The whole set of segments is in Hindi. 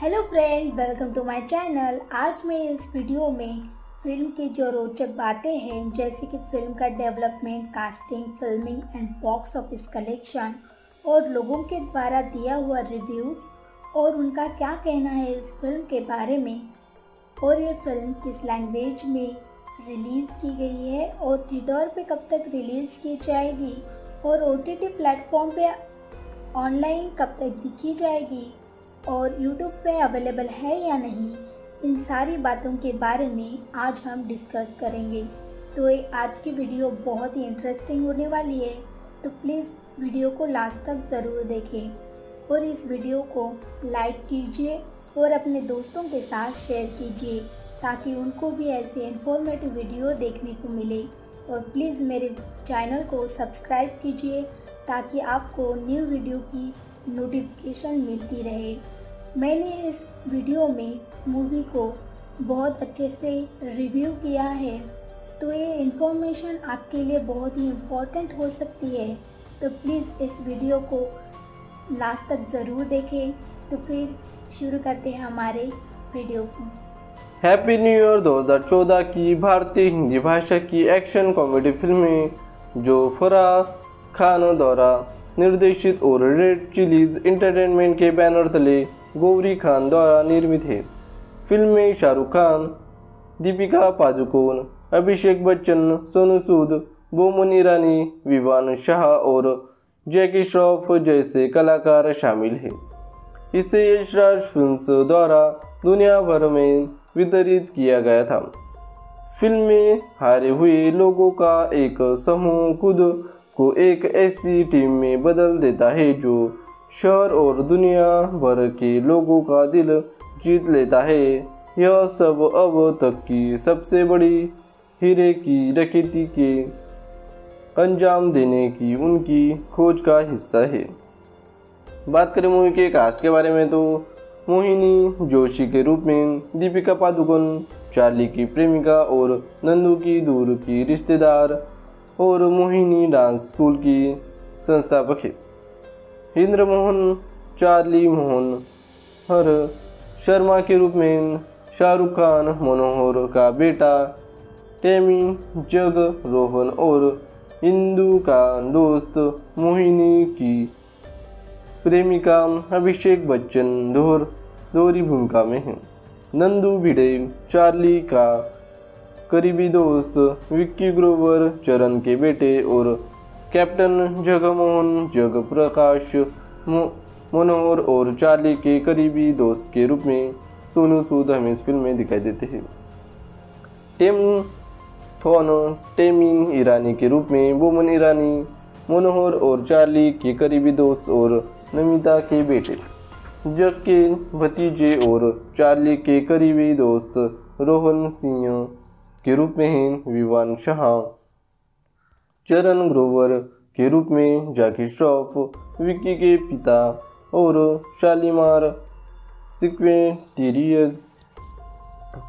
Hello friend welcome to my channel आज मैं इस वीडियो में फ़िल्म की जो रोचक बातें हैं, जैसे कि फ़िल्म का development casting filming and box office collection और लोगों के द्वारा दिया हुआ रिव्यूज़ और उनका क्या कहना है इस फ़िल्म के बारे में और ये फ़िल्म किस लैंग्वेज में रिलीज़ की गई है और थिएटर पे कब तक रिलीज़ की जाएगी और ओ टी प्लेटफॉर्म पे ऑनलाइन कब तक दिखी जाएगी और यूट्यूब पे अवेलेबल है या नहीं, इन सारी बातों के बारे में आज हम डिस्कस करेंगे। तो ये आज की वीडियो बहुत ही इंटरेस्टिंग होने वाली है तो प्लीज़ वीडियो को लास्ट तक ज़रूर देखें। और इस वीडियो को लाइक कीजिए और अपने दोस्तों के साथ शेयर कीजिए, ताकि उनको भी ऐसे इन्फॉर्मेटिव वीडियो देखने को मिले। और प्लीज़ मेरे चैनल को सब्सक्राइब कीजिए, ताकि आपको न्यू वीडियो की नोटिफिकेशन मिलती रहे। मैंने इस वीडियो में मूवी को बहुत अच्छे से रिव्यू किया है। तो ये इन्फॉर्मेशन आपके लिए बहुत ही इम्पोर्टेंट हो सकती है। तो प्लीज़ इस वीडियो को लास्ट तक ज़रूर देखें। तो फिर शुरू करते हैं हमारे वीडियो को। हैप्पी न्यू ईयर 2014 की भारतीय हिंदी भाषा की एक्शन कॉमेडी फ़िल्में जो फरा खान द्वारा निर्देशित और रेड चिलीज इंटरटेनमेंट के बैनर तले गौरी खान द्वारा निर्मित है। फ़िल्म में शाहरुख खान, दीपिका पादुकोण, अभिषेक बच्चन, सोनू सूद, बोमन ईरानी विवान शाह और जैकी श्रॉफ जैसे कलाकार शामिल हैं। इसे यशराज फिल्म्स द्वारा दुनिया भर में वितरित किया गया था। फ़िल्म में हारे हुए लोगों का एक समूह खुद को एक ऐसी टीम में बदल देता है जो शहर और दुनिया भर के लोगों का दिल जीत लेता है। यह सब अब तक की सबसे बड़ी हीरे की डकैती के अंजाम देने की उनकी खोज का हिस्सा है। बात करें मूवी के कास्ट के बारे में तो मोहिनी जोशी के रूप में दीपिका पादुकोण, चार्ली की प्रेमिका और नंदू की दूर की रिश्तेदार और मोहिनी डांस स्कूल की संस्थापक है। इंद्र मोहन चार्ली मोहन, हर शर्मा के रूप में शाहरुख खान, मनोहर का बेटा, टेमी जग रोहन और इंदू का दोस्त मोहिनी की प्रेमिका अभिषेक बच्चन दोहर, दोहरी भूमिका में है। नंदू भिड़े, चार्ली का करीबी दोस्त, विक्की ग्रोवर, चरण के बेटे और कैप्टन जगमोहन जग प्रकाश मनोहर और चार्ली के करीबी दोस्त के रूप में सोनू सूद हमें इस फ़िल्म में दिखाई देते हैं। टेम थोन टेमिन ईरानी के रूप में बोमन ईरानी, मनोहर और चार्ली के करीबी दोस्त और नमिता के बेटे। जग के भतीजे और चार्ली के करीबी दोस्त रोहन सिंह के रूप में हैं विवान शाह। चरण ग्रोवर के रूप में जाकी श्रॉफ, विक्की के पिता और शालीमार सिक्वेटेरियज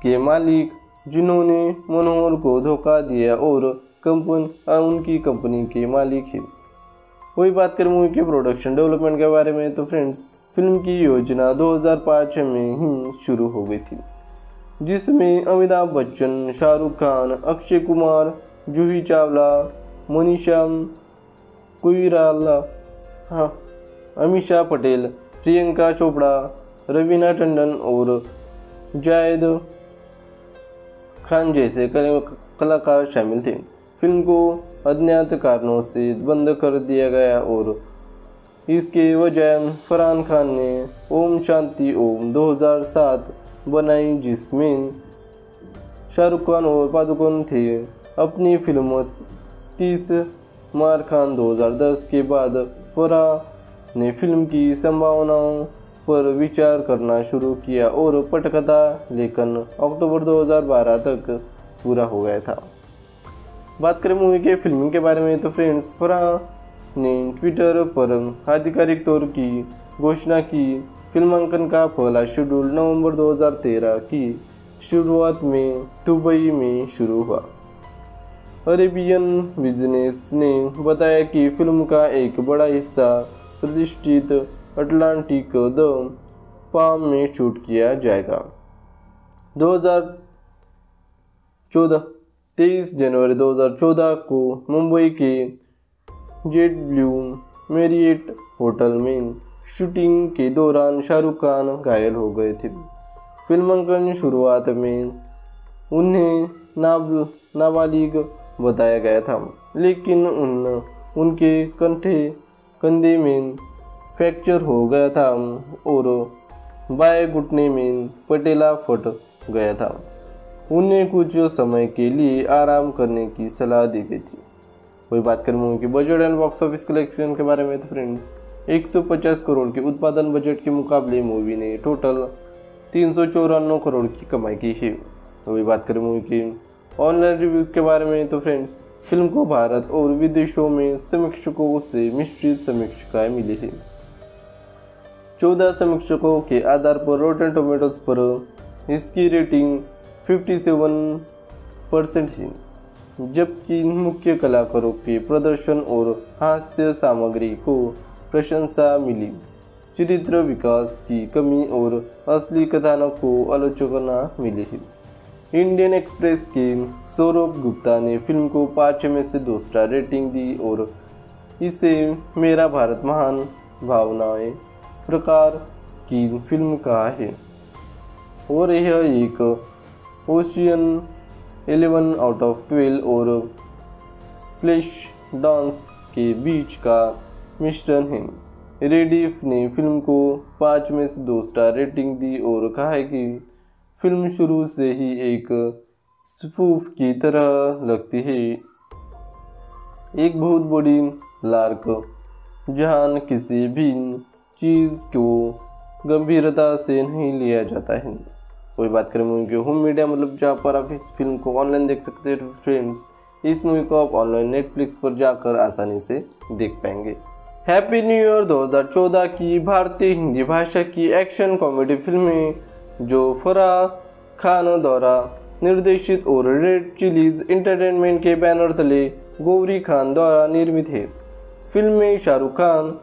के मालिक, जिन्होंने मनोहर को धोखा दिया और कंपन उनकी कंपनी के मालिक है। वही बात करें मूवी के प्रोडक्शन डेवलपमेंट के बारे में तो फ्रेंड्स फ़िल्म की योजना 2005 में ही शुरू हो गई थी, जिसमें अमिताभ बच्चन, शाहरुख खान, अक्षय कुमार, जूही चावला मनीषा कुईराला हाँ अमीषा पटेल, प्रियंका चोपड़ा, रवीना टंडन और जायद खान जैसे कलाकार शामिल थे। फ़िल्म को अज्ञात कारणों से बंद कर दिया गया और इसके वजह फरहान खान ने ओम शांति ओम 2007 बनाई, जिसमें शाहरुख खान और पादुकोण थे। अपनी फ़िल्म तीस, मार खान 2010 के बाद फरा ने फ़िल्म की संभावनाओं पर विचार करना शुरू किया और पटकथा लेखन अक्टूबर 2012 तक पूरा हो गया था। बात करें मूवी के फिल्मिंग के बारे में तो फ्रेंड्स, फरा ने ट्विटर पर आधिकारिक तौर की घोषणा की। फिल्मांकन का पहला शेड्यूल नवंबर 2013 की शुरुआत में दुबई में शुरू हुआ। अरेबियन बिज़नेस ने बताया कि फ़िल्म का एक बड़ा हिस्सा प्रतिष्ठित अटलांटिक द पाम में शूट किया जाएगा। 2014 तेईस जनवरी 2014 को मुंबई के जेट ब्लू मेरियट होटल में शूटिंग के दौरान शाहरुख खान घायल हो गए थे। फिल्मांकन शुरुआत में उन्हें नाब नाबालिग बताया गया था। लेकिन उन, उनके कंठे कंधे में फ्रैक्चर हो गया था और बाएँ घुटने में पटेला फट गया था। उन्हें कुछ समय के लिए आराम करने की सलाह दी गई थी। वही बात करें मूवी की budget and box office collection के बारे में तो फ्रेंड्स 150 करोड़ के उत्पादन बजट के मुकाबले मूवी ने टोटल तीन सौ चौरानवे करोड़ की कमाई की है। वही बात करें मूवी ऑनलाइन रिव्यूज़ के बारे में तो फ्रेंड्स फ़िल्म को भारत और विदेशों में समीक्षकों से मिश्रित समीक्षाएँ मिली है चौदह समीक्षकों के आधार पर रोटन टोमेटोज पर इसकी रेटिंग 57 परसेंट है जबकि मुख्य कलाकारों के प्रदर्शन और हास्य सामग्री को प्रशंसा मिली। चरित्र विकास की कमी और असली कथानक को आलोचना मिली है इंडियन एक्सप्रेस के सौरभ गुप्ता ने फ़िल्म को पाँच में से दो स्टार रेटिंग दी और इसे मेरा भारत महान भावनाएँ प्रकार की फ़िल्म कहा है। और यह एक Ocean eleven out of twelve और फ्लैश डांस के बीच का मिश्रण है। रेडिफ ने फ़िल्म को पाँच में से दो स्टार रेटिंग दी और कहा है कि फ़िल्म शुरू से ही एक स्पूफ की तरह लगती है। एक बहुत बड़ी लार्क जहाँ किसी भी चीज़ को गंभीरता से नहीं लिया जाता है। कोई बात करें मूवी की होम मीडिया मतलब जहाँ पर आप इस फ़िल्म को ऑनलाइन देख सकते हैं फ्रेंड्स इस मूवी को आप ऑनलाइन नेटफ्लिक्स पर जाकर आसानी से देख पाएँगे। हैप्पी न्यू ईयर 2014 की भारतीय हिंदी भाषा की एक्शन कॉमेडी फ़िल्में जो फरा, खान द्वारा निर्देशित और रेड चिलीज इंटरटेनमेंट के बैनर तले गौरी खान द्वारा निर्मित है। फ़िल्म में शाहरुख खान,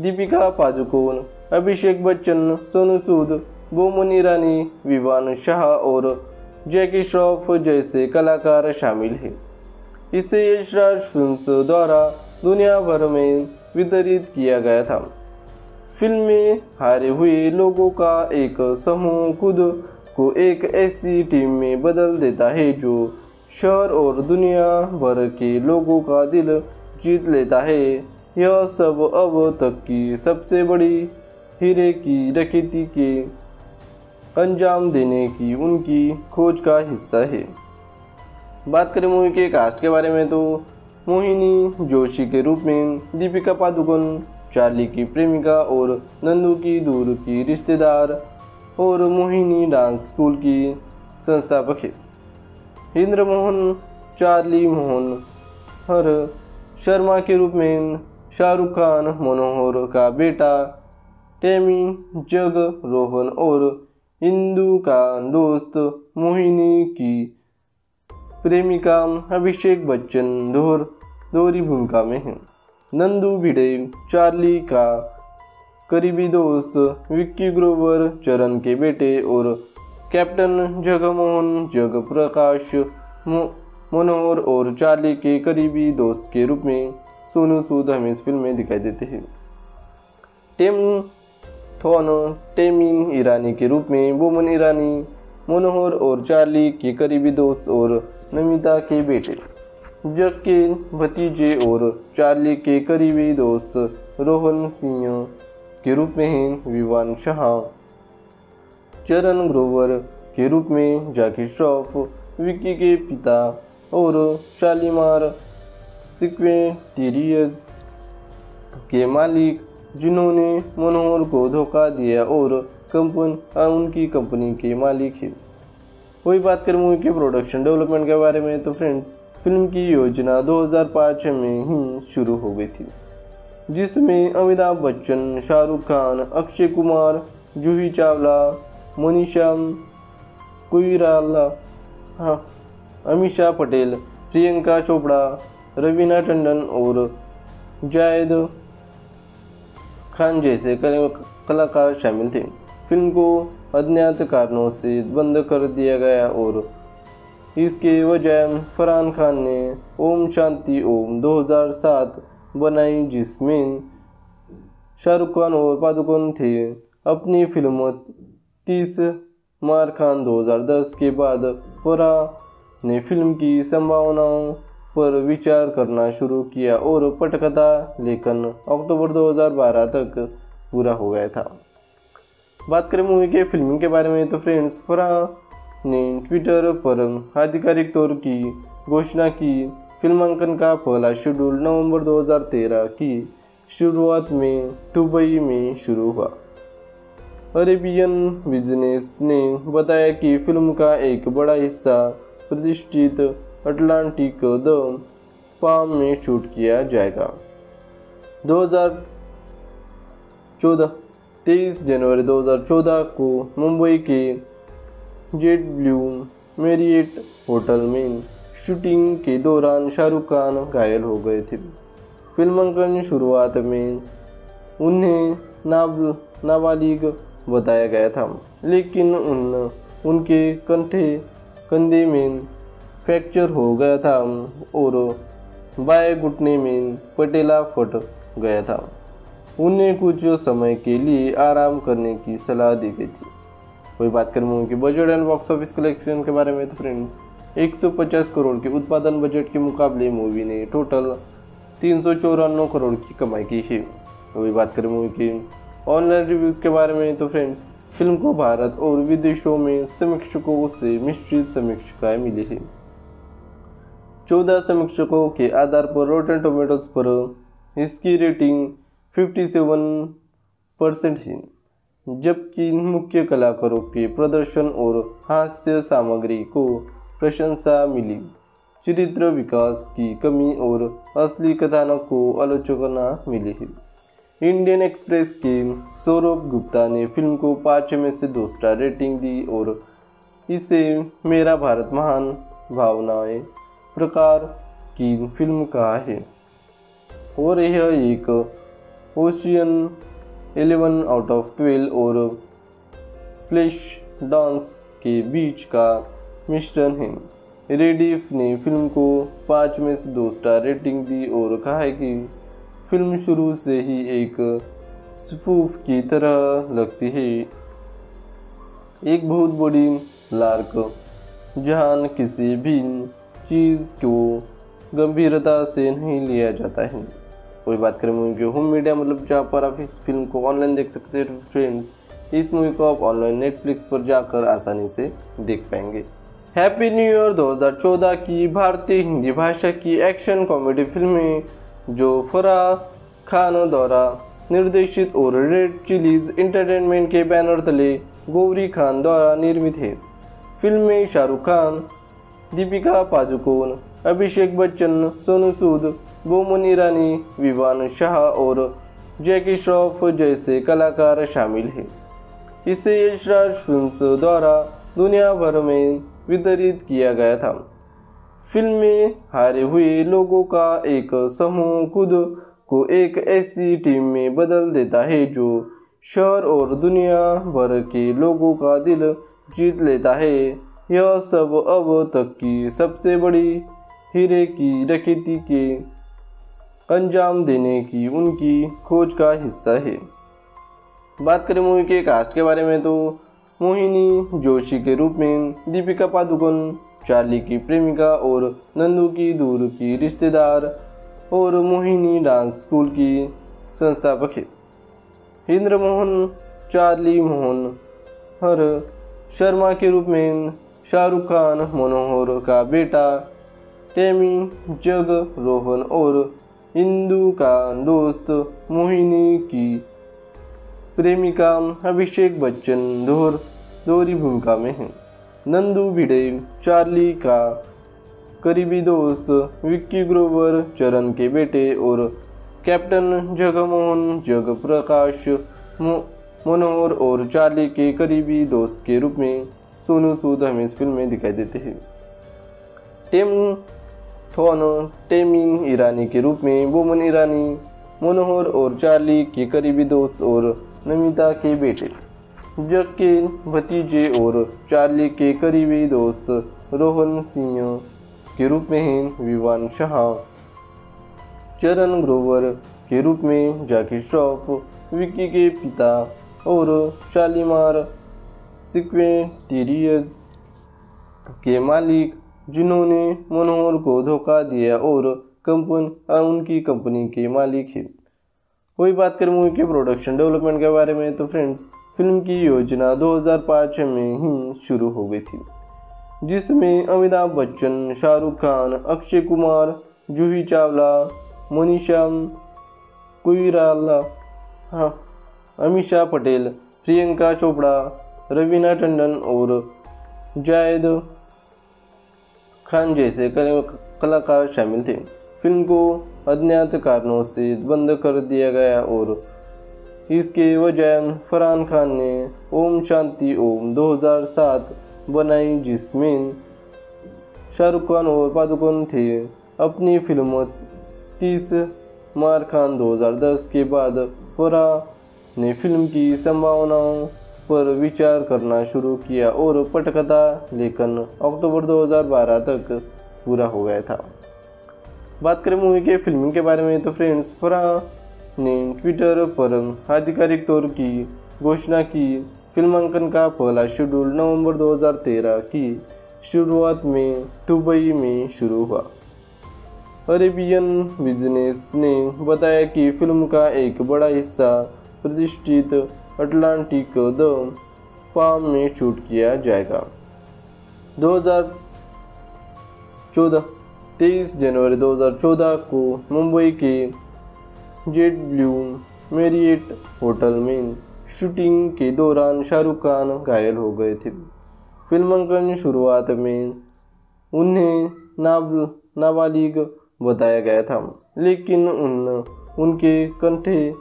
दीपिका पादुकोण, अभिषेक बच्चन, सोनू सूद, बोमन ईरानी विवान शाह और जैकी श्रॉफ जैसे कलाकार शामिल हैं। इसे यशराज फिल्म्स द्वारा दुनिया भर में वितरित किया गया था। फ़िल्म में हारे हुए लोगों का एक समूह खुद को एक ऐसी टीम में बदल देता है जो शहर और दुनिया भर के लोगों का दिल जीत लेता है। यह सब अब तक की सबसे बड़ी हीरे की डकैती के अंजाम देने की उनकी खोज का हिस्सा है। बात करें मूवी के कास्ट के बारे में तो मोहिनी जोशी के रूप में दीपिका पादुकोण चार्ली की प्रेमिका और नंदू की दूर की रिश्तेदार और मोहिनी डांस स्कूल की संस्थापक है। इंद्र मोहन चार्ली मोहन, हर शर्मा के रूप में शाहरुख खान, मनोहर का बेटा, टेमी, जग रोहन और इंदु का दोस्त मोहिनी की प्रेमिका अभिषेक बच्चन दोहर दोहरी भूमिका में है। नंदू भिड़े, चार्ली का करीबी दोस्त, विक्की ग्रोवर, चरण के बेटे और कैप्टन जगमोहन जग प्रकाश मनोहर और चार्ली के करीबी दोस्त के रूप में सोनू सूद हमें इस फ़िल्म में दिखाई देते हैं। टेम थोन टेमिन ईरानी के रूप में बोमन ईरानी, मनोहर और चार्ली के करीबी दोस्त और नमिता के बेटे। जग के भतीजे और चार्ली के करीबी दोस्त रोहन सिंह के रूप में हैं विवान शाह। चरण ग्रोवर के रूप में जाकी श्रॉफ, विक्की के पिता और शालीमार सिक्वेटीरियस के मालिक, जिन्होंने मनोहर को धोखा दिया और कंपन उनकी कंपनी के मालिक हैं। वही बात करें मूवी के प्रोडक्शन डेवलपमेंट के बारे में तो फ्रेंड्स फ़िल्म की योजना 2005 में ही शुरू हो गई थी, जिसमें अमिताभ बच्चन, शाहरुख खान, अक्षय कुमार, जूही चावला मनीषा कुईराला हाँ अमीषा पटेल, प्रियंका चोपड़ा, रवीना टंडन और जायद खान जैसे कलाकार शामिल थे। फ़िल्म को अज्ञात कारणों से बंद कर दिया गया और इसके वजह फरहान खान ने ओम शांति ओम 2007 बनाई, जिसमें शाहरुख खान और पादुकोण थे। अपनी फ़िल्म तीस मार खान 2010 के बाद फरा ने फ़िल्म की संभावनाओं पर विचार करना शुरू किया और पटकथा लेखन अक्टूबर 2012 तक पूरा हो गया था। बात करें मूवी के फिल्मिंग के बारे में तो फ्रेंड्स फरा ने ट्विटर पर आधिकारिक तौर की घोषणा की। फिल्मांकन का पहला शेड्यूल नवंबर 2013 की शुरुआत में दुबई में शुरू हुआ। अरेबियन बिज़नेस ने बताया कि फ़िल्म का एक बड़ा हिस्सा प्रतिष्ठित अटलांटिक द पाम में शूट किया जाएगा। 2014 तेईस जनवरी 2014 को मुंबई के जेट ब्लू मेरिएट होटल में शूटिंग के दौरान शाहरुख खान घायल हो गए थे। फिल्मांकन शुरुआत में उन्हें नाब, नाबालिग बताया गया था, लेकिन उन, उनके कंठे, कंधे में फ्रैक्चर हो गया था और बाएँ घुटने में पटेला फट गया था। उन्हें कुछ समय के लिए आराम करने की सलाह दी गई थी। वही बात करें मूवी की budget and box office collection के बारे में तो फ्रेंड्स 150 करोड़ के उत्पादन बजट के मुकाबले मूवी ने टोटल तीन करोड़ की कमाई की है वही बात करें मूवी की ऑनलाइन रिव्यूज़ के बारे में तो फ्रेंड्स फ़िल्म को भारत और विदेशों में समीक्षकों से मिश्रित समीक्षाएँ मिली है चौदह समीक्षकों के आधार पर रोटन टोमेटोज पर इसकी रेटिंग 57 परसेंट है जबकि मुख्य कलाकारों के प्रदर्शन और हास्य सामग्री को प्रशंसा मिली। चरित्र विकास की कमी और असली कथानक को आलोचना मिली। इंडियन एक्सप्रेस के सौरभ गुप्ता ने फ़िल्म को पाँच में से दो स्टार रेटिंग दी और इसे मेरा भारत महान भावनाएँ प्रकार की फ़िल्म कहा है। और यह एक Ocean eleven out of twelve और फ्लैश डांस के बीच का मिश्रण है। रेडिफ ने फ़िल्म को पाँच में से दो स्टार रेटिंग दी और कहा है कि फ़िल्म शुरू से ही एक स्पूफ की तरह लगती है। एक बहुत बड़ी लार्क जहाँ किसी भी चीज़ को गंभीरता से नहीं लिया जाता है। कोई बात करें मूवी की होम मीडिया मतलब जहाँ पर आप इस फ़िल्म को ऑनलाइन देख सकते हैं फ्रेंड्स इस मूवी को आप ऑनलाइन नेटफ्लिक्स पर जाकर आसानी से देख पाएँगे। हैप्पी न्यू ईयर 2014 की भारतीय हिंदी भाषा की एक्शन कॉमेडी फ़िल्में जो फरा खान द्वारा निर्देशित और रेड चिलीज इंटरटेनमेंट के बैनर तले गौरी खान द्वारा निर्मित है। फ़िल्म में शाहरुख खान, दीपिका पादुकोण, अभिषेक बच्चन, सोनू सूद बोमन ईरानी विवान शाह और जैकी श्रॉफ जैसे कलाकार शामिल हैं। इसे यशराज फिल्म्स द्वारा दुनिया भर में वितरित किया गया था। फ़िल्म में हारे हुए लोगों का एक समूह खुद को एक ऐसी टीम में बदल देता है जो शहर और दुनिया भर के लोगों का दिल जीत लेता है। यह सब अब तक की सबसे बड़ी हीरे की डकैती के अंजाम देने की उनकी खोज का हिस्सा है। बात करें मूवी के कास्ट के बारे में तो मोहिनी जोशी के रूप में दीपिका पादुकोण, चार्ली की प्रेमिका और नंदू की दूर की रिश्तेदार और मोहिनी डांस स्कूल की संस्थापक है। इंद्र मोहन चार्ली मोहन, हर शर्मा के रूप में शाहरुख खान, मनोहर का बेटा, टेमी जग रोहन और इंदू का दोस्त मोहिनी की। प्रेमिका अभिषेक बच्चन, दोहर दोहरी भूमिका में है। नंदू भिड़े, चार्ली का करीबी दोस्त, विक्की ग्रोवर, चरण के बेटे और कैप्टन जगमोहन जग प्रकाश मनोहर और चार्ली के करीबी दोस्त के रूप में सोनू सूद हमें इस फ़िल्म में दिखाई देते हैं। टेम थोन टेमिन ईरानी के रूप में बोमन ईरानी मनोहर और चार्ली के करीबी दोस्त और नमिता के बेटे। जग के भतीजे और चार्ली के करीबी दोस्त रोहन सिंह के रूप में हैं विवान शाह। चरण ग्रोवर के रूप में जैकी श्रॉफ, विक्की के पिता और शालीमार सिक्वेंटीरियस के मालिक जिन्होंने मनोहर को धोखा दिया और कंपन उनकी कंपनी के मालिक हैं। वही बात करें मूवी के प्रोडक्शन डेवलपमेंट के बारे में तो फ्रेंड्स फ़िल्म की योजना 2005 में ही शुरू हो गई थी, जिसमें अमिताभ बच्चन, शाहरुख खान, अक्षय कुमार, जूही चावला, मनीषा कोईराला हाँ अमीषा पटेल, प्रियंका चोपड़ा, रवीना टंडन और जायद खान जैसे कलाकार शामिल थे। फ़िल्म को अज्ञात कारणों से बंद कर दिया गया और इसके वजह फरहान खान ने ओम शांति ओम 2007 बनाई, जिसमें शाहरुख खान और पादुकोण थे। अपनी फ़िल्म तीस मार खान 2010 के बाद फरा ने फ़िल्म की संभावनाओं पर विचार करना शुरू किया और पटकथा लेखन अक्टूबर 2012 तक पूरा हो गया था। बात करें मूवी के फिल्मिंग के बारे में तो फ्रेंड्स, फरा ने ट्विटर पर आधिकारिक तौर की घोषणा की। फिल्मांकन का पहला शेड्यूल नवंबर 2013 की शुरुआत में दुबई में शुरू हुआ। अरेबियन बिज़नेस ने बताया कि फ़िल्म का एक बड़ा हिस्सा प्रतिष्ठित अटलांटिक द पाम में शूट किया जाएगा। 2014 तेईस जनवरी 2014 को मुंबई के जेट ब्लू मेरिएट होटल में शूटिंग के दौरान शाहरुख खान घायल हो गए थे। फिल्मांकन शुरुआत में उन्हें नाब, नाबालिग बताया गया था, लेकिन उन, उनके कंठे,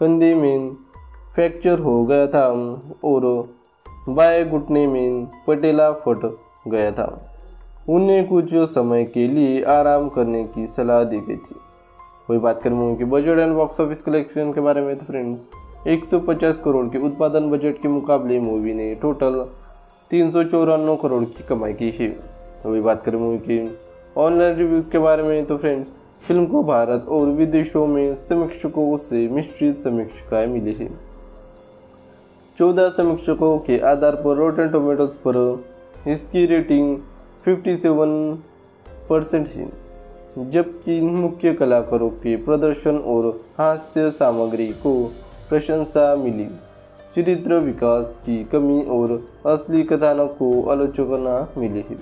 कंधे में फ्रैक्चर हो गया था और बाएँ घुटने में पटेला फट गया था। उन्हें कुछ समय के लिए आराम करने की सलाह दी गई थी। वही बात करें मूवी की budget and box office collection के बारे में तो फ्रेंड्स 150 करोड़ के उत्पादन बजट के मुकाबले मूवी ने टोटल तीन करोड़ की कमाई की है। वही बात करें मूवी की ऑनलाइन रिव्यूज़ के बारे में तो फ्रेंड्स फ़िल्म को भारत और विदेशों में समीक्षकों से मिश्रित समीक्षाएँ मिली है। चौदह समीक्षकों के आधार पर रोटन टोमेटोज पर इसकी रेटिंग 57 परसेंट है जबकि मुख्य कलाकारों के प्रदर्शन और हास्य सामग्री को प्रशंसा मिली। चरित्र विकास की कमी और असली कथानक को आलोचना मिली। है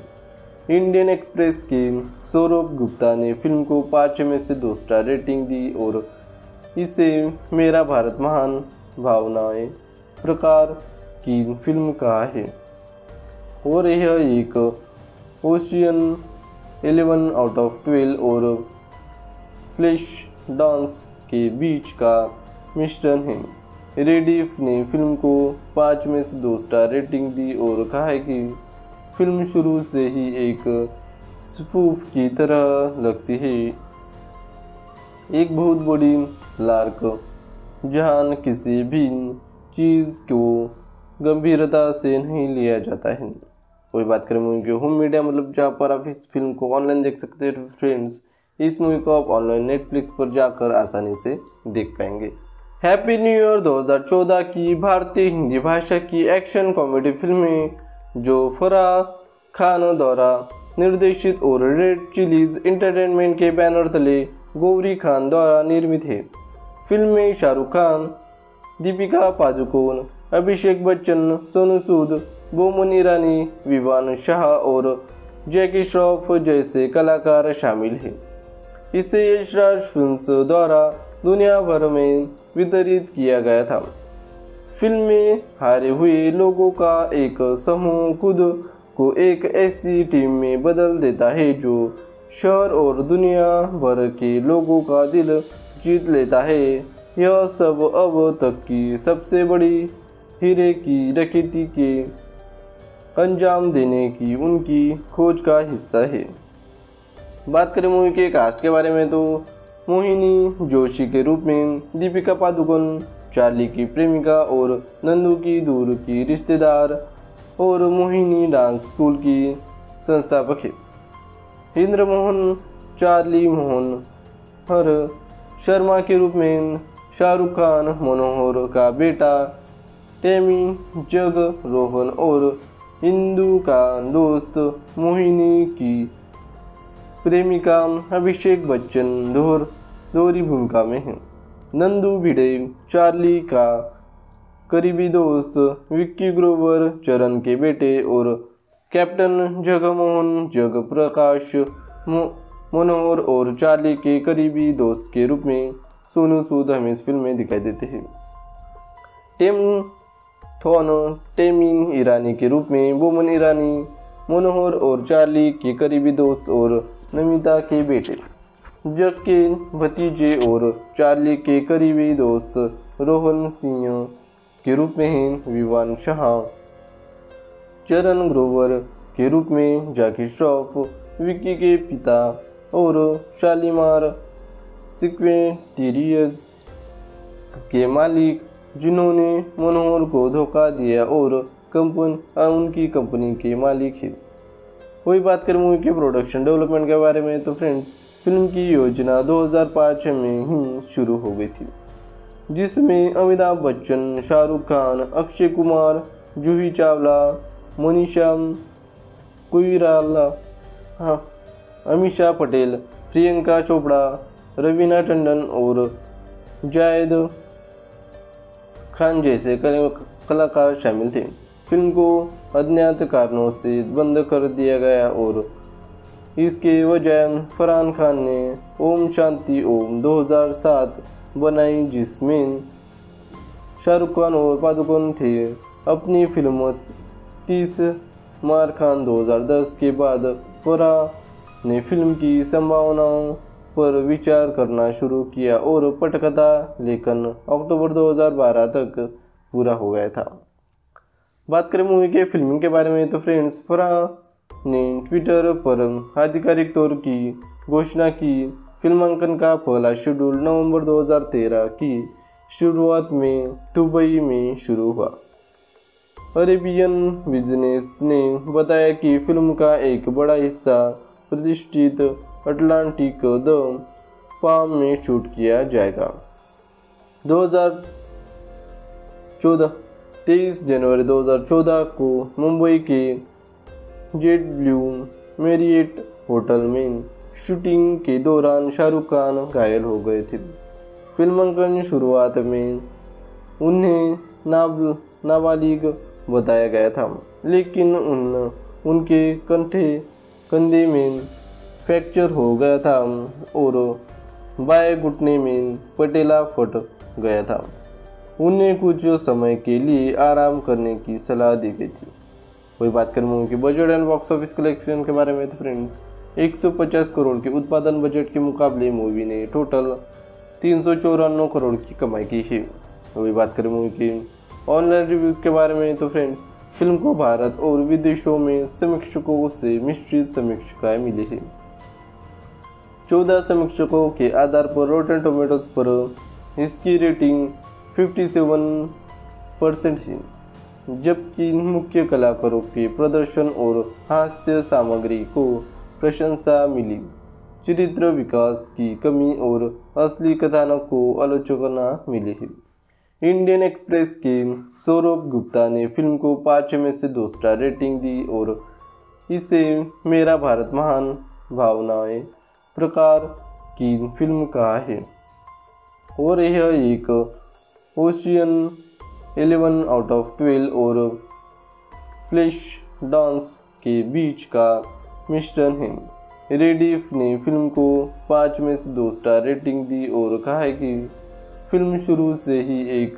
इंडियन एक्सप्रेस के सौरभ गुप्ता ने फ़िल्म को पाँच में से दो स्टार रेटिंग दी और इसे मेरा भारत महान भावनाएँ प्रकार की फ़िल्म कहा है। और यह एक Ocean eleven out of twelve और फ्लैश डांस के बीच का मिश्रण है। रेडिफ ने फ़िल्म को पाँच में से दो स्टार रेटिंग दी और कहा है कि फ़िल्म शुरू से ही एक स्पूफ की तरह लगती है। एक बहुत बड़ी लार्क जहान किसी भी चीज़ को गंभीरता से नहीं लिया जाता है। वही बात करें मूवी की होम मीडिया मतलब जहाँ पर आप इस फ़िल्म को ऑनलाइन देख सकते हैं फ्रेंड्स इस मूवी को आप ऑनलाइन नेटफ्लिक्स पर जाकर आसानी से देख पाएँगे। हैप्पी न्यू ईयर 2014 की भारतीय हिंदी भाषा की एक्शन कॉमेडी फ़िल्में जो फरा खान द्वारा निर्देशित और रेड चिलीज इंटरटेनमेंट के बैनर तले गौरी खान द्वारा निर्मित है। फ़िल्म में शाहरुख खान दीपिका पादुकोण, अभिषेक बच्चन, सोनू सूद, बोमन ईरानी विवान शाह और जैकी श्रॉफ जैसे कलाकार शामिल हैं। इसे यशराज फिल्म्स द्वारा दुनिया भर में वितरित किया गया था। फ़िल्म में हारे हुए लोगों का एक समूह खुद को एक ऐसी टीम में बदल देता है जो शहर और दुनिया भर के लोगों का दिल जीत लेता है। यह सब अब तक की सबसे बड़ी हीरे की डकैती के अंजाम देने की उनकी खोज का हिस्सा है। बात करें मूवी के कास्ट के बारे में तो मोहिनी जोशी के रूप में दीपिका पादुकोण, चार्ली की प्रेमिका और नंदू की दूर की रिश्तेदार और मोहिनी डांस स्कूल की संस्थापक है। इंद्र मोहन चार्ली मोहन, हर शर्मा के रूप में शाहरुख खान, मनोहर का बेटा, टेमी, जग रोहन और हिंदू का दोस्त मोहिनी की प्रेमिका अभिषेक बच्चन दोहर, दोहरी भूमिका में है। नंदू भिड़े, चार्ली का करीबी दोस्त, विक्की ग्रोवर, चरण के बेटे और कैप्टन जगमोहन जग प्रकाश मनोहर और चार्ली के करीबी दोस्त के रूप में सोनू सूद हमें इस फ़िल्म में दिखाई देते हैं। टेम थोन, टेमिन ईरानी के रूप में, बोमन ईरानी, मनोहर और चार्ली के करीबी दोस्त और नमिता के बेटे। जग के भतीजे और चार्ली के करीबी दोस्त रोहन सिंह के रूप में हैं विवान शाह। चरण ग्रोवर के रूप में जाकी श्रॉफ, विक्की के पिता और शालीमार सिक्वेटीरियज के मालिक, जिन्होंने मनोहर को धोखा दिया और कंपन उनकी कंपनी के मालिक है। वही बात करें मूवी के प्रोडक्शन डेवलपमेंट के बारे में तो फ्रेंड्स फ़िल्म की योजना 2005 में ही शुरू हो गई थी, जिसमें अमिताभ बच्चन, शाहरुख खान, अक्षय कुमार, जूही चावला, मनीषा कोईराला हाँ अमीषा पटेल, प्रियंका चोपड़ा रवीना टंडन और जायद खान जैसे कलाकार शामिल थे। फ़िल्म को अज्ञात कारणों से बंद कर दिया गया और इसके वजह फरहान खान ने ओम शांति ओम 2007 बनाई, जिसमें शाहरुख खान और पादुकोण थे। अपनी फ़िल्म तीस मार खान 2010 के बाद फरा ने फ़िल्म की संभावनाओं पर विचार करना शुरू किया और पटकथा लेखन अक्टूबर 2012 तक पूरा हो गया था। बात करें मूवी के फिल्मिंग के बारे में तो फ्रेंड्स, फरा ने ट्विटर पर आधिकारिक तौर की घोषणा की। फिल्मांकन का पहला शेड्यूल नवंबर 2013 की शुरुआत में दुबई में शुरू हुआ। अरेबियन बिज़नेस ने बताया कि फ़िल्म का एक बड़ा हिस्सा प्रतिष्ठित अटलांटिक द पाम में शूट किया जाएगा। 2014 तेईस जनवरी 2014 को मुंबई के जेट ब्लू मेरिएट होटल में शूटिंग के दौरान शाहरुख खान घायल हो गए थे। फिल्मांकन शुरुआत में उन्हें नाब, नाबालिग बताया गया था, लेकिन उन, उनके कंठे, कंधे में फ्रैक्चर हो गया था और बाएँ घुटने में पटेला फट गया था। उन्हें कुछ समय के लिए आराम करने की सलाह दी गई थी। वही बात कर मूवी की budget and box office collection के बारे में तो फ्रेंड्स 150 करोड़ के उत्पादन बजट के मुकाबले मूवी ने टोटल तीन करोड़ की कमाई की है वही बात करें मूवी की ऑनलाइन रिव्यूज़ के बारे में तो फ्रेंड्स फ़िल्म को भारत और विदेशों में समीक्षकों से मिश्रित समीक्षाएँ मिली है चौदह समीक्षकों के आधार पर रोटन टोमेटोज पर इसकी रेटिंग 57 परसेंट है जबकि मुख्य कलाकारों के प्रदर्शन और हास्य सामग्री को प्रशंसा मिली। चरित्र विकास की कमी और असली कथानक को आलोचना मिली। है इंडियन एक्सप्रेस के सौरभ गुप्ता ने फ़िल्म को पाँच में से दो स्टार रेटिंग दी और इसे मेरा भारत महान भावनाएँ प्रकार की फ़िल्म का है। और यह एक Ocean eleven out of twelve और फ्लैश डांस के बीच का मिश्रण है। रेडिफ ने फ़िल्म को पाँच में से दो स्टार रेटिंग दी और कहा है कि फ़िल्म शुरू से ही एक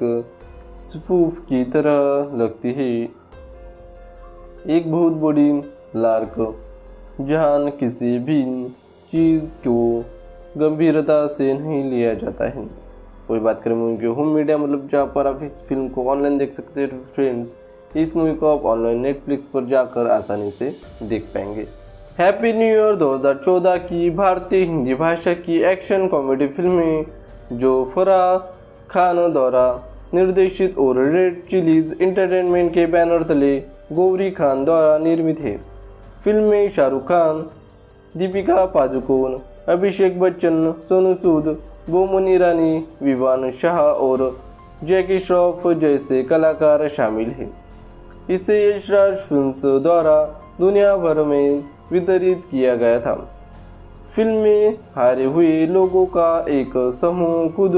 स्पूफ की तरह लगती है। एक बहुत बड़ी लार्क जहान किसी भी चीज़ को गंभीरता से नहीं लिया जाता है। कोई बात करें, मूवी की होम मीडिया मतलब जहाँ पर आप इस फ़िल्म को ऑनलाइन देख सकते हैं फ्रेंड्स इस मूवी को आप ऑनलाइन नेटफ्लिक्स पर जाकर आसानी से देख पाएँगे। हैप्पी न्यू ईयर 2014 की भारतीय हिंदी भाषा की एक्शन कॉमेडी फ़िल्में जो फरा खान द्वारा निर्देशित और रेड चिलीज इंटरटेनमेंट के बैनर तले गौरी खान द्वारा निर्मित है। फ़िल्म में शाहरुख खान दीपिका पादुकोण, अभिषेक बच्चन, सोनू सूद बोमन ईरानी विवान शाह और जैकी श्रॉफ जैसे कलाकार शामिल हैं। इसे यशराज फिल्म्स द्वारा दुनिया भर में वितरित किया गया था। फ़िल्म में हारे हुए लोगों का एक समूह खुद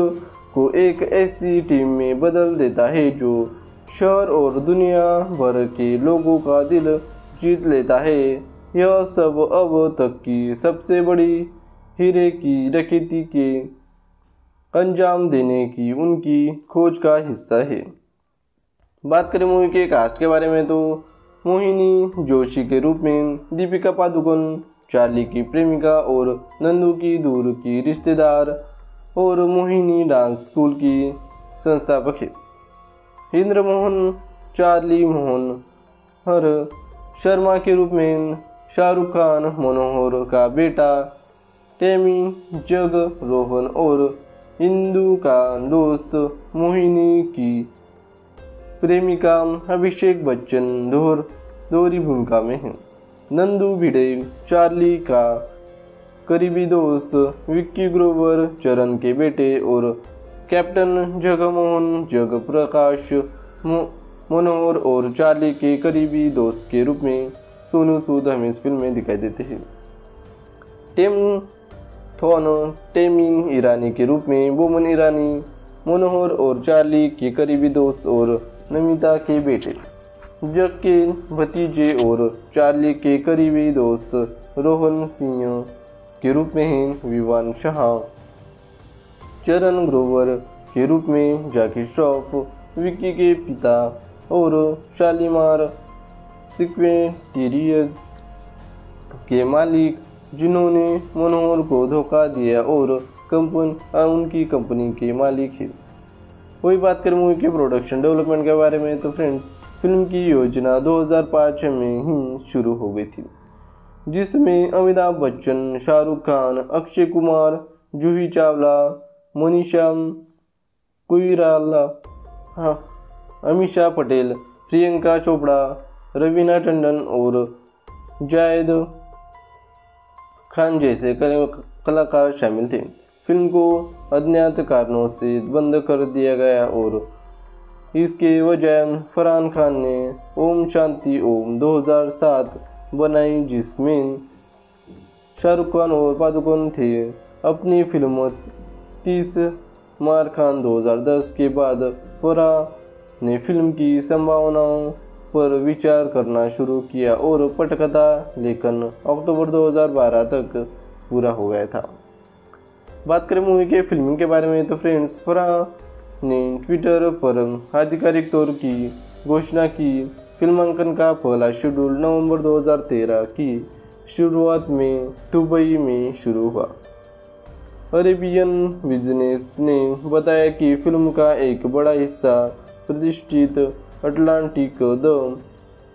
को एक ऐसी टीम में बदल देता है जो शहर और दुनिया भर के लोगों का दिल जीत लेता है। यह सब अब तक की सबसे बड़ी हीरे की डकैती के अंजाम देने की उनकी खोज का हिस्सा है। बात करें मूवी के कास्ट के बारे में तो मोहिनी जोशी के रूप में दीपिका पादुकोण, चार्ली की प्रेमिका और नंदू की दूर की रिश्तेदार और मोहिनी डांस स्कूल की संस्थापक है। इंद्र मोहन चार्ली मोहन, हर शर्मा के रूप में शाहरुख खान, मनोहर का बेटा, टेमी, जग, रोहन और इंदू का दोस्त मोहिनी की प्रेमिका अभिषेक बच्चन दोहर दोहरी भूमिका में है। नंदू भिड़े, चार्ली का करीबी दोस्त, विक्की ग्रोवर, चरण के बेटे और कैप्टन जगमोहन जग प्रकाश मनोहर और चार्ली के करीबी दोस्त के रूप में सोनू सूद हमें इस फ़िल्म में दिखाई देते हैं। टेम थोन टेमिन ईरानी के रूप में बोमन ईरानी, मनोहर और चार्ली के करीबी दोस्त और नमिता के बेटे। जग के भतीजे और चार्ली के करीबी दोस्त रोहन सिंह के रूप में हैं विवान शाह। चरण ग्रोवर के रूप में जाकी श्रॉफ, विक्की के पिता और शालीमार सिक्वेंटेरियज के मालिक, जिन्होंने मनोहर को धोखा दिया और कंपन उनकी कंपनी के मालिक है। वही बात करें मूवी के प्रोडक्शन डेवलपमेंट के बारे में तो फ्रेंड्स फ़िल्म की योजना 2005 में ही शुरू हो गई थी, जिसमें अमिताभ बच्चन, शाहरुख खान, अक्षय कुमार, जूही चावला, मनीषा कुईराला हाँ अमीषा पटेल, प्रियंका चोपड़ा रवीना टंडन और जायद खान जैसे कलाकार शामिल थे। फ़िल्म को अज्ञात कारणों से बंद कर दिया गया और इसके वजह फरहान खान ने ओम शांति ओम 2007 बनाई, जिसमें शाहरुख खान और पादुकोण थे। अपनी फ़िल्म तीस मार खान 2010 के बाद फरा ने फ़िल्म की संभावनाओं पर विचार करना शुरू किया और पटकथा लेखन अक्टूबर 2012 तक पूरा हो गया था। बात करें मूवी के फिल्मिंग के बारे में तो फ्रेंड्स, फरा ने ट्विटर पर आधिकारिक तौर की घोषणा की। फिल्मांकन का पहला शेड्यूल नवंबर 2013 की शुरुआत में दुबई में शुरू हुआ। अरेबियन बिज़नेस ने बताया कि फ़िल्म का एक बड़ा हिस्सा प्रतिष्ठित अटलांटिक द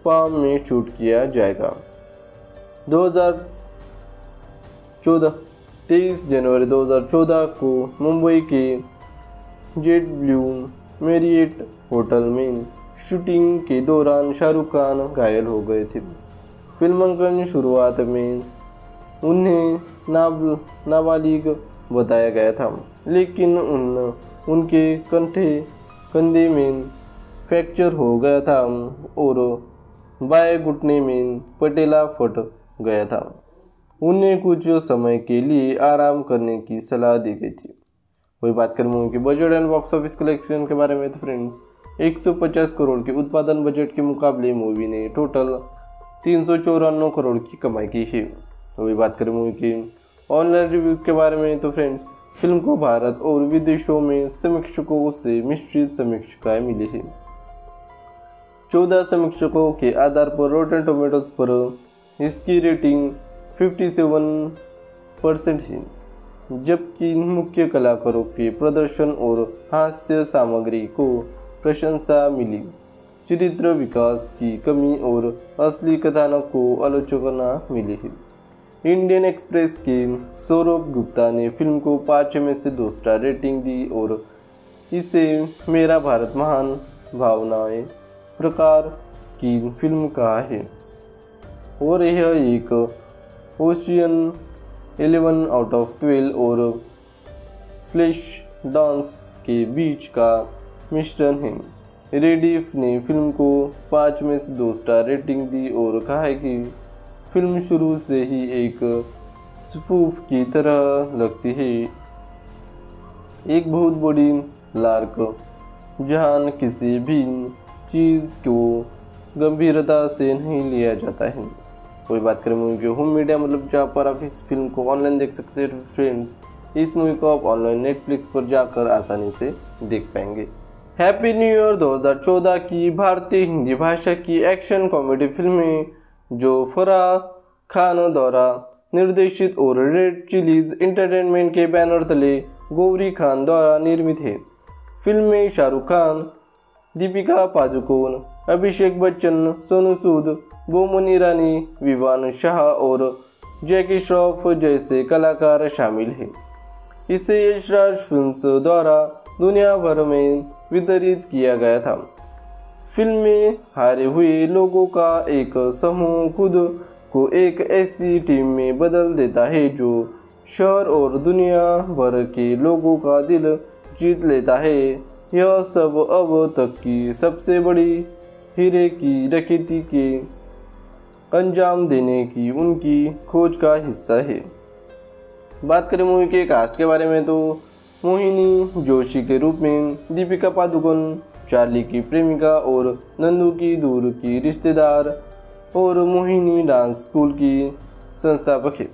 पाम में शूट किया जाएगा। 2014 तेईस जनवरी 2014 को मुंबई के जेट ब्लू मेरिएट होटल में शूटिंग के दौरान शाहरुख खान घायल हो गए थे। फिल्मांकन शुरुआत में उन्हें नाब, नाबालिग बताया गया था, लेकिन उन, उनके कंठे, कंधे में फ्रैक्चर हो गया था और बाएँ घुटने में पटेला फट गया था। उन्हें कुछ समय के लिए आराम करने की सलाह दी गई थी। वही बात करें मूवी की budget and box office collection के बारे में तो फ्रेंड्स 150 करोड़ के उत्पादन बजट के मुकाबले मूवी ने टोटल तीन करोड़ की कमाई की है। वही बात करें मूवी की ऑनलाइन रिव्यूज़ के बारे में तो फ्रेंड्स फ़िल्म को भारत और विदेशों में समीक्षकों से मिश्रित समीक्षाएँ मिली है। चौदह समीक्षकों के आधार पर रोटन टोमेटोज पर इसकी रेटिंग 57 परसेंट है जबकि मुख्य कलाकारों के प्रदर्शन और हास्य सामग्री को प्रशंसा मिली। चरित्र विकास की कमी और असली कथानक को आलोचना मिली। है इंडियन एक्सप्रेस के सौरभ गुप्ता ने फ़िल्म को पाँच में से दो स्टार रेटिंग दी और इसे मेरा भारत महान भावनाएँ प्रकार की फ़िल्म कहा है। और यह एक Ocean eleven out of twelve और फ्लैश डांस के बीच का मिश्रण है। रेडिफ ने फ़िल्म को पाँच में से दो स्टार रेटिंग दी और कहा है कि फ़िल्म शुरू से ही एक स्पूफ की तरह लगती है। एक बहुत बड़ी लार्क जहाँ किसी भी चीज़ को गंभीरता से नहीं लिया जाता है। कोई बात करें मूवी के होम मीडिया मतलब जहाँ पर आप इस फ़िल्म को ऑनलाइन देख सकते हैं फ्रेंड्स इस मूवी को आप ऑनलाइन नेटफ्लिक्स पर जाकर आसानी से देख पाएँगे। हैप्पी न्यू ईयर 2014 की भारतीय हिंदी भाषा की एक्शन कॉमेडी फ़िल्में जो फरा खान द्वारा निर्देशित और रेड चिलीज इंटरटेनमेंट के बैनर तले गौरी खान द्वारा निर्मित है। फ़िल्म में शाहरुख खान दीपिका पादुकोण, अभिषेक बच्चन, सोनू सूद बोमन ईरानी विवान शाह और जैकी श्रॉफ जैसे कलाकार शामिल हैं। इसे यशराज फिल्म्स द्वारा दुनिया भर में वितरित किया गया था। फ़िल्म में हारे हुए लोगों का एक समूह खुद को एक ऐसी टीम में बदल देता है जो शहर और दुनिया भर के लोगों का दिल जीत लेता है। यह सब अब तक की सबसे बड़ी हीरे की डकैती के अंजाम देने की उनकी खोज का हिस्सा है। बात करें मूवी के कास्ट के बारे में तो मोहिनी जोशी के रूप में दीपिका पादुकोण, चार्ली की प्रेमिका और नंदू की दूर की रिश्तेदार और मोहिनी डांस स्कूल की संस्थापक है।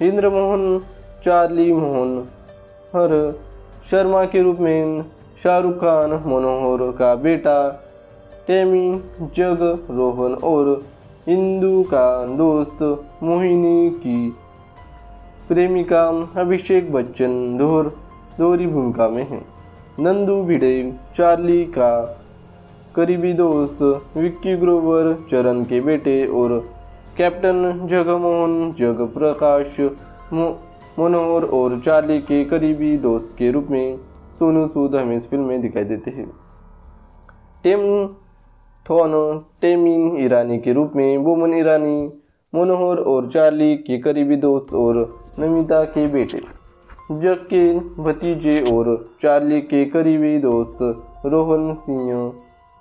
इंद्र मोहन चार्ली मोहन, हर शर्मा के रूप में शाहरुख खान, मनोहर का बेटा, टेमी, जग रोहन और इंदू का दोस्त मोहिनी की प्रेमिका अभिषेक बच्चन दोहर दोहरी भूमिका में है। नंदू भिड़े, चार्ली का करीबी दोस्त, विक्की ग्रोवर, चरण के बेटे और कैप्टन जगमोहन जग प्रकाश मनोहर और चार्ली के करीबी दोस्त के रूप में सोनू सूद हमें इस फ़िल्म में दिखाई देते हैं। टेम थोन टेमिन ईरानी के रूप में बोमन ईरानी, मनोहर और चार्ली के करीबी दोस्त और नमिता के बेटे। जग के भतीजे और चार्ली के करीबी दोस्त रोहन सिंह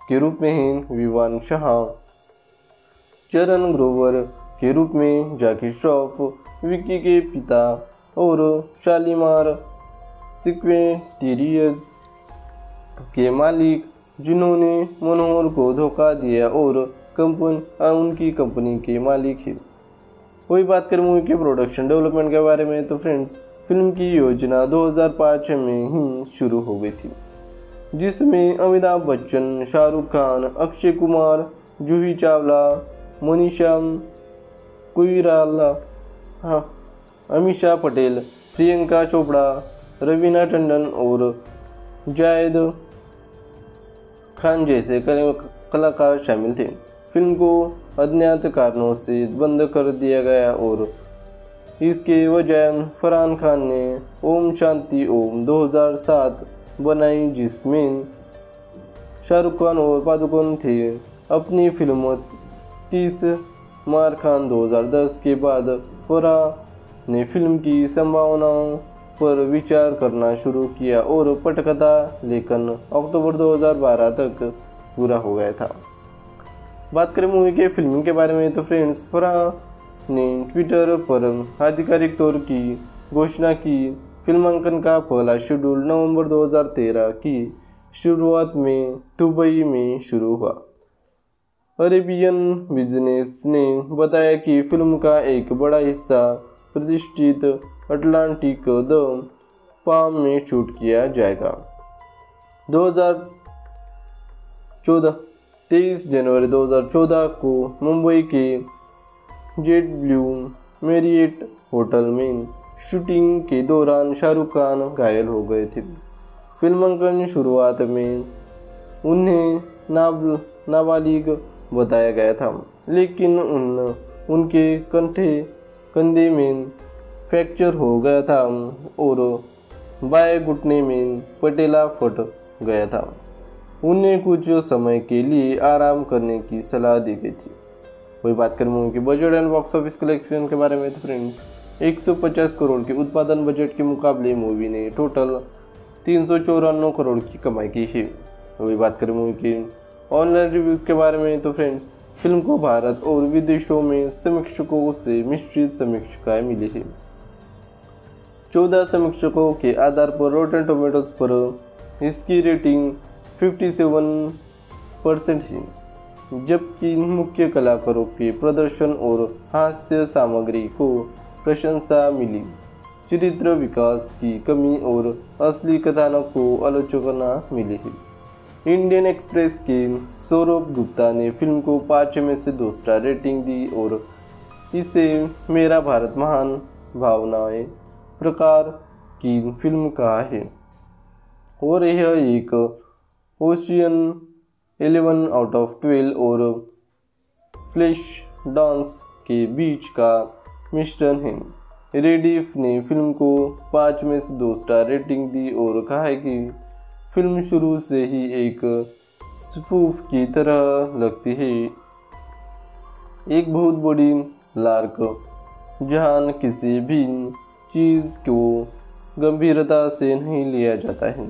के रूप में हैं विवान शाह। चरण ग्रोवर के रूप में जाकी श्रॉफ, विक्की के पिता और शालीमार सिक्वेटिरियज के मालिक जिन्होंने मनोहर को धोखा दिया और कंपन उनकी कंपनी के मालिक है। वही बात करें मूवी के प्रोडक्शन डेवलपमेंट के बारे में तो फ्रेंड्स फ़िल्म की योजना 2005 में ही शुरू हो गई थी, जिसमें अमिताभ बच्चन, शाहरुख खान, अक्षय कुमार, जूही चावला, मनीषा कुराला हाँ अमीषा पटेल, प्रियंका चोपड़ा रवीना टंडन और जायद खान जैसे कलाकार शामिल थे। फ़िल्म को अज्ञात कारणों से बंद कर दिया गया और इसके वजह फरहान खान ने ओम शांति ओम 2007 बनाई, जिसमें शाहरुख खान और पादुकोण थे। अपनी फ़िल्म तीस मार खान 2010 के बाद फरा ने फ़िल्म की संभावनाओं पर विचार करना शुरू किया और पटकथा लेखन अक्टूबर 2012 तक पूरा हो गया था। बात करें मूवी के फिल्मिंग के बारे में तो फ्रेंड्स, फरा ने ट्विटर पर आधिकारिक तौर की घोषणा की। फिल्मांकन का पहला शेड्यूल नवंबर 2013 की शुरुआत में दुबई में शुरू हुआ। अरेबियन बिज़नेस ने बताया कि फ़िल्म का एक बड़ा हिस्सा प्रतिष्ठित अटलांटिक द पाम में शूट किया जाएगा। 2014 तेईस जनवरी 2014 को मुंबई के जेट ब्लू मेरिएट होटल में शूटिंग के दौरान शाहरुख खान घायल हो गए थे। फिल्मांकन शुरुआत में उन्हें नाब, नाबालिग बताया गया था, लेकिन उन, उनके कंठे, कंधे में फ्रैक्चर हो गया था और बाएँ घुटने में पटेला फट गया था। उन्हें कुछ समय के लिए आराम करने की सलाह दी गई थी। वही बात करें मूवी की budget and box office collection के बारे में तो फ्रेंड्स 150 करोड़ के उत्पादन बजट के मुकाबले मूवी ने टोटल तीन करोड़ की कमाई की है। वही बात करें मूवी की ऑनलाइन रिव्यूज़ के बारे में तो फ्रेंड्स फ़िल्म को भारत और विदेशों में समीक्षकों से मिश्रित समीक्षाएँ मिली है। चौदह समीक्षकों के आधार पर रोटन टोमेटोज पर इसकी रेटिंग 57 परसेंट है जबकि मुख्य कलाकारों के प्रदर्शन और हास्य सामग्री को प्रशंसा मिली। चरित्र विकास की कमी और असली कथानक को आलोचना मिली है इंडियन एक्सप्रेस के सौरभ गुप्ता ने फ़िल्म को पाँच में से दो स्टार रेटिंग दी और इसे मेरा भारत महान भावनाएँ प्रकार की फ़िल्म कहा है। और यह एक Ocean Eleven out of Twelve और फ्लैश डांस के बीच का मिश्रण है। रेडिफ ने फ़िल्म को पाँच में से दो स्टार रेटिंग दी और कहा है कि फ़िल्म शुरू से ही एक स्फूफ की तरह लगती है। एक बहुत बड़ी लार्क जहान किसी भी चीज़ को गंभीरता से नहीं लिया जाता है।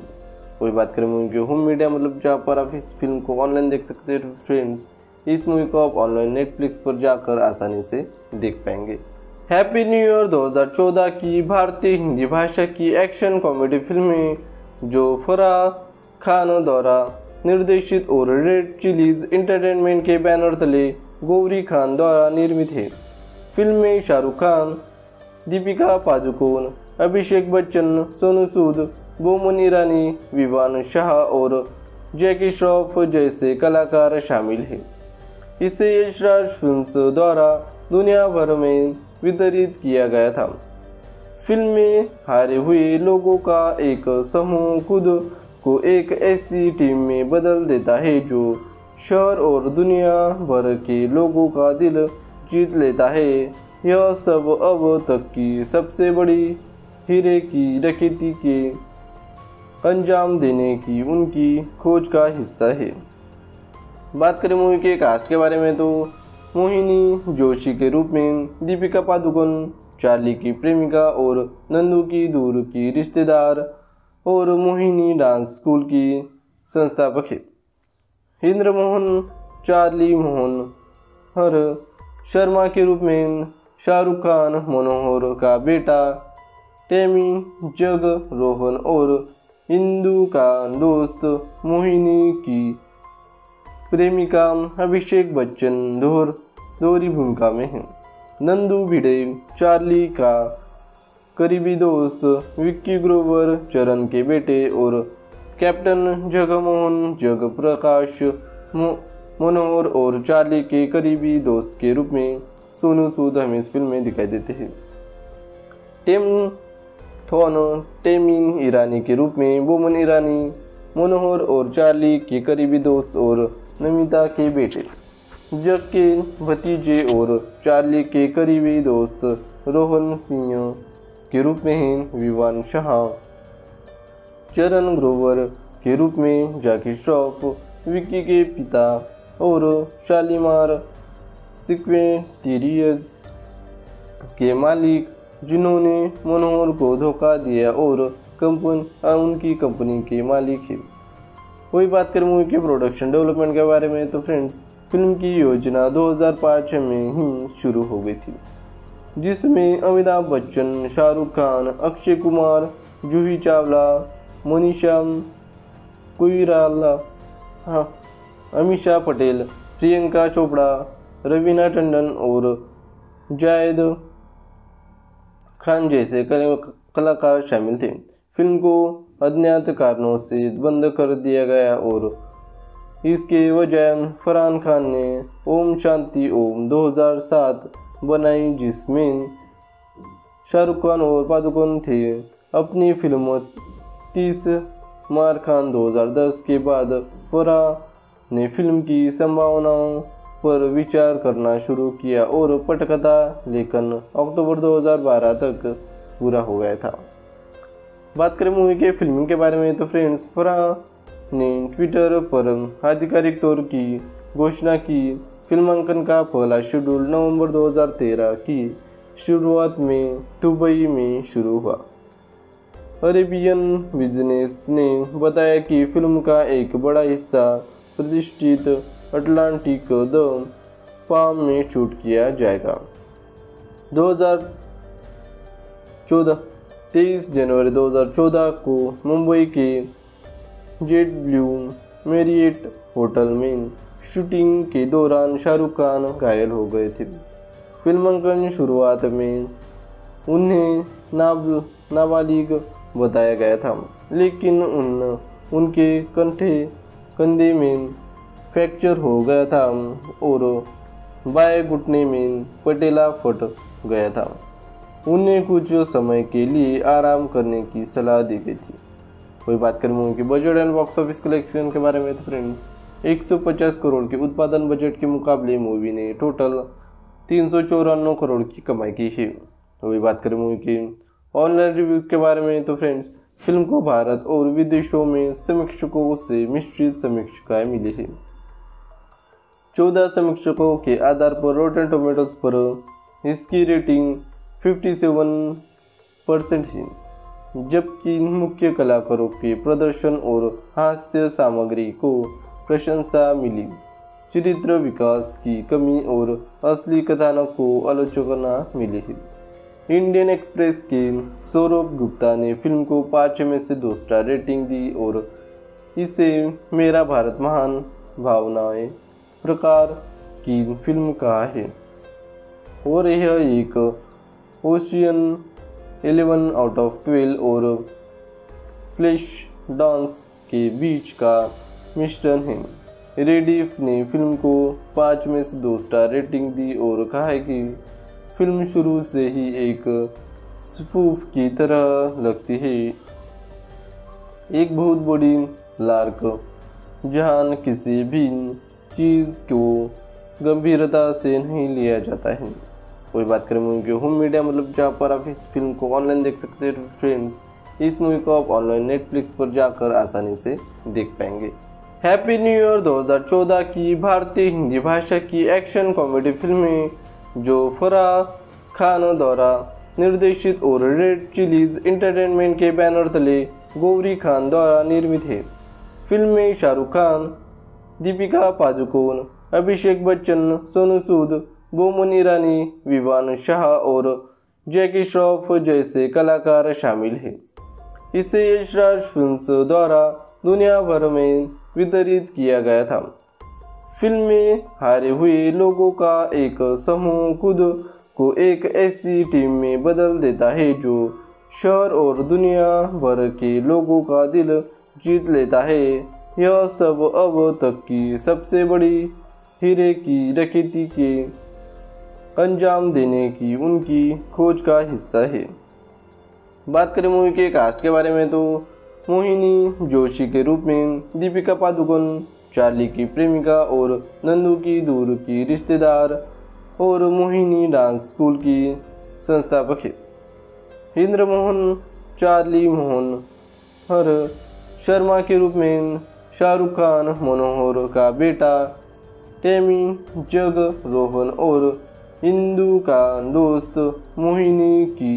कोई बात करें मूवी की होम मीडिया मतलब जहाँ पर आप इस फ़िल्म को ऑनलाइन देख सकते हैं फ्रेंड्स इस मूवी को आप ऑनलाइन नेटफ्लिक्स पर जाकर आसानी से देख पाएँगे। हैप्पी न्यू ईयर 2014 की भारतीय हिंदी भाषा की एक्शन कॉमेडी फ़िल्में जो फरा खान द्वारा निर्देशित और रेड चिलीज इंटरटेनमेंट के बैनर तले गौरी खान द्वारा निर्मित है। फ़िल्म में शाहरुख खान दीपिका पादुकोण, अभिषेक बच्चन, सोनू सूद बोमन ईरानी विवान शाह और जैकी श्रॉफ जैसे कलाकार शामिल हैं। इसे यशराज फिल्म्स द्वारा दुनिया भर में वितरित किया गया था। फ़िल्म में हारे हुए लोगों का एक समूह खुद को एक ऐसी टीम में बदल देता है जो शहर और दुनिया भर के लोगों का दिल जीत लेता है। यह सब अब तक की सबसे बड़ी हीरे की डकैती के अंजाम देने की उनकी खोज का हिस्सा है। बात करें मूवी के कास्ट के बारे में तो मोहिनी जोशी के रूप में दीपिका पादुकोण, चार्ली की प्रेमिका और नंदू की दूर की रिश्तेदार और मोहिनी डांस स्कूल की संस्थापक है। इंद्र मोहन चार्ली मोहन, हर शर्मा के रूप में शाहरुख खान, मनोहर का बेटा, टेमी, जग, रोहन और इंदू का दोस्त मोहिनी की प्रेमिका अभिषेक बच्चन दोहर, दोहरी भूमिका में है। नंदू भिड़े, चार्ली का करीबी दोस्त, विक्की ग्रोवर, चरण के बेटे और कैप्टन जगमोहन जग प्रकाश मनोहर और चार्ली के करीबी दोस्त के रूप में सोनू सूद हमें इस फ़िल्म में दिखाई देते हैं। टेम थोन, टेमिन ईरानी के रूप में बोमन ईरानी, मनोहर और चार्ली के करीबी दोस्त और नमिता के बेटे। जग के भतीजे और चार्ली के करीबी दोस्त रोहन सिंह के रूप में हैं विवान शाह। चरण ग्रोवर के रूप में जाकी श्रॉफ, विक्की के पिता और शालीमार सिक्वेंटीरियज के मालिक, जिन्होंने मनोहर को धोखा दिया और कंपन उनकी कंपनी के मालिक है। वही बात करें मूवी के प्रोडक्शन डेवलपमेंट के बारे में तो फ्रेंड्स फ़िल्म की योजना 2005 में ही शुरू हो गई थी, जिसमें अमिताभ बच्चन, शाहरुख खान, अक्षय कुमार, जूही चावला, मनीषा कोईराला हाँ अमीषा पटेल, प्रियंका चोपड़ा रवीना टंडन और जायद खान जैसे कलाकार शामिल थे। फ़िल्म को अज्ञात कारणों से बंद कर दिया गया और इसके वजह फरहान खान ने ओम शांति ओम 2007 बनाई, जिसमें शाहरुख खान और पादुकोण थे। अपनी फ़िल्म तीस मार खान 2010 के बाद फरा ने फ़िल्म की संभावनाओं पर विचार करना शुरू किया और पटकथा लेखन अक्टूबर 2012 तक पूरा हो गया था। बात करें मूवी के फिल्मिंग के बारे में तो फ्रेंड्स फरहा ने ट्विटर पर आधिकारिक तौर की घोषणा की। फिल्मांकन का पहला शेड्यूल नवंबर 2013 की शुरुआत में दुबई में शुरू हुआ। अरेबियन बिज़नेस ने बताया कि फ़िल्म का एक बड़ा हिस्सा प्रतिष्ठित अटलांटिक द पाम में शूट किया जाएगा। 2014 तेईस जनवरी 2014 को मुंबई के जेट ब्लू मेरिएट होटल में शूटिंग के दौरान शाहरुख खान घायल हो गए थे। फिल्मांकन शुरुआत में उन्हें नाब नाबालिग बताया गया था, लेकिन उन, उनके कंठे, कंधे में फ्रैक्चर हो गया था और बाएँ घुटने में पटेला फट गया था। उन्हें कुछ समय के लिए आराम करने की सलाह दी गई थी। वही बात करें मूवी की budget and box office collection के बारे में तो फ्रेंड्स 150 करोड़ के उत्पादन बजट के मुकाबले मूवी ने टोटल तीन करोड़ की कमाई की है वही बात करें मूवी की ऑनलाइन रिव्यूज़ के बारे में तो फ्रेंड्स फ़िल्म को भारत और विदेशों में समीक्षकों से मिश्रित समीक्षाएँ मिली है चौदह समीक्षकों के आधार पर रोटन टोमेटोज पर इसकी रेटिंग 57 परसेंट है जबकि मुख्य कलाकारों के प्रदर्शन और हास्य सामग्री को प्रशंसा मिली। चरित्र विकास की कमी और असली कथानक को आलोचना मिली है इंडियन एक्सप्रेस के सौरभ गुप्ता ने फ़िल्म को पाँच में से दो स्टार रेटिंग दी और इसे मेरा भारत महान भावनाएँ प्रकार की फ़िल्म कहा है। और यह एक Ocean Eleven out of Twelve और फ्लैश डांस के बीच का मिश्रण है। रेडिफ ने फ़िल्म को पाँच में से दो स्टार रेटिंग दी और कहा है कि फ़िल्म शुरू से ही एक स्पूफ की तरह लगती है। एक बहुत बड़ी लार्क जहान किसी भी चीज़ को गंभीरता से नहीं लिया जाता है। कोई बात करें, मूवी की होम मीडिया मतलब जहाँ पर आप इस फ़िल्म को ऑनलाइन देख सकते हैं फ्रेंड्स इस मूवी को आप ऑनलाइन नेटफ्लिक्स पर जाकर आसानी से देख पाएँगे। हैप्पी न्यू ईयर 2014 की भारतीय हिंदी भाषा की एक्शन कॉमेडी फ़िल्में जो फरा खान द्वारा निर्देशित और रेड चिलीज इंटरटेनमेंट के बैनर तले गौरी खान द्वारा निर्मित है। फ़िल्म में शाहरुख खान दीपिका पादुकोण, अभिषेक बच्चन, सोनू सूद बोमन ईरानी विवान शाह और जैकी श्रॉफ जैसे कलाकार शामिल हैं। इसे यशराज फिल्म्स द्वारा दुनिया भर में वितरित किया गया था। फ़िल्म में हारे हुए लोगों का एक समूह खुद को एक ऐसी टीम में बदल देता है जो शहर और दुनिया भर के लोगों का दिल जीत लेता है। यह सब अब तक की सबसे बड़ी हीरे की डकैती के अंजाम देने की उनकी खोज का हिस्सा है। बात करें मूवी के कास्ट के बारे में तो मोहिनी जोशी के रूप में दीपिका पादुकोण, चार्ली की प्रेमिका और नंदू की दूर की रिश्तेदार और मोहिनी डांस स्कूल की संस्थापक है। इंद्र मोहन चार्ली मोहन, हर शर्मा के रूप में शाहरुख खान, मनोहर का बेटा, टेमी, जग रोहन और इंदु का दोस्त मोहिनी की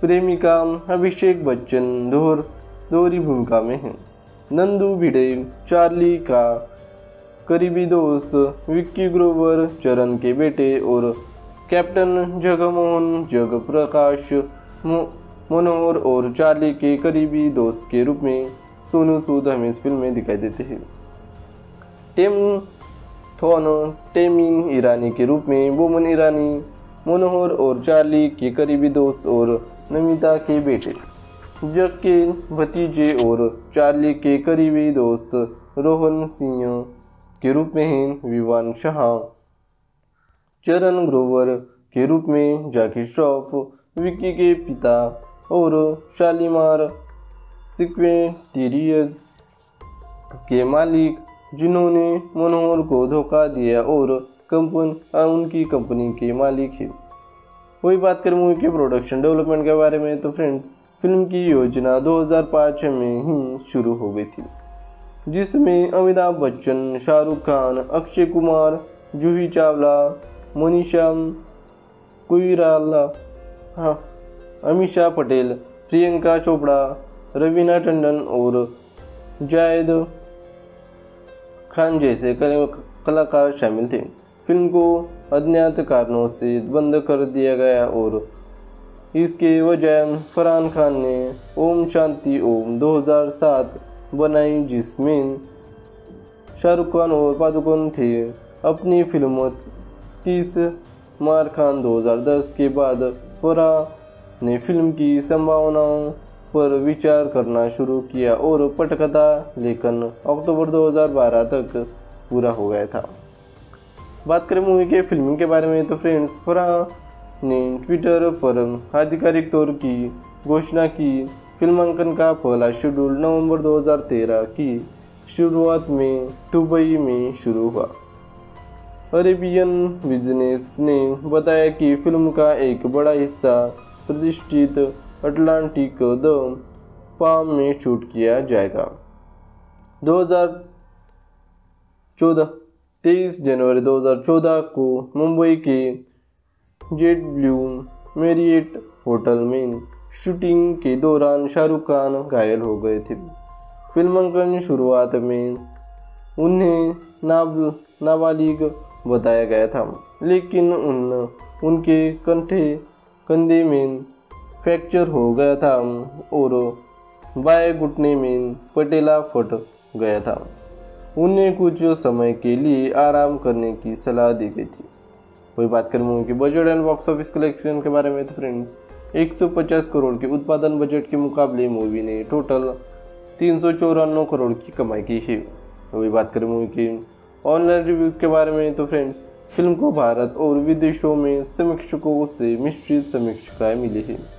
प्रेमिका अभिषेक बच्चन दोहर दोहरी भूमिका में है। नंदू भिड़े, चार्ली का करीबी दोस्त, विक्की ग्रोवर, चरण के बेटे और कैप्टन जगमोहन जग प्रकाश मनोहर और चार्ली के करीबी दोस्त के रूप में सोनू सूद हमें इस फ़िल्म में दिखाई देते हैं। टेम थोन टेमिन ईरानी के रूप में बोमन ईरानी, मनोहर और चार्ली के करीबी दोस्त और नमिता के बेटे। जग के भतीजे और चार्ली के करीबी दोस्त रोहन सिंह के रूप में हैं विवान शाह। चरण ग्रोवर के रूप में जाकी श्रॉफ, विक्की के पिता और शालीमार सिक्वेंटेरियज के मालिक, जिन्होंने मनोहर को धोखा दिया और कंपन उनकी कंपनी के मालिक है। वही बात करें मूवी के प्रोडक्शन डेवलपमेंट के बारे में तो फ्रेंड्स फ़िल्म की योजना 2005 में ही शुरू हो गई थी, जिसमें अमिताभ बच्चन, शाहरुख खान, अक्षय कुमार, जूही चावला, मनीषा कुईराला हाँ अमीषा पटेल, प्रियंका चोपड़ा रवीना टंडन और जायद खान जैसे कलाकार शामिल थे। फ़िल्म को अज्ञात कारणों से बंद कर दिया गया और इसके वजह फरहान खान ने ओम शांति ओम 2007 बनाई, जिसमें शाहरुख खान और पादुकोण थे। अपनी फ़िल्म तीस मार खान 2010 के बाद फरा ने फ़िल्म की संभावनाओं पर विचार करना शुरू किया और पटकथा लेखन अक्टूबर 2012 तक पूरा हो गया था। बात करें मूवी के फिल्मिंग के बारे में तो फ्रेंड्स फरा ने ट्विटर पर आधिकारिक तौर की घोषणा की। फिल्मांकन का पहला शेड्यूल नवंबर 2013 की शुरुआत में दुबई में शुरू हुआ। अरेबियन बिज़नेस ने बताया कि फ़िल्म का एक बड़ा हिस्सा प्रतिष्ठित अटलांटिक द पाम में शूट किया जाएगा। 2014 तेईस जनवरी 2014 को मुंबई के जेट ब्लू मेरिएट होटल में शूटिंग के दौरान शाहरुख खान घायल हो गए थे। फिल्मांकन शुरुआत में उन्हें नाब, नाबालिग बताया गया था, लेकिन उन, उनके कंठे, कंधे में फ्रैक्चर हो गया था और बाएँ घुटने में पटेला फट गया था। उन्हें कुछ समय के लिए आराम करने की सलाह दी गई थी। वही बात करें मूवी की budget and box office collection के बारे में तो फ्रेंड्स 150 करोड़ के उत्पादन बजट के मुकाबले मूवी ने टोटल तीन सौ चौरानवे करोड़ की कमाई की है वही बात करें मूवी की ऑनलाइन रिव्यूज़ के बारे में तो फ्रेंड्स फ़िल्म को भारत और विदेशों में समीक्षकों से मिश्रित समीक्षाएँ मिली है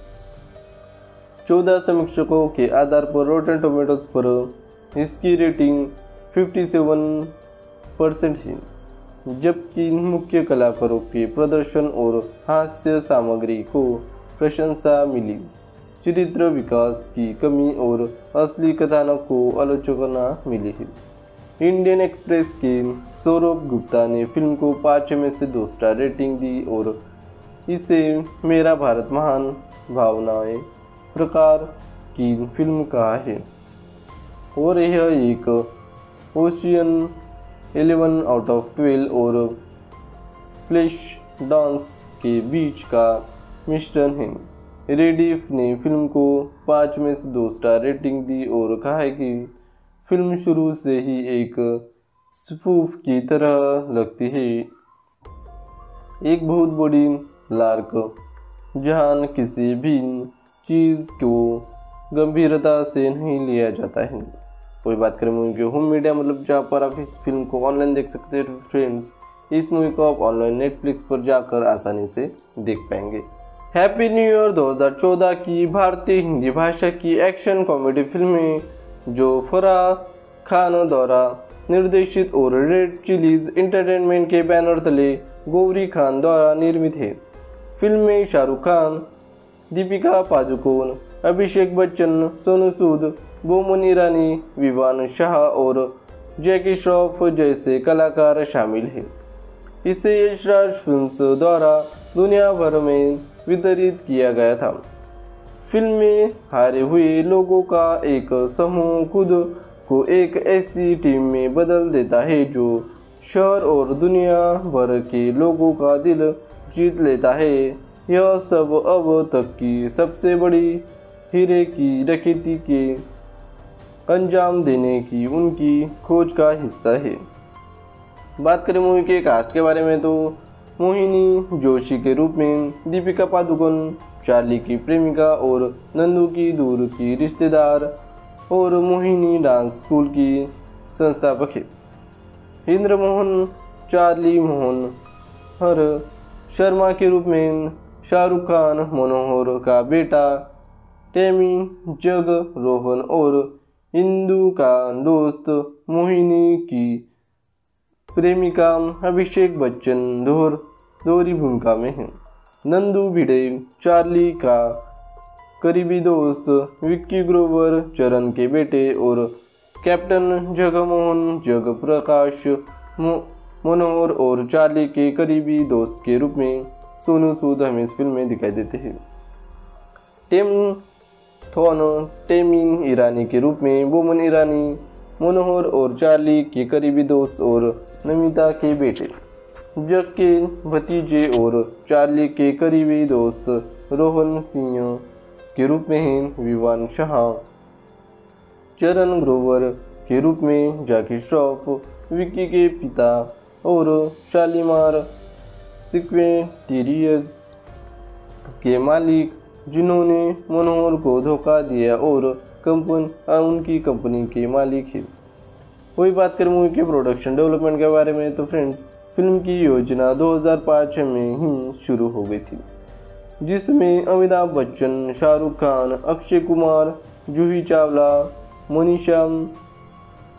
चौदह समीक्षकों के आधार पर रोटन टोमेटोज पर इसकी रेटिंग 57 परसेंट है जबकि मुख्य कलाकारों के प्रदर्शन और हास्य सामग्री को प्रशंसा मिली। चरित्र विकास की कमी और असली कथानक को आलोचना मिली। है इंडियन एक्सप्रेस के सौरभ गुप्ता ने फ़िल्म को पाँच में से दो स्टार रेटिंग दी और इसे मेरा भारत महान भावनाएँ प्रकार की फ़िल्म कहा है। और यह एक Ocean Eleven out of Twelve और फ्लैश डांस के बीच का मिश्रण है। रेडिफ ने फ़िल्म को पाँच में से दो स्टार रेटिंग दी और कहा है कि फ़िल्म शुरू से ही एक स्पूफ की तरह लगती है। एक बहुत बड़ी लार्क, जहाँ किसी भी चीज़ को गंभीरता से नहीं लिया जाता है? कोई बात करें मूवी की होम मीडिया मतलब जहाँ पर आप इस फ़िल्म को ऑनलाइन देख सकते हैं फ्रेंड्स इस मूवी को आप ऑनलाइन नेटफ्लिक्स पर जाकर आसानी से देख पाएँगे। हैप्पी न्यू ईयर 2014 की भारतीय हिंदी भाषा की एक्शन कॉमेडी फ़िल्में जो फरा खान द्वारा निर्देशित और रेड चिलीज इंटरटेनमेंट के बैनर तले गौरी खान द्वारा निर्मित है। फ़िल्म में शाहरुख खान दीपिका पादुकोण, अभिषेक बच्चन, सोनू सूद बोमन ईरानी विवान शाह और जैकी श्रॉफ जैसे कलाकार शामिल हैं। इसे यशराज फिल्म्स द्वारा दुनिया भर में वितरित किया गया था। फ़िल्म में हारे हुए लोगों का एक समूह खुद को एक ऐसी टीम में बदल देता है जो शहर और दुनिया भर के लोगों का दिल जीत लेता है। यह सब अब तक की सबसे बड़ी हीरे की डकैती के अंजाम देने की उनकी खोज का हिस्सा है। बात करें मूवी के कास्ट के बारे में तो मोहिनी जोशी के रूप में दीपिका पादुकोण, चार्ली की प्रेमिका और नंदू की दूर की रिश्तेदार और मोहिनी डांस स्कूल की संस्थापक है। इंद्र मोहन चार्ली मोहन, हर शर्मा के रूप में शाहरुख खान, मनोहर का बेटा, टेमी, जग रोहन और इंदु का दोस्त मोहिनी की प्रेमिका अभिषेक बच्चन दोहर दोहरी भूमिका में है। नंदू भिड़े, चार्ली का करीबी दोस्त, विक्की ग्रोवर, चरण के बेटे और कैप्टन जगमोहन, जगप्रकाश मनोहर और चार्ली के करीबी दोस्त के रूप में सोनू सूद हमें इस फ़िल्म में दिखाई देते हैं। टेम थोनो टेमिन ईरानी के रूप में बोमन ईरानी, मनोहर और चार्ली के करीबी दोस्त और नमिता के बेटे। जग के भतीजे और चार्ली के करीबी दोस्त रोहन सिंह के रूप में हैं विवान शाह। चरण ग्रोवर के रूप में जाकी श्रॉफ, विक्की के पिता और शालीमार सिक्वेटीरियस के मालिक, जिन्होंने मनोहर को धोखा दिया और कंपन उनकी कंपनी के मालिक हैं। वही बात करें मूवी के प्रोडक्शन डेवलपमेंट के बारे में तो फ्रेंड्स फ़िल्म की योजना 2005 में ही शुरू हो गई थी। जिसमें अमिताभ बच्चन, शाहरुख खान, अक्षय कुमार, जूही चावला, मनीषा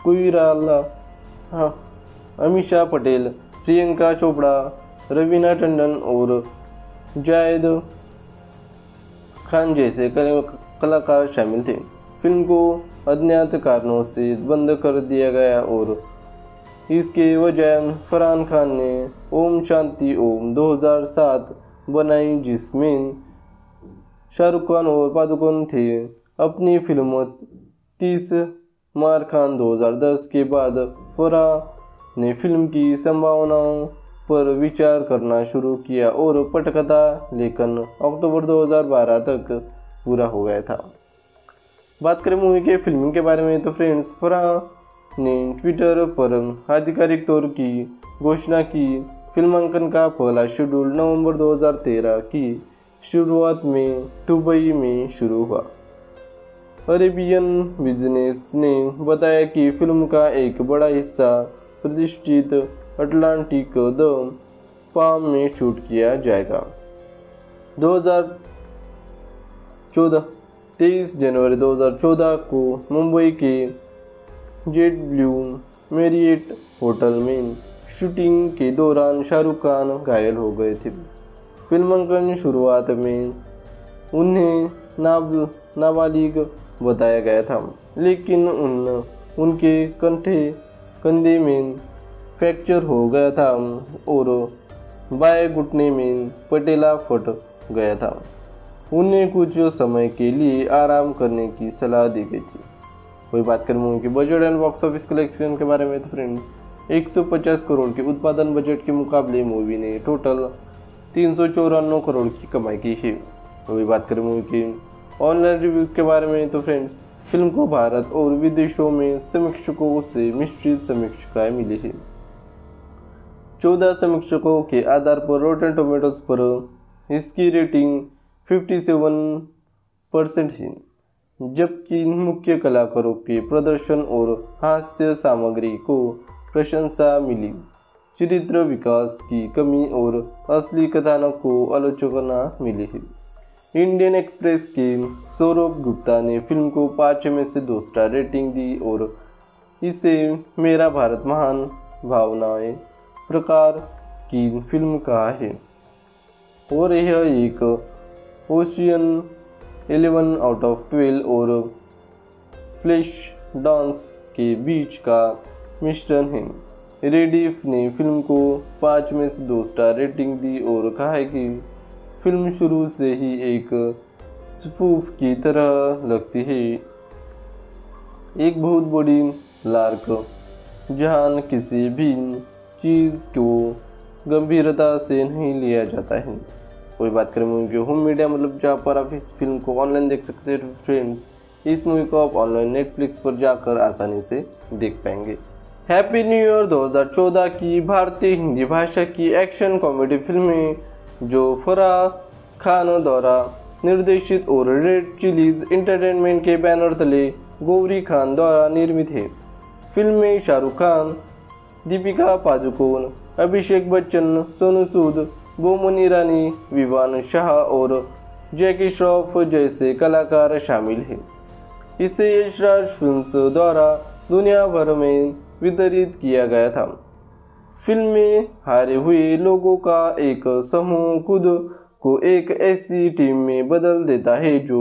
कुईराला हाँ अमीषा पटेल, प्रियंका चोपड़ा रवीना टंडन और जायद खान जैसे कलाकार शामिल थे। फ़िल्म को अज्ञात कारणों से बंद कर दिया गया और इसके वजह फरहान खान ने ओम शांति ओम 2007 बनाई, जिसमें शाहरुख खान और पादुकोण थे। अपनी फ़िल्म तीस मार खान 2010 के बाद फरा ने फ़िल्म की संभावनाओं पर विचार करना शुरू किया और पटकथा लेखन अक्टूबर 2012 तक पूरा हो गया था। बात करें मूवी के फिल्मिंग के बारे में तो फ्रेंड्स, फरा ने ट्विटर पर आधिकारिक तौर की घोषणा की। फिल्मांकन का पहला शेड्यूल नवंबर 2013 की शुरुआत में दुबई में शुरू हुआ। अरेबियन बिज़नेस ने बताया कि फ़िल्म का एक बड़ा हिस्सा प्रतिष्ठित अटलांटिक द पाम में शूट किया जाएगा। 2014 तेईस जनवरी 2014 को मुंबई के जेट ब्लू मेरिएट होटल में शूटिंग के दौरान शाहरुख खान घायल हो गए थे। फिल्मांकन शुरुआत में उन्हें नाब नाबालिग बताया गया था, लेकिन उन उनके कंठे कंधे में फ्रैक्चर हो गया था और बाएँ घुटने में पटेला फट गया था। उन्हें कुछ समय के लिए आराम करने की सलाह दी गई थी। वही बात करें मूवी की budget and box office collection के बारे में तो फ्रेंड्स 150 करोड़ के उत्पादन बजट के मुकाबले मूवी ने टोटल तीन सौ चौरानवे करोड़ की कमाई की है। वही बात करें मूवी की ऑनलाइन रिव्यूज़ के बारे में तो फ्रेंड्स फ़िल्म को भारत और विदेशों में समीक्षकों से मिश्रित समीक्षाएँ मिली है। चौदह समीक्षकों के आधार पर रोटन टोमेटोज पर इसकी रेटिंग 57 परसेंट है जबकि मुख्य कलाकारों के प्रदर्शन और हास्य सामग्री को प्रशंसा मिली। चरित्र विकास की कमी और असली कथानक को आलोचना मिली है। इंडियन एक्सप्रेस के सौरभ गुप्ता ने फ़िल्म को पाँच में से दो स्टार रेटिंग दी और इसे मेरा भारत महान भावनाएँ प्रकार की फ़िल्म कहा है। और यह एक Ocean Eleven out of Twelve और फ्लैश डांस के बीच का मिश्रण है। रेडिफ ने फ़िल्म को पाँच में से दो स्टार रेटिंग दी और कहा है कि फ़िल्म शुरू से ही एक सफूफ की तरह लगती है। एक बहुत बड़ी लार्क जहान किसी भी चीज़ को गंभीरता से नहीं लिया जाता है। कोई बात करें, मूवी की होम मीडिया मतलब जहाँ पर आप इस फ़िल्म को ऑनलाइन देख सकते हैं फ्रेंड्स इस मूवी को आप ऑनलाइन नेटफ्लिक्स पर जाकर आसानी से देख पाएँगे। हैप्पी न्यू ईयर 2014 की भारतीय हिंदी भाषा की एक्शन कॉमेडी फ़िल्में जो फरा खान द्वारा निर्देशित और रेड चिलीज इंटरटेनमेंट के बैनर तले गौरी खान द्वारा निर्मित है। फ़िल्म में शाहरुख खान दीपिका पादुकोण, अभिषेक बच्चन, सोनू सूद बोमन ईरानी विवान शाह और जैकी श्रॉफ जैसे कलाकार शामिल हैं। इसे यशराज फिल्म्स द्वारा दुनिया भर में वितरित किया गया था। फ़िल्म में हारे हुए लोगों का एक समूह खुद को एक ऐसी टीम में बदल देता है जो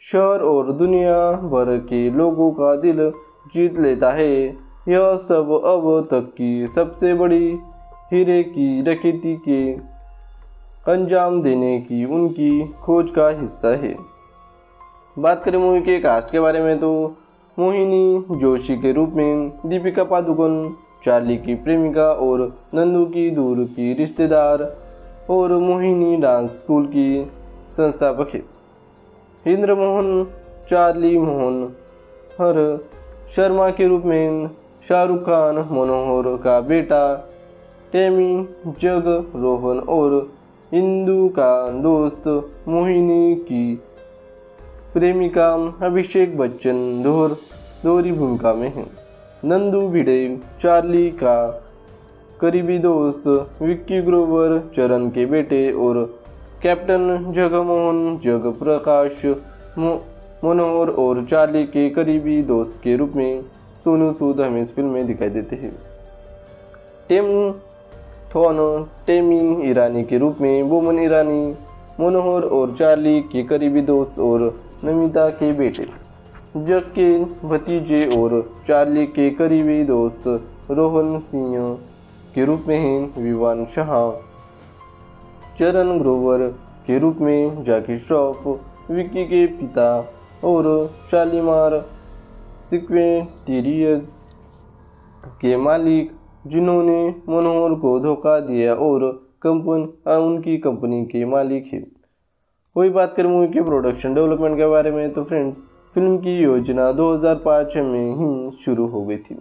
शहर और दुनिया भर के लोगों का दिल जीत लेता है। यह सब अब तक की सबसे बड़ी हीरे की डकैती के अंजाम देने की उनकी खोज का हिस्सा है। बात करें मूवी के कास्ट के बारे में तो मोहिनी जोशी के रूप में दीपिका पादुकोण, चार्ली की प्रेमिका और नंदू की दूर की रिश्तेदार और मोहिनी डांस स्कूल की संस्थापक है। इंद्र मोहन चार्ली मोहन, हर शर्मा के रूप में शाहरुख खान, मनोहर का बेटा, टेमी, जग, रोहन और इंदू का दोस्त मोहिनी की प्रेमिका अभिषेक बच्चन, दोहर, दोहरी भूमिका में है। नंदू भिड़े, चार्ली का करीबी दोस्त, विक्की ग्रोवर, चरण के बेटे और कैप्टन जगमोहन जग प्रकाश मनोहर और चार्ली के करीबी दोस्त के रूप में सोनू सूद हमें इस फ़िल्म में दिखाई देते हैं। टेम थोन टेमिन ईरानी के रूप में बोमन ईरानी, मनोहर और चार्ली के करीबी दोस्त और नमिता के बेटे। जग के भतीजे और चार्ली के करीबी दोस्त रोहन सिंह के रूप में हैं विवान शाह। चरण ग्रोवर के रूप में जाकी श्रॉफ, विक्की के पिता और शालीमार सिक्वेटेरियस के मालिक, जिन्होंने मनोहर को धोखा दिया और कंपन उनकी कंपनी के मालिक है। वही बात करें मूवी के प्रोडक्शन डेवलपमेंट के बारे में तो फ्रेंड्स फ़िल्म की योजना 2005 में ही शुरू हो गई थी,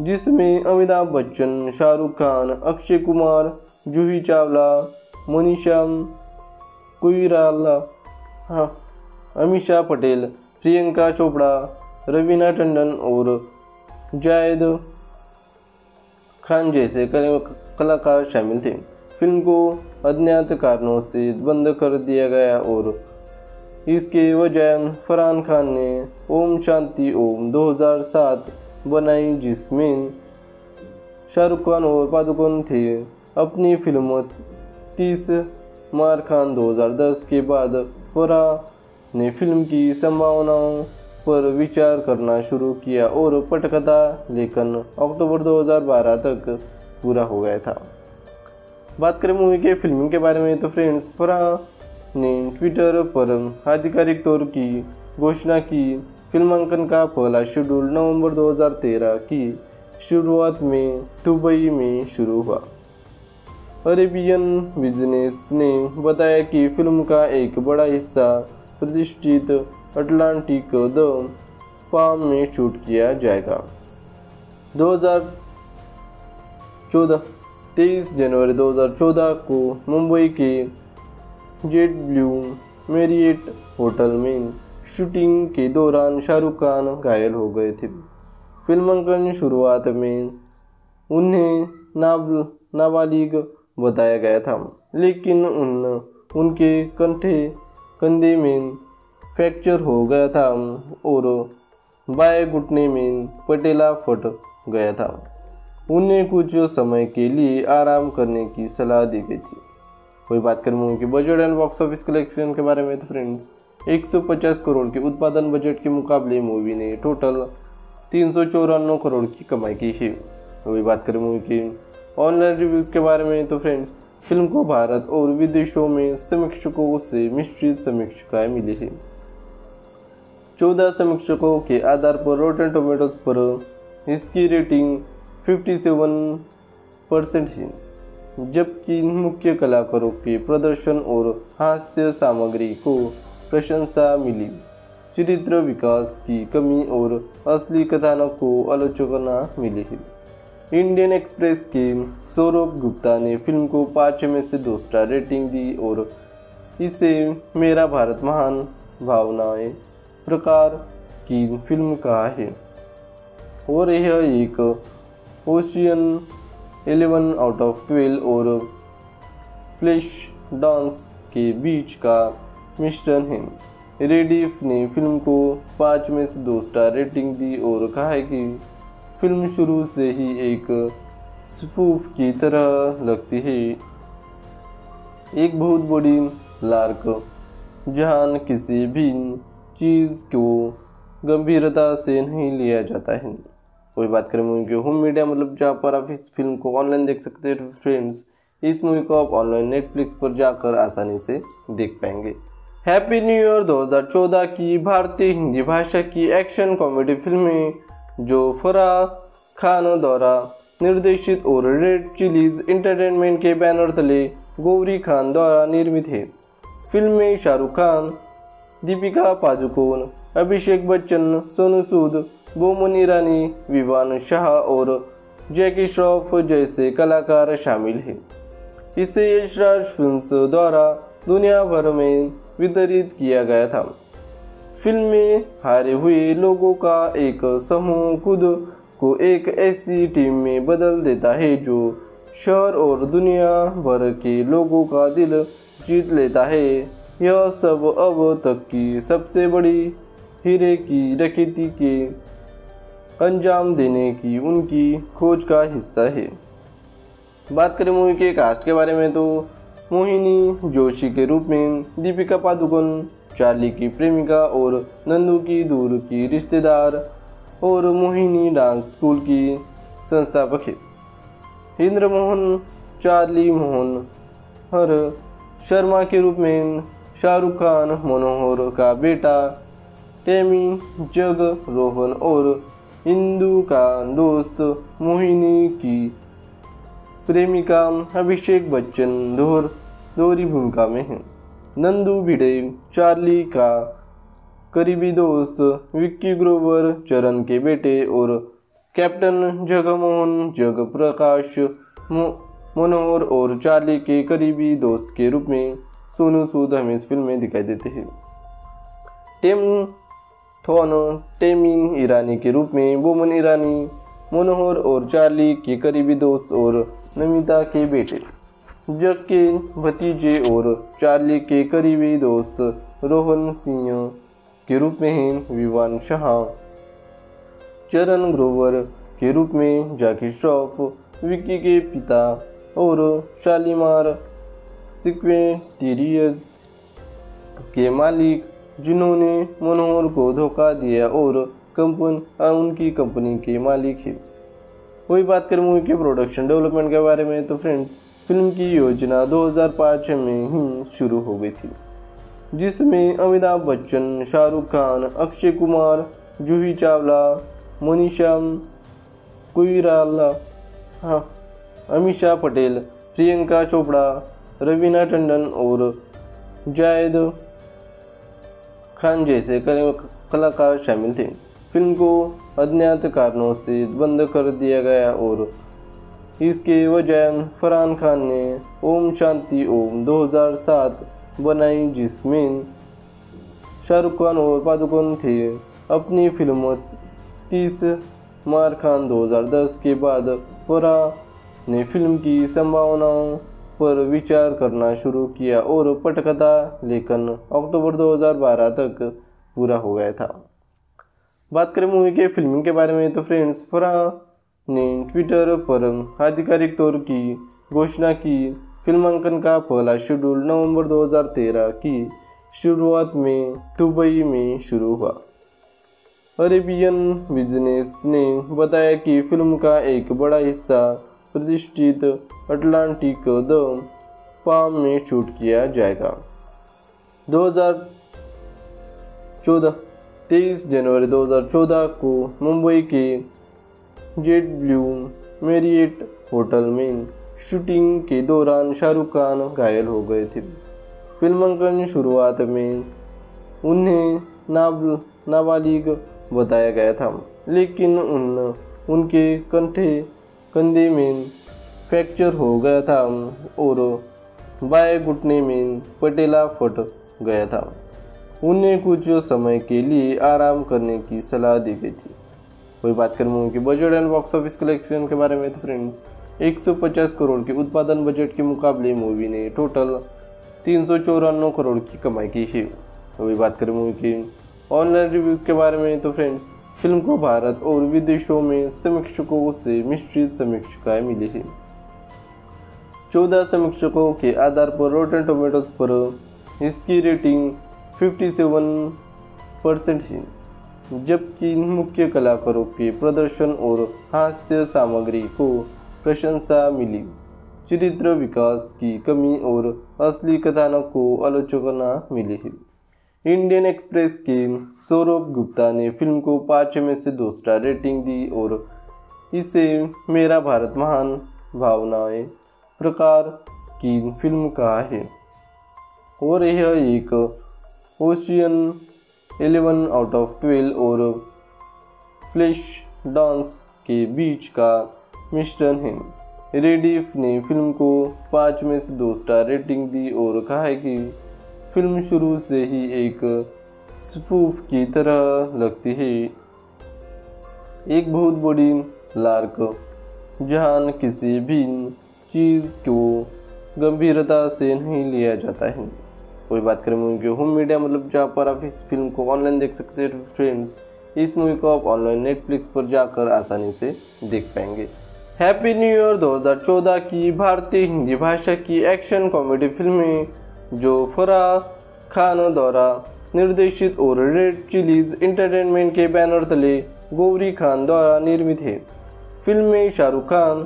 जिसमें अमिताभ बच्चन, शाहरुख खान, अक्षय कुमार, जूही चावला, मनीषा कोईराला हाँ अमीषा पटेल, प्रियंका चोपड़ा रवीना टंडन और जायद खान जैसे कलाकार शामिल थे। फ़िल्म को अज्ञात कारणों से बंद कर दिया गया और इसके वजह फरहान खान ने ओम शांति ओम 2007 बनाई, जिसमें शाहरुख खान और पादुकोण थे। अपनी फ़िल्म तीस मार खान 2010 के बाद फरा ने फ़िल्म की संभावनाओं पर विचार करना शुरू किया और पटकथा लेखन अक्टूबर 2012 तक पूरा हो गया था। बात करें मूवी के फिल्मिंग के बारे में तो फ्रेंड्स, फरा ने ट्विटर पर आधिकारिक तौर की घोषणा की। फिल्मांकन का पहला शेड्यूल नवंबर 2013 की शुरुआत में दुबई में शुरू हुआ। अरेबियन बिज़नेस ने बताया कि फ़िल्म का एक बड़ा हिस्सा प्रतिष्ठित अटलांटिक द पाम में शूट किया जाएगा। 2014 तेईस जनवरी 2014 को मुंबई के जेट ब्लू मेरिएट होटल में शूटिंग के दौरान शाहरुख खान घायल हो गए थे। फिल्मांकन शुरुआत में उन्हें नाब, नाबालिग बताया गया था, लेकिन उन, उनके कंठे, कंधे में फ्रैक्चर हो गया था और बाएँ घुटने में पटेला फट गया था। उन्हें कुछ समय के लिए आराम करने की सलाह दी गई थी। वही बात करें movie budget and box office collection के बारे में तो फ्रेंड्स 150 करोड़ के उत्पादन बजट के मुकाबले मूवी ने टोटल तीन सौ चौरानवे करोड़ की कमाई की है वही बात करें मूवी की ऑनलाइन रिव्यूज़ के बारे में तो फ्रेंड्स फ़िल्म को भारत और विदेशों में समीक्षकों से मिश्रित समीक्षाएँ मिली है चौदह समीक्षकों के आधार पर रोटन टोमेटोज पर इसकी रेटिंग 57 परसेंट है जबकि मुख्य कलाकारों के प्रदर्शन और हास्य सामग्री को प्रशंसा मिली। चरित्र विकास की कमी और असली कथानक को आलोचना मिली है इंडियन एक्सप्रेस के सौरभ गुप्ता ने फ़िल्म को पाँच में से दो स्टार रेटिंग दी और इसे मेरा भारत महान भावनाएँ प्रकार की फ़िल्म कहा है। और यह एक Ocean Eleven out of Twelve और फ्लैश डांस के बीच का मिश्रण है। रेडिफ ने फ़िल्म को पाँच में से दो स्टार रेटिंग दी और कहा है कि फ़िल्म शुरू से ही एक स्पूफ की तरह लगती है। एक बहुत बड़ी लार्क जहान किसी भी चीज़ को गंभीरता से नहीं लिया जाता है। वही बात करें मूवी की होम मीडिया मतलब जहाँ पर आप इस फ़िल्म को ऑनलाइन देख सकते हैं फ्रेंड्स इस मूवी को आप ऑनलाइन नेटफ्लिक्स पर जाकर आसानी से देख पाएँगे। हैप्पी न्यू ईयर 2014 की भारतीय हिंदी भाषा की एक्शन कॉमेडी फ़िल्में जो फरा खान द्वारा निर्देशित और रेड चिलीज इंटरटेनमेंट के बैनर तले गौरी खान द्वारा निर्मित है। फ़िल्म में शाहरुख खान दीपिका पादुकोण, अभिषेक बच्चन, सोनू सूद बोमन ईरानी विवान शाह और जैकी श्रॉफ जैसे कलाकार शामिल हैं। इसे यशराज फिल्म्स द्वारा दुनिया भर में वितरित किया गया था। फ़िल्म में हारे हुए लोगों का एक समूह खुद को एक ऐसी टीम में बदल देता है जो शहर और दुनिया भर के लोगों का दिल जीत लेता है। यह सब अब तक की सबसे बड़ी हीरे की डकैती के अंजाम देने की उनकी खोज का हिस्सा है। बात करें मूवी के कास्ट के बारे में तो मोहिनी जोशी के रूप में दीपिका पादुकोण, चार्ली की प्रेमिका और नंदू की दूर की रिश्तेदार और मोहिनी डांस स्कूल की संस्थापक है। इंद्र मोहन चार्ली मोहन, हर शर्मा के रूप में शाहरुख खान, मनोहर का बेटा, टेमी जग रोहन और इंदू का दोस्त मोहिनी की प्रेमिका अभिषेक बच्चन दोहर, दोहरी भूमिका में है। नंदू भिड़े, चार्ली का करीबी दोस्त, विक्की ग्रोवर, चरण के बेटे और कैप्टन जगमोहन जग प्रकाश मनोहर और चार्ली के करीबी दोस्त के रूप में सोनू सूद हमें इस फ़िल्म में दिखाई देते हैं। टेम थोन टेमिन ईरानी के रूप में बोमन ईरानी, मनोहर और चार्ली के करीबी दोस्त और नमिता के बेटे। जग के भतीजे और चार्ली के करीबी दोस्त रोहन सिंह के रूप में हैं विवान शाह। चरण ग्रोवर के रूप में जाकी श्रॉफ, विक्की के पिता और शालीमार सिक्वेटीरियस के मालिक, जिन्होंने मनोहर को धोखा दिया और कंपन उनकी कंपनी के मालिक है। वही बात करें मूवी के प्रोडक्शन डेवलपमेंट के बारे में तो फ्रेंड्स फ़िल्म की योजना 2005 में ही शुरू हो गई थी, जिसमें अमिताभ बच्चन, शाहरुख खान, अक्षय कुमार, जूही चावला मनीषा कुईराला हाँ अमीषा पटेल, प्रियंका चोपड़ा रवीना टंडन और जायद खान जैसे कलाकार शामिल थे। फ़िल्म को अज्ञात कारणों से बंद कर दिया गया और इसके वजह फरहान खान ने ओम शांति ओम 2007 बनाई, जिसमें शाहरुख खान और पादुकोण थे। अपनी फ़िल्म तीस मार खान 2010 के बाद फरा ने फ़िल्म की संभावनाओं पर विचार करना शुरू किया और पटकथा लेखन अक्टूबर 2012 तक पूरा हो गया था। बात करें मूवी के फिल्मिंग के बारे में तो फ्रेंड्स फरा ने ट्विटर पर आधिकारिक तौर की घोषणा की। फिल्मांकन का पहला शेड्यूल नवंबर 2013 की शुरुआत में दुबई में शुरू हुआ। अरेबियन बिज़नेस ने बताया कि फ़िल्म का एक बड़ा हिस्सा प्रतिष्ठित अटलांटिक द पाम में शूट किया जाएगा। 2014 तेईस जनवरी 2014 को मुंबई के जेट ब्लू मेरिएट होटल में शूटिंग के दौरान शाहरुख खान घायल हो गए थे। फिल्मांकन शुरुआत में उन्हें नाब नाबालिग बताया गया था, लेकिन उन, उनके कंठे कंधे में फ्रैक्चर हो गया था और बाएँ घुटने में पटेला फट गया था। उन्हें कुछ समय के लिए आराम करने की सलाह दी गई थी। वही बात करें movie budget and box office collection के बारे में तो फ्रेंड्स 150 करोड़ के उत्पादन बजट के मुकाबले मूवी ने टोटल तीन सौ चौरानवे करोड़ की कमाई की है वही बात करें मूवी की ऑनलाइन रिव्यूज़ के बारे में तो फ्रेंड्स फ़िल्म को भारत और विदेशों में समीक्षकों से मिश्रित समीक्षाएँ मिली थी चौदह समीक्षकों के आधार पर रोटन टोमेटोज पर इसकी रेटिंग 57 परसेंट ही जबकि मुख्य कलाकारों के प्रदर्शन और हास्य सामग्री को प्रशंसा मिली। चरित्र विकास की कमी और असली कथानक को आलोचना मिली है। इंडियन एक्सप्रेस के सौरभ गुप्ता ने फ़िल्म को पाँच में से दो स्टार रेटिंग दी और इसे मेरा भारत महान भावनाएँ प्रकार की फ़िल्म कहा है। और यह एक Ocean Eleven out of Twelve और फ्लैश डांस के बीच का मिश्रण है। रेडिफ ने फ़िल्म को पाँच में से दो स्टार रेटिंग दी और कहा है कि फ़िल्म शुरू से ही एक स्पूफ की तरह लगती है। एक बहुत बड़ी लार्क जहाँ किसी भी चीज़ को गंभीरता से नहीं लिया जाता है। कोई बात करें, मूवी की होम मीडिया मतलब जहाँ पर आप इस फ़िल्म को ऑनलाइन देख सकते हैं फ्रेंड्स इस मूवी को आप ऑनलाइन नेटफ्लिक्स पर जाकर आसानी से देख पाएँगे। हैप्पी न्यू ईयर 2014 की भारतीय हिंदी भाषा की एक्शन कॉमेडी फ़िल्में जो फरा, खान द्वारा निर्देशित और रेड चिलीज इंटरटेनमेंट के बैनर तले गौरी खान द्वारा निर्मित है। फ़िल्म में शाहरुख खान,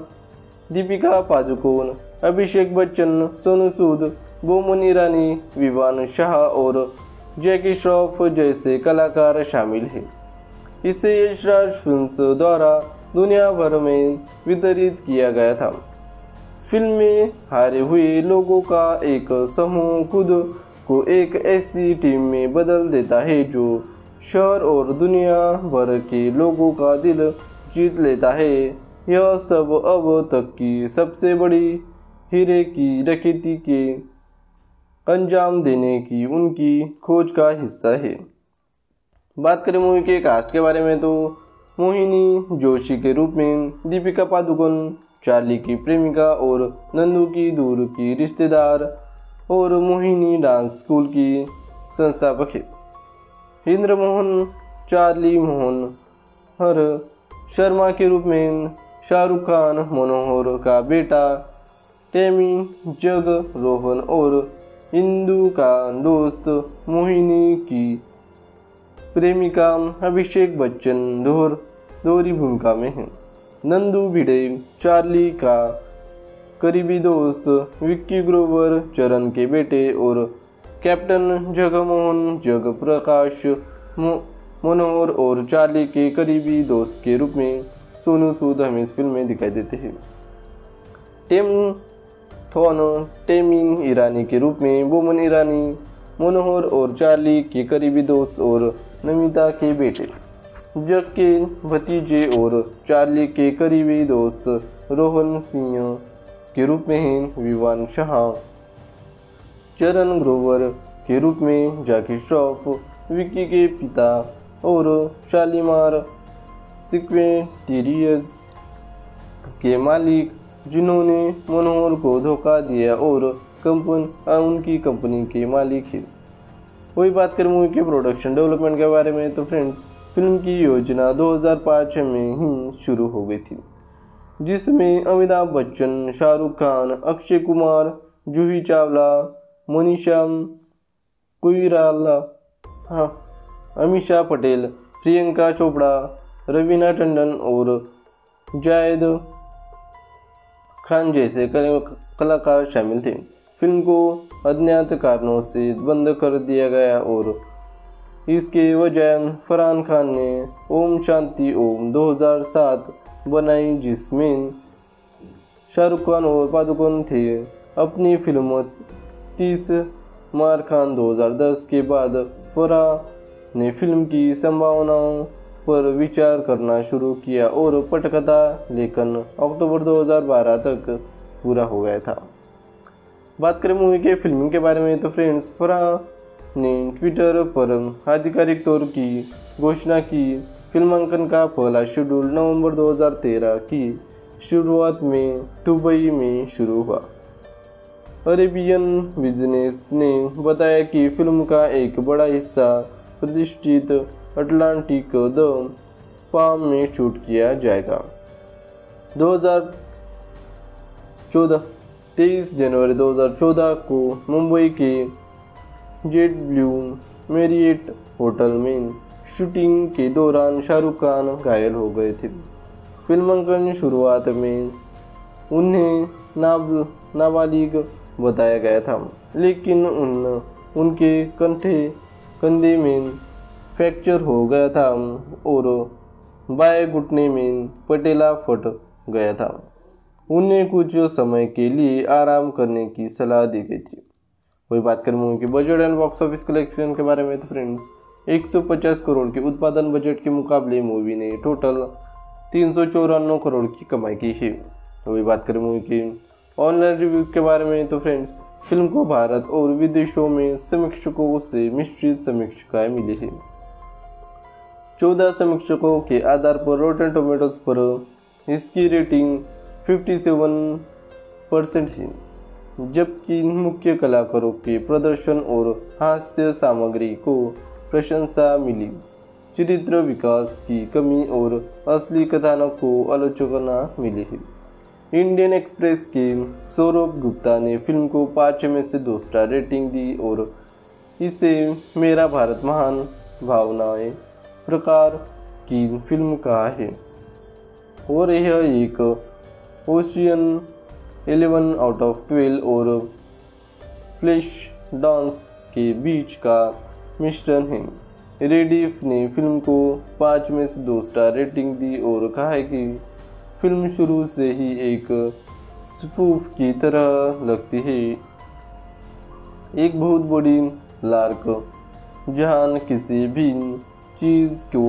दीपिका पादुकोण, अभिषेक बच्चन, सोनू सूद, बोमन ईरानी विवान शाह और जैकी श्रॉफ जैसे कलाकार शामिल हैं। इसे यशराज फिल्म्स द्वारा दुनिया भर में वितरित किया गया था। फ़िल्म में हारे हुए लोगों का एक समूह खुद को एक ऐसी टीम में बदल देता है जो शहर और दुनिया भर के लोगों का दिल जीत लेता है। यह सब अब तक की सबसे बड़ी हीरे की डकैती के अंजाम देने की उनकी खोज का हिस्सा है। बात करें मूवी के कास्ट के बारे में तो मोहिनी जोशी के रूप में दीपिका पादुकोण चार्ली की प्रेमिका और नंदू की दूर की रिश्तेदार और मोहिनी डांस स्कूल की संस्थापक है। इंद्र मोहन चार्ली मोहन, हर शर्मा के रूप में शाहरुख खान, मनोहर का बेटा, टेमी, जग रोहन और इंदु का दोस्त मोहिनी की प्रेमिका अभिषेक बच्चन दोहर दोहरी भूमिका में है। नंदू भिड़े, चार्ली का, करीबी दोस्त, विक्की ग्रोवर, चरण के बेटे और कैप्टन जगमोहन जग प्रकाश मनोहर और चार्ली के करीबी दोस्त के रूप में सोनू सूद हमें इस फ़िल्म में दिखाई देते हैं। टेम, थोनो, टेमिंग ईरानी के रूप में बोमन ईरानी, मनोहर और चार्ली के करीबी दोस्त और नमिता के बेटे। जग के भतीजे और चार्ली के करीबी दोस्त रोहन सिंह के रूप में हैं विवान शाह। चरण ग्रोवर के रूप में जाकी श्रॉफ विकी के पिता और शालीमार सिक्वेटीरियस के मालिक, जिन्होंने मनोहर को धोखा दिया और कंपन उनकी कंपनी के मालिक हैं। वही बात करें मूवी के प्रोडक्शन डेवलपमेंट के बारे में तो फ्रेंड्स फ़िल्म की योजना 2005 में ही शुरू हो गई थी, जिसमें अमिताभ बच्चन, शाहरुख खान, अक्षय कुमार, जूही चावला मनीषा कुराला हाँ अमीषा पटेल, प्रियंका चोपड़ा, रवीना टंडन और जायद खान जैसे कलाकार शामिल थे। फ़िल्म को अज्ञात कारणों से बंद कर दिया गया और इसके वजह फरहान खान ने ओम शांति ओम 2007 बनाई, जिसमें शाहरुख खान और पादुकोण थे। अपनी फ़िल्म तीस मार खान 2010 के बाद फरा ने फ़िल्म की संभावनाओं पर विचार करना शुरू किया और पटकथा लेखन अक्टूबर 2012 तक पूरा हो गया था। बात करें मूवी के फिल्मिंग के बारे में तो फ्रेंड्स फरा ने ट्विटर पर आधिकारिक तौर की घोषणा की। फिल्मांकन का पहला शेड्यूल नवंबर 2013 की शुरुआत में दुबई में शुरू हुआ। अरेबियन बिज़नेस ने बताया कि फ़िल्म का एक बड़ा हिस्सा प्रतिष्ठित अटलांटिक द पाम में शूट किया जाएगा। 2014 तेईस जनवरी 2014 को मुंबई के जेट ब्लू मेरिएट होटल में शूटिंग के दौरान शाहरुख खान घायल हो गए थे। फिल्मांकन शुरुआत में उन्हें नाब, नाबालिग बताया गया था, लेकिन उन, उनके कंठे, कंधे में फ्रैक्चर हो गया था और बाएँ घुटने में पटेला फट गया था। उन्हें कुछ समय के लिए आराम करने की सलाह दी गई थी। वही बात करें मूवी की budget and box office collection के बारे में तो फ्रेंड्स 150 करोड़ के उत्पादन बजट के मुकाबले मूवी ने टोटल तीन करोड़ की कमाई की है। वही बात करें मूवी की ऑनलाइन रिव्यूज़ के बारे में तो फ्रेंड्स फ़िल्म को भारत और विदेशों में समीक्षकों से मिश्रित समीक्षाएँ मिली है। चौदह समीक्षकों के आधार पर रोटन टोमेटोज पर इसकी रेटिंग 57 परसेंट है। जबकि मुख्य कलाकारों के प्रदर्शन और हास्य सामग्री को प्रशंसा मिली। चरित्र विकास की कमी और असली कथानक को आलोचना मिली। है इंडियन एक्सप्रेस के सौरभ गुप्ता ने फ़िल्म को पाँच में से दो स्टार रेटिंग दी और इसे मेरा भारत महान भावनाएँ प्रकार की फ़िल्म कहा है। और यह एक Ocean Eleven out of Twelve और फ्लैश डांस के बीच का मिश्रण है। रेडिफ ने फ़िल्म को पाँच में से दो स्टार रेटिंग दी और कहा है कि फ़िल्म शुरू से ही एक स्पूफ की तरह लगती है। एक बहुत बड़ी लार्क जहाँ किसी भी चीज़ को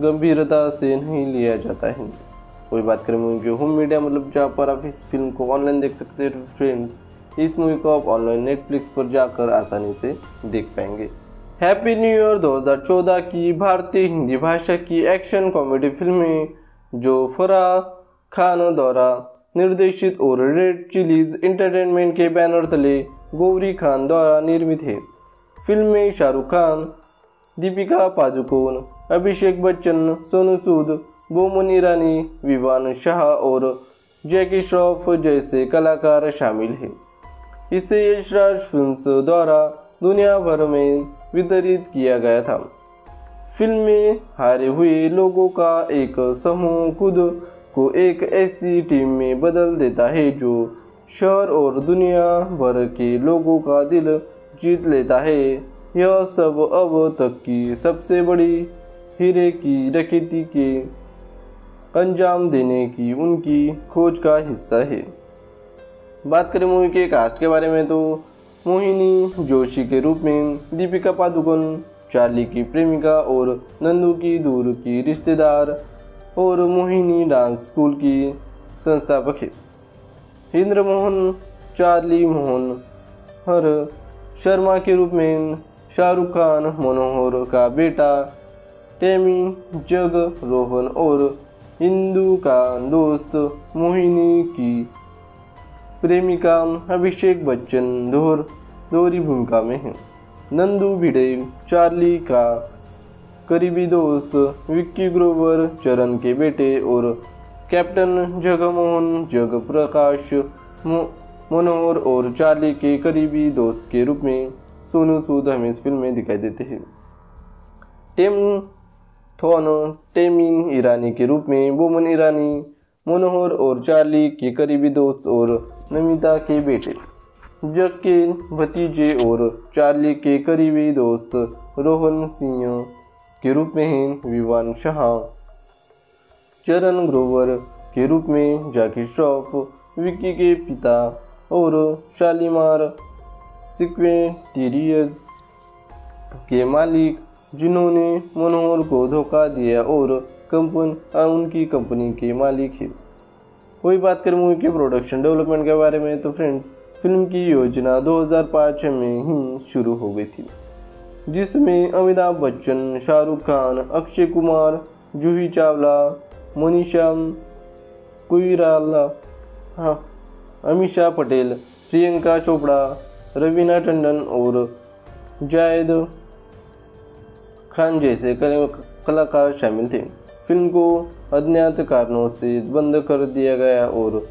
गंभीरता से नहीं लिया जाता है। कोई बात करें मूवी की। होम मीडिया मतलब जहाँ पर आप इस फ़िल्म को ऑनलाइन देख सकते हैं फ्रेंड्स इस मूवी को आप ऑनलाइन नेटफ्लिक्स पर जाकर आसानी से देख पाएँगे। हैप्पी न्यू ईयर 2014 की भारतीय हिंदी भाषा की एक्शन कॉमेडी फ़िल्में जो फरा खान द्वारा निर्देशित और रेड चिलीज इंटरटेनमेंट के बैनर तले गौरी खान द्वारा निर्मित है। फ़िल्म में शाहरुख खान, दीपिका पादुकोण, अभिषेक बच्चन, सोनू सूद बोमन ईरानी विवान शाह और जैकी श्रॉफ जैसे कलाकार शामिल हैं। इसे यशराज फिल्म्स द्वारा दुनिया भर में वितरित किया गया था। फ़िल्म में हारे हुए लोगों का एक समूह खुद को एक ऐसी टीम में बदल देता है जो शहर और दुनिया भर के लोगों का दिल जीत लेता है। यह सब अब तक की सबसे बड़ी हीरे की डकैती के अंजाम देने की उनकी खोज का हिस्सा है। बात करें मूवी के कास्ट के बारे में तो मोहिनी जोशी के रूप में दीपिका पादुकोण, चार्ली की प्रेमिका और नंदू की दूर की रिश्तेदार और मोहिनी डांस स्कूल की संस्थापक है। इंद्र मोहन, चार्ली मोहन, हर शर्मा के रूप में शाहरुख खान, मनोहर का बेटा, टेमी जग रोहन और हिंदू का दोस्त मोहिनी की। प्रेमिका अभिषेक बच्चन दोहर दोहरी भूमिका में है। नंदू भिड़े, चार्ली का। करीबी दोस्त विक्की ग्रोवर, चरण के बेटे और कैप्टन जगमोहन जग प्रकाश मनोहर और चार्ली के करीबी दोस्त के रूप में सोनू सूद हमें इस फ़िल्म में दिखाई देते हैं। टेम थोन, टेमिन ईरानी के रूप में, बोमन ईरानी मनोहर और चार्ली के करीबी दोस्त और नमिता के बेटे। जग के भतीजे और चार्ली के करीबी दोस्त रोहन सिंह के रूप में हैं विवान शाह। चरण ग्रोवर के रूप में जाकी श्रॉफ, विक्की के पिता और शालीमार सिक्वेटीरियज के मालिक जिन्होंने मनोहर को धोखा दिया और कंपन उनकी कंपनी के मालिक है। वही बात करें मूवी के प्रोडक्शन डेवलपमेंट के बारे में तो फ्रेंड्स फ़िल्म की योजना 2005 में ही शुरू हो गई थी, जिसमें अमिताभ बच्चन, शाहरुख खान, अक्षय कुमार, जूही चावला, मनीषा कुईराला हाँ अमीषा पटेल, प्रियंका चोपड़ा, रवीना टंडन और जायद खान जैसे कलाकार शामिल थे। फ़िल्म को अज्ञात कारणों से बंद कर दिया गया और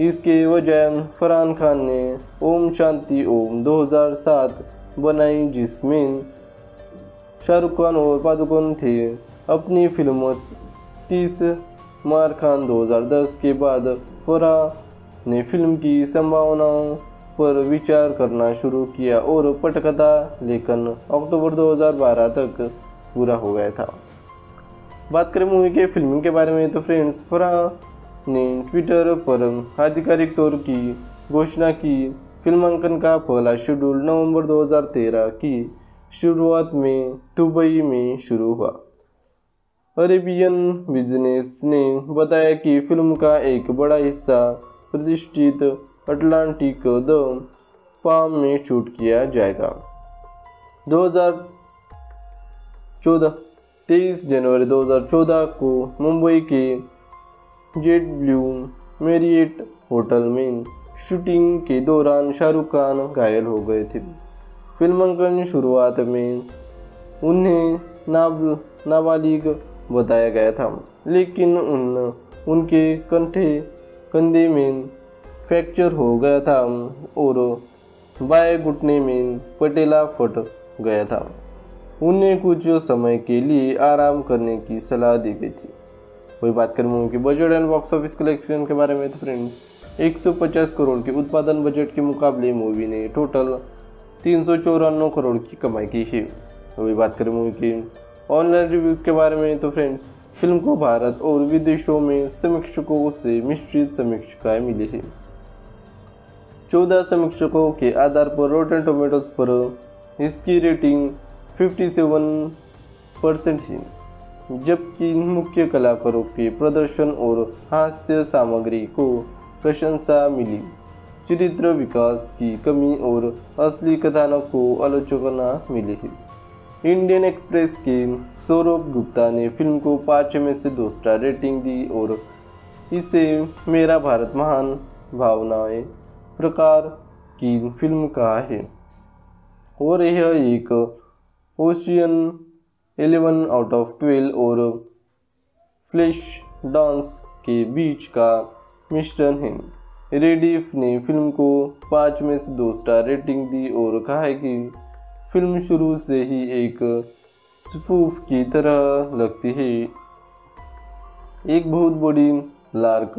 इसके वजह फरहान खान ने ओम शांति ओम 2007 बनाई, जिसमें शाहरुख खान और पादुकोण थे। अपनी फ़िल्म तीस मार खान 2010 के बाद फरा ने फ़िल्म की संभावनाओं पर विचार करना शुरू किया और पटकथा लेखन अक्टूबर 2012 तक पूरा हो गया था। बात करें मूवी के फिल्मिंग के बारे में तो फ्रेंड्स फराह ने ट्विटर पर आधिकारिक तौर की घोषणा की। फिल्मांकन का पहला शेड्यूल नवंबर 2013 की शुरुआत में दुबई में शुरू हुआ। अरेबियन बिज़नेस ने बताया कि फ़िल्म का एक बड़ा हिस्सा प्रतिष्ठित अटलांटिक द पाम में शूट किया जाएगा। 2014 तेईस जनवरी 2014 को मुंबई के जेट ब्लू मेरिएट होटल में शूटिंग के दौरान शाहरुख खान घायल हो गए थे। फिल्मांकन शुरुआत में उन्हें नाब नाबालिग बताया गया था, लेकिन उन, उनके कंठे, कंधे में फ्रैक्चर हो गया था और बाएँ घुटने में पटेला फट गया था। उन्हें कुछ समय के लिए आराम करने की सलाह दी गई थी। वही बात करें मूवी की budget and box office collection के बारे में तो फ्रेंड्स 150 करोड़ के उत्पादन बजट के मुकाबले मूवी ने टोटल तीन सौ चौरानवे करोड़ की कमाई की है वही बात करें मूवी की ऑनलाइन रिव्यूज़ के बारे में तो फ्रेंड्स फ़िल्म को भारत और विदेशों में समीक्षकों से मिश्रित समीक्षाएँ मिली है चौदह समीक्षकों के आधार पर रोटन टोमेटोज पर इसकी रेटिंग 57 परसेंट है जबकि मुख्य कलाकारों के प्रदर्शन और हास्य सामग्री को प्रशंसा मिली। चरित्र विकास की कमी और असली कथानक को आलोचना मिली है इंडियन एक्सप्रेस के सौरभ गुप्ता ने फ़िल्म को पाँच में से दो स्टार रेटिंग दी और इसे मेरा भारत महान भावनाएँ प्रकार की फ़िल्म कहा है। और यह एक Ocean Eleven out of Twelve और फ्लैश डांस के बीच का मिश्रण है। रेडिफ ने फ़िल्म को पाँच में से दो स्टार रेटिंग दी और कहा है कि फ़िल्म शुरू से ही एक स्पूफ की तरह लगती है। एक बहुत बड़ी लार्क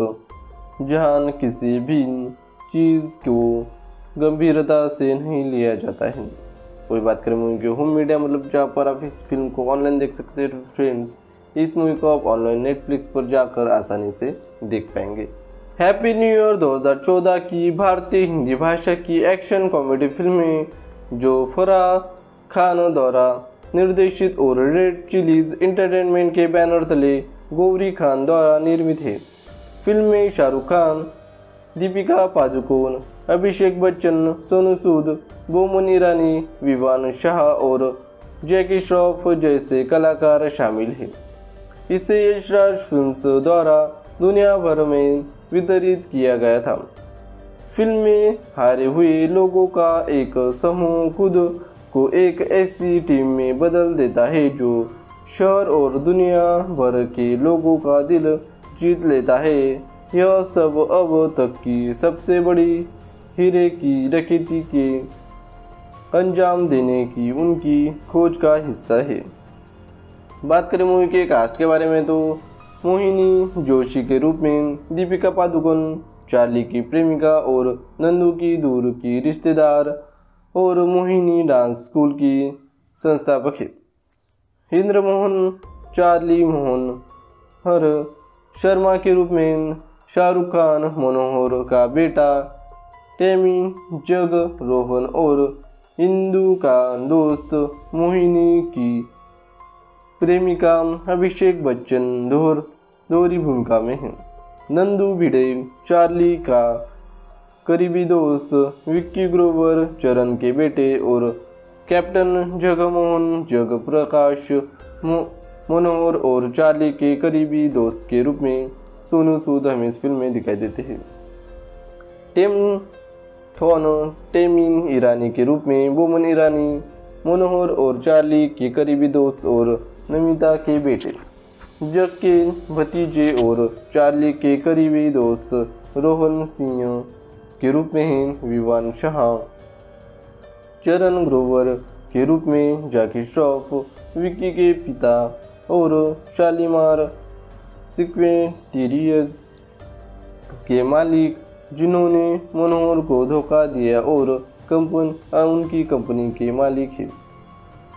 जहान किसी भी चीज़ को गंभीरता से नहीं लिया जाता है? कोई बात करें, मूवी की होम मीडिया मतलब जहाँ पर आप इस फ़िल्म को ऑनलाइन देख सकते हैं फ्रेंड्स इस मूवी को आप ऑनलाइन नेटफ्लिक्स पर जाकर आसानी से देख पाएँगे। हैप्पी न्यू ईयर 2014 की भारतीय हिंदी भाषा की एक्शन कॉमेडी फ़िल्में जो फरा खान द्वारा निर्देशित और रेड चिलीज इंटरटेनमेंट के बैनर तले गौरी खान द्वारा निर्मित है। फ़िल्म में शाहरुख खान दीपिका पादुकोण, अभिषेक बच्चन, सोनू सूद बोमन ईरानी विवान शाह और जैकी श्रॉफ जैसे कलाकार शामिल हैं। इसे यशराज फिल्म्स द्वारा दुनिया भर में वितरित किया गया था। फ़िल्म में हारे हुए लोगों का एक समूह खुद को एक ऐसी टीम में बदल देता है जो शहर और दुनिया भर के लोगों का दिल जीत लेता है। यह सब अब तक की सबसे बड़ी हीरे की डकैती के अंजाम देने की उनकी खोज का हिस्सा है। बात करें मूवी के कास्ट के बारे में तो मोहिनी जोशी के रूप में दीपिका पादुकोण, चार्ली की प्रेमिका और नंदू की दूर की रिश्तेदार और मोहिनी डांस स्कूल की संस्थापक है। इंद्र मोहन चार्ली मोहन, हर शर्मा के रूप में शाहरुख खान, मनोहर का बेटा, टेमी जग रोहन और इंदु का दोस्त मोहिनी की प्रेमिका अभिषेक बच्चन दोहर, दोहरी भूमिका में है। नंदू भिड़े, चार्ली का करीबी दोस्त, विक्की ग्रोवर, चरण के बेटे और कैप्टन जगमोहन जग प्रकाश मनोहर और चार्ली के करीबी दोस्त के रूप में सोनू सूद हमें इस फ़िल्म में दिखाई देते हैं। टेम थोन, टेमिन ईरानी के रूप में बोमन ईरानी, मनोहर और चार्ली के करीबी दोस्त और नमिता के बेटे। जग के भतीजे और चार्ली के करीबी दोस्त रोहन सिंह के रूप में हैं विवान शाह। चरण ग्रोवर के रूप में जाकी श्रॉफ विकी के पिता और शालीमार सिक्वेंटेरियस के मालिक, जिन्होंने मनोहर को धोखा दिया और कंपन उनकी कंपनी के मालिक हैं।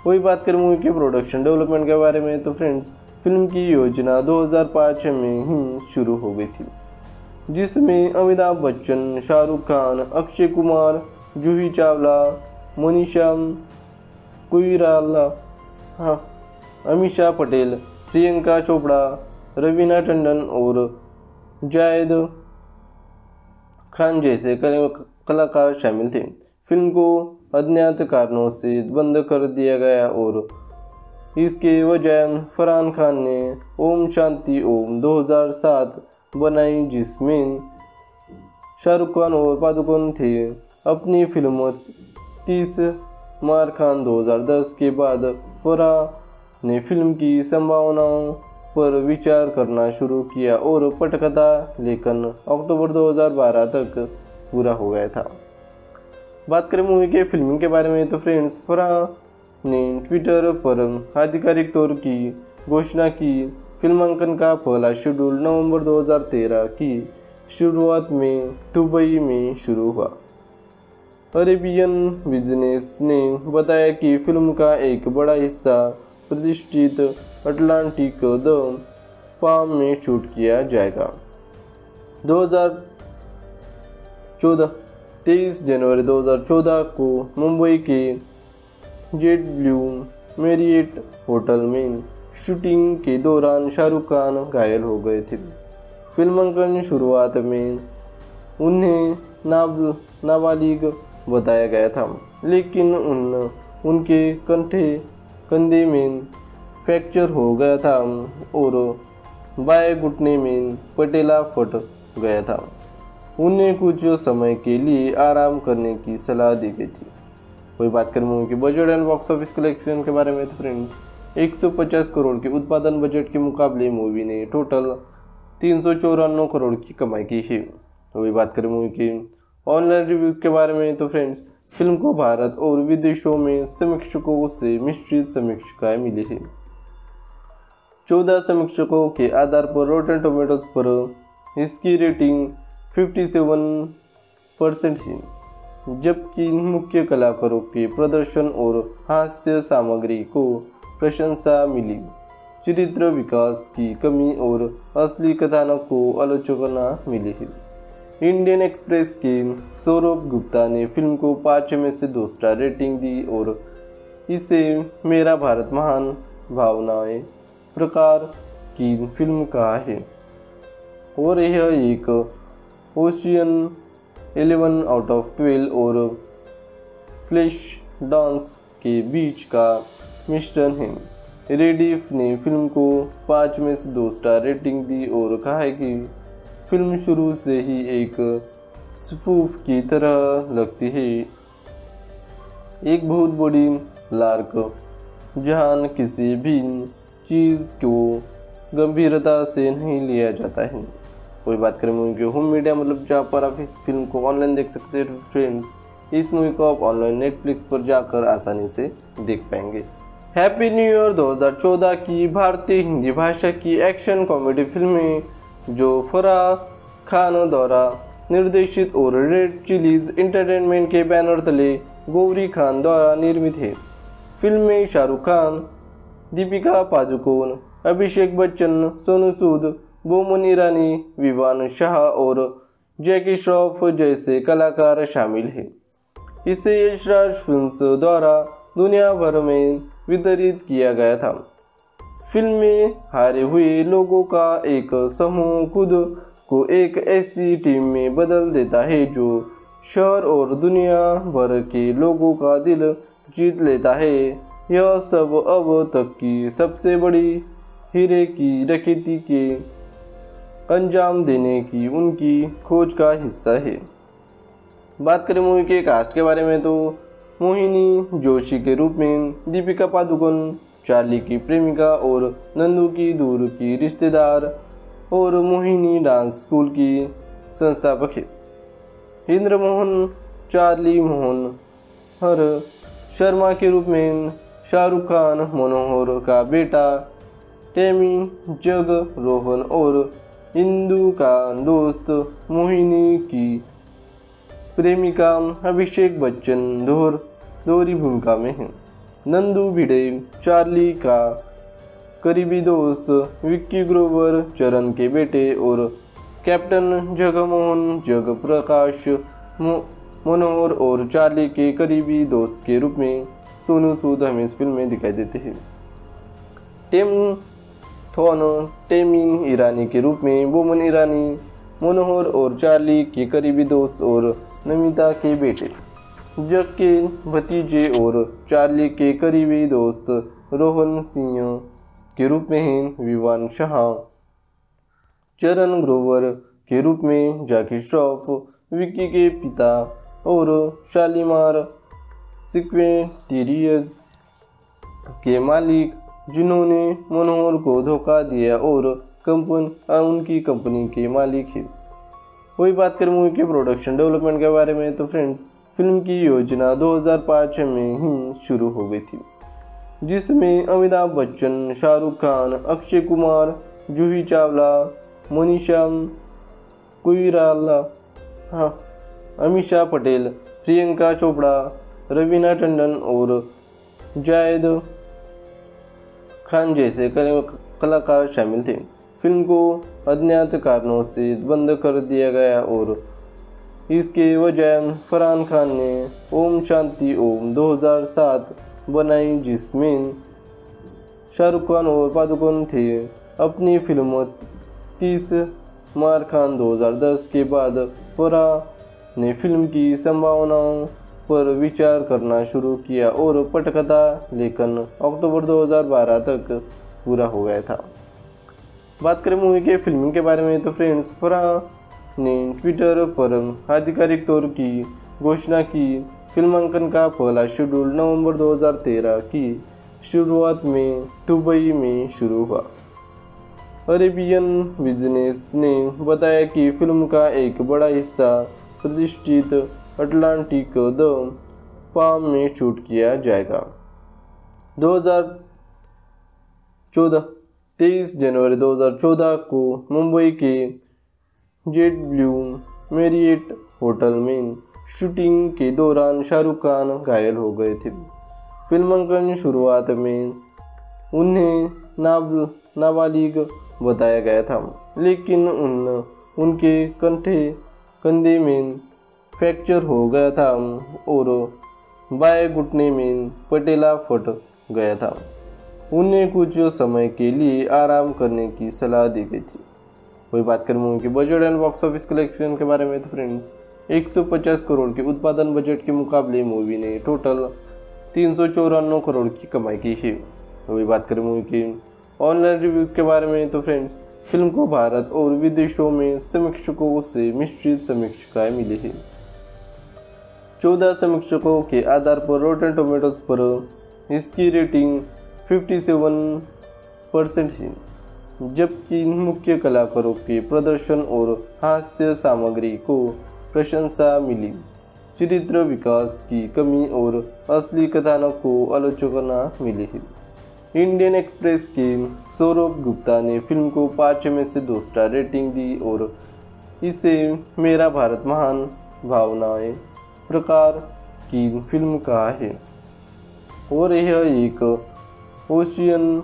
वही बात करें मूवी के प्रोडक्शन डेवलपमेंट के बारे में तो फ्रेंड्स फ़िल्म की योजना 2005 में ही शुरू हो गई थी, जिसमें अमिताभ बच्चन, शाहरुख खान, अक्षय कुमार, जूही चावला, मनीषा कुराला हाँ अमीषा पटेल, प्रियंका चोपड़ा रवीना टंडन और जायद खान जैसे कलाकार शामिल थे। फ़िल्म को अज्ञात कारणों से बंद कर दिया गया और इसके वजह फरहान खान ने ओम शांति ओम 2007 बनाई, जिसमें शाहरुख खान और पादुकोण थे। अपनी फ़िल्म तीस मार खान 2010 के बाद फरा ने फ़िल्म की संभावनाओं पर विचार करना शुरू किया और पटकथा लेखन अक्टूबर 2012 तक पूरा हो गया था। बात करें मूवी के फिल्मिंग के बारे में तो फ्रेंड्स फरा ने ट्विटर पर आधिकारिक तौर की घोषणा की। फिल्मांकन का पहला शेड्यूल नवंबर 2013 की शुरुआत में दुबई में शुरू हुआ। अरेबियन बिज़नेस ने बताया कि फ़िल्म का एक बड़ा हिस्सा प्रतिष्ठित अटलांटिक द पाम में शूट किया जाएगा। 2014 तेईस जनवरी 2014 को मुंबई के जेट ब्लू मेरिएट होटल में शूटिंग के दौरान शाहरुख खान घायल हो गए थे। फिल्मांकन शुरुआत में उन्हें नाब, नाबालिग बताया गया था, लेकिन उन, उनके कंठे कंधे में फ्रैक्चर हो गया था और बाएँ घुटने में पटेला फट गया था। उन्हें कुछ समय के लिए आराम करने की सलाह दी गई थी। वही बात करें मूवी की budget and box office collection के बारे में तो फ्रेंड्स 150 करोड़ के उत्पादन बजट के मुकाबले मूवी ने टोटल तीन सौ चौरानवे करोड़ की कमाई की है वही बात करें मूवी की ऑनलाइन रिव्यूज़ के बारे में तो फ्रेंड्स फ़िल्म को भारत और विदेशों में समीक्षकों से मिश्रित समीक्षाएँ मिली है। चौदह समीक्षकों के आधार पर रोटन टोमेटोज पर इसकी रेटिंग 57 परसेंट है जबकि मुख्य कलाकारों के प्रदर्शन और हास्य सामग्री को प्रशंसा मिली। चरित्र विकास की कमी और असली कथानक को आलोचना मिली है। इंडियन एक्सप्रेस के सौरभ गुप्ता ने फ़िल्म को पाँच में से दो स्टार रेटिंग दी और इसे मेरा भारत महान भावनाएँ प्रकार की फ़िल्म कहा है। और यह एक Ocean Eleven out of Twelve और फ्लैश डांस के बीच का मिश्रण है। रेडिफ ने फ़िल्म को पाँच में से दो स्टार रेटिंग दी और कहा है कि फ़िल्म शुरू से ही एक स्पूफ की तरह लगती है। एक बहुत बड़ी लार्क जहाँ किसी भी चीज़ को गंभीरता से नहीं लिया जाता है। कोई बात करें मूवी की होम मीडिया मतलब जहाँ पर आप इस फ़िल्म को ऑनलाइन देख सकते हैं फ्रेंड्स इस मूवी को आप ऑनलाइन नेटफ्लिक्स पर जाकर आसानी से देख पाएँगे। हैप्पी न्यू ईयर 2014 की भारतीय हिंदी भाषा की एक्शन कॉमेडी फ़िल्में जो फरा, खान द्वारा निर्देशित और रेड चिलीज इंटरटेनमेंट के बैनर तले गौरी खान द्वारा निर्मित है। फ़िल्म में शाहरुख खान, दीपिका पादुकोण, अभिषेक बच्चन, सोनू सूद, बोमनी रानी, विवान शाह और जैकी श्रॉफ जैसे कलाकार शामिल हैं। इसे यशराज फिल्म्स द्वारा दुनिया भर में वितरित किया गया था। फ़िल्म में हारे हुए लोगों का एक समूह खुद को एक ऐसी टीम में बदल देता है जो शहर और दुनिया भर के लोगों का दिल जीत लेता है। यह सब अब तक की सबसे बड़ी हीरे की डकैती के अंजाम देने की उनकी खोज का हिस्सा है। बात करें मूवी के कास्ट के बारे में तो मोहिनी जोशी के रूप में दीपिका पादुकोण चार्ली की प्रेमिका और नंदू की दूर की रिश्तेदार और मोहिनी डांस स्कूल की संस्थापक है। इंद्र मोहन चार्ली मोहन, हर शर्मा के रूप में शाहरुख खान, मनोहर का बेटा, टेमी, जग रोहन और इंदू का दोस्त मोहिनी की प्रेमिका अभिषेक बच्चन दोहर दोहरी भूमिका में है। नंदू भिड़े, चार्ली का, करीबी दोस्त, विक्की ग्रोवर, चरण के बेटे और कैप्टन जगमोहन, जगप्रकाश मनोहर और चार्ली के करीबी दोस्त के रूप में सोनू सूद हमें इस फ़िल्म में दिखाई देते हैं। टेम, थोन टेमिन ईरानी के रूप में बोमन ईरानी, मनोहर और चार्ली के करीबी दोस्त और नमिता के बेटे। जग के भतीजे और चार्ली के करीबी दोस्त रोहन सिंह के रूप में हैं विवान शाह। चरण ग्रोवर के रूप में जाकी श्रॉफ, विक्की के पिता और शालीमार सिक्वेटीरियज के मालिक, जिन्होंने मनोहर को धोखा दिया और कंपन उनकी कंपनी के मालिक है। वही बात करें मूवी के प्रोडक्शन डेवलपमेंट के बारे में तो फ्रेंड्स फ़िल्म की योजना 2005 में ही शुरू हो गई थी, जिसमें अमिताभ बच्चन, शाहरुख खान, अक्षय कुमार, जूही चावला, मनीषा कुराला हाँ अमीषा पटेल, प्रियंका चोपड़ा, रवीना टंडन और जायद खान जैसे कलाकार शामिल थे। फ़िल्म को अज्ञात कारणों से बंद कर दिया गया और इसके वजह फरहान खान ने ओम शांति ओम 2007 बनाई, जिसमें शाहरुख खान और पादुकोण थे। अपनी फ़िल्म तीस मार खान 2010 के बाद फरा ने फ़िल्म की संभावनाओं पर विचार करना शुरू किया और पटकथा लेखन अक्टूबर 2012 तक पूरा हो गया था। बात करें मूवी के फिल्मिंग के बारे में तो फ्रेंड्स फरा ने ट्विटर पर आधिकारिक तौर की घोषणा की। फिल्मांकन का पहला शेड्यूल नवंबर 2013 की शुरुआत में दुबई में शुरू हुआ। अरेबियन बिज़नेस ने बताया कि फ़िल्म का एक बड़ा हिस्सा प्रतिष्ठित अटलांटिक द पाम में शूट किया जाएगा। 2014 तेईस जनवरी 2014 को मुंबई के जेट ब्लू मेरिएट होटल में शूटिंग के दौरान शाहरुख खान घायल हो गए थे। फिल्मांकन शुरुआत में उन्हें नाब, नाबालिग बताया गया था, लेकिन उन, उनके कंठे, कंधे में फ्रैक्चर हो गया था और बाएँ घुटने में पटेला फट गया था। उन्हें कुछ समय के लिए आराम करने की सलाह दी गई थी। वही बात करें मूवी की budget and box office collection के बारे में तो फ्रेंड्स 150 करोड़ के उत्पादन बजट के मुकाबले मूवी ने टोटल तीन करोड़ की कमाई की है। वही बात करें मूवी की ऑनलाइन रिव्यूज़ के बारे में तो फ्रेंड्स फ़िल्म को भारत और विदेशों में समीक्षकों से मिश्रित समीक्षाएँ मिली है। चौदह समीक्षकों के आधार पर रोटन टोमेटोज पर इसकी रेटिंग 57 परसेंट है। जबकि मुख्य कलाकारों के प्रदर्शन और हास्य सामग्री को प्रशंसा मिली। चरित्र विकास की कमी और असली कथानक को आलोचना मिली। इंडियन एक्सप्रेस के सौरभ गुप्ता ने फ़िल्म को पाँच में से दो स्टार रेटिंग दी और इसे मेरा भारत महान भावनाएँ प्रकार की फ़िल्म कहा है। और यह एक Ocean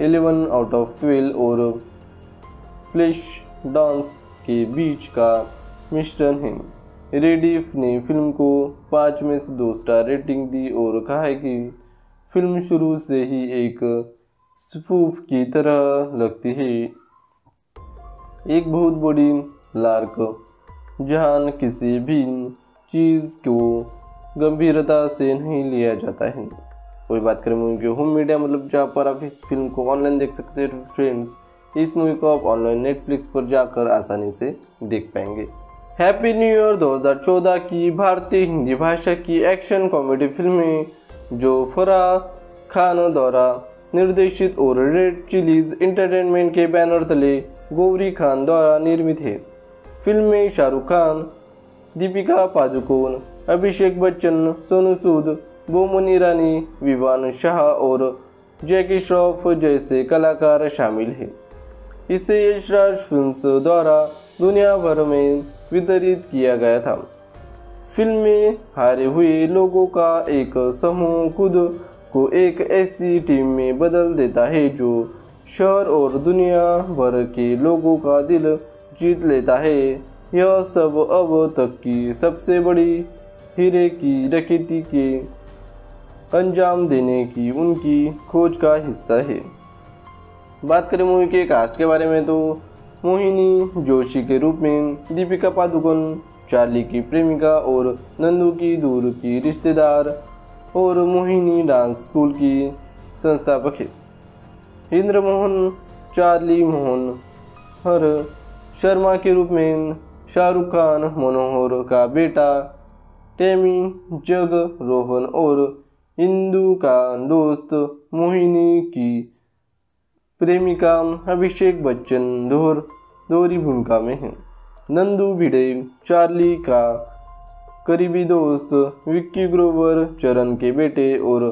Eleven out of Twelve और फ्लैश डांस के बीच का मिश्रण है। रेडिफ ने फ़िल्म को पाँच में से दो स्टार रेटिंग दी और कहा है कि फ़िल्म शुरू से ही एक स्पूफ की तरह लगती है। एक बहुत बड़ी लार्क जहाँ किसी भी चीज़ को गंभीरता से नहीं लिया जाता है। कोई बात करें मूवी की। होम मीडिया मतलब जहाँ पर आप इस फ़िल्म को ऑनलाइन देख सकते हैं फ्रेंड्स इस मूवी को आप ऑनलाइन नेटफ्लिक्स पर जाकर आसानी से देख पाएँगे। हैप्पी न्यू ईयर 2014 की भारतीय हिंदी भाषा की एक्शन कॉमेडी फ़िल्में जो फरा खान द्वारा निर्देशित और रेड चिलीज इंटरटेनमेंट के बैनर तले गौरी खान द्वारा निर्मित है। फ़िल्म में शाहरुख खान, दीपिका पादुकोण, अभिषेक बच्चन, सोनू सूद बोमन ईरानी विवान शाह और जैकी श्रॉफ जैसे कलाकार शामिल हैं। इसे यशराज फिल्म्स द्वारा दुनिया भर में वितरित किया गया था। फ़िल्म में हारे हुए लोगों का एक समूह खुद को एक ऐसी टीम में बदल देता है जो शहर और दुनिया भर के लोगों का दिल जीत लेता है। यह सब अब तक की सबसे बड़ी हीरे की डकैती के अंजाम देने की उनकी खोज का हिस्सा है। बात करें मूवी के कास्ट के बारे में तो मोहिनी जोशी के रूप में दीपिका पादुकोण, चार्ली की प्रेमिका और नंदू की दूर की रिश्तेदार और मोहिनी डांस स्कूल की संस्थापक है। इंद्र मोहन, चार्ली मोहन, हर शर्मा के रूप में शाहरुख खान, मनोहर का बेटा, टेमी जग रोहन और इंदू का दोस्त मोहिनी की प्रेमिका अभिषेक बच्चन दोहर दोहरी भूमिका में है। नंदू भिड़े, चार्ली का करीबी दोस्त, विक्की ग्रोवर, चरण के बेटे और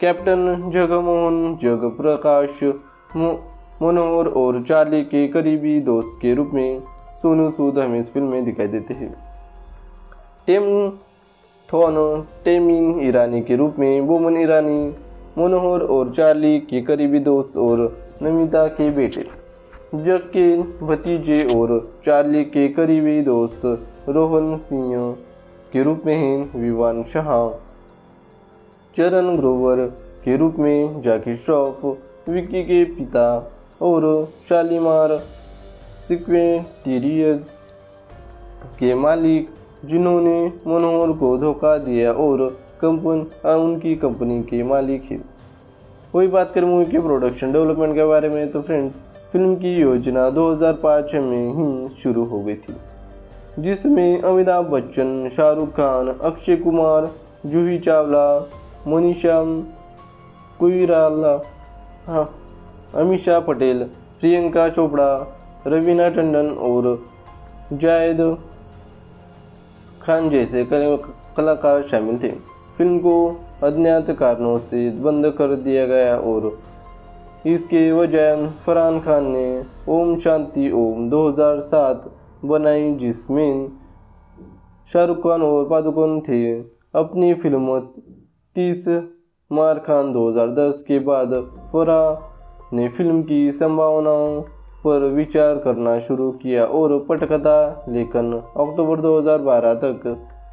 कैप्टन जगमोहन जग प्रकाश मनोहर और चार्ली के करीबी दोस्त के रूप में सोनू सूद हमें इस फ़िल्म में दिखाई देते हैं। टेम थोन, टेमिन ईरानी के रूप में बोमन ईरानी मनोहर और चार्ली के करीबी दोस्त और नमिता के बेटे। जग के भतीजे और चार्ली के करीबी दोस्त रोहन सिंह के रूप में हैं विवान शाह। चरण ग्रोवर के रूप में जाकी श्रॉफ, विक्की के पिता और शालीमार सिक्वेटीरियज के मालिक जिन्होंने मनोहर को धोखा दिया और कंपन उनकी कंपनी के मालिक हैं। वही बात करें मूवी के प्रोडक्शन डेवलपमेंट के बारे में तो फ्रेंड्स फ़िल्म की योजना 2005 में ही शुरू हो गई थी, जिसमें अमिताभ बच्चन, शाहरुख खान, अक्षय कुमार, जूही चावला, मनीषा कोईराला हाँ अमीषा पटेल, प्रियंका चोपड़ा, रवीना टंडन और जायद खान जैसे कलाकार शामिल थे। फ़िल्म को अज्ञात कारणों से बंद कर दिया गया और इसके वजह फरहान खान ने ओम शांति ओम 2007 बनाई, जिसमें शाहरुख खान और पादुकोण थे। अपनी फ़िल्म तीस मार खान 2010 के बाद फरा ने फ़िल्म की संभावनाओं पर विचार करना शुरू किया और पटकथा लेखन अक्टूबर 2012 तक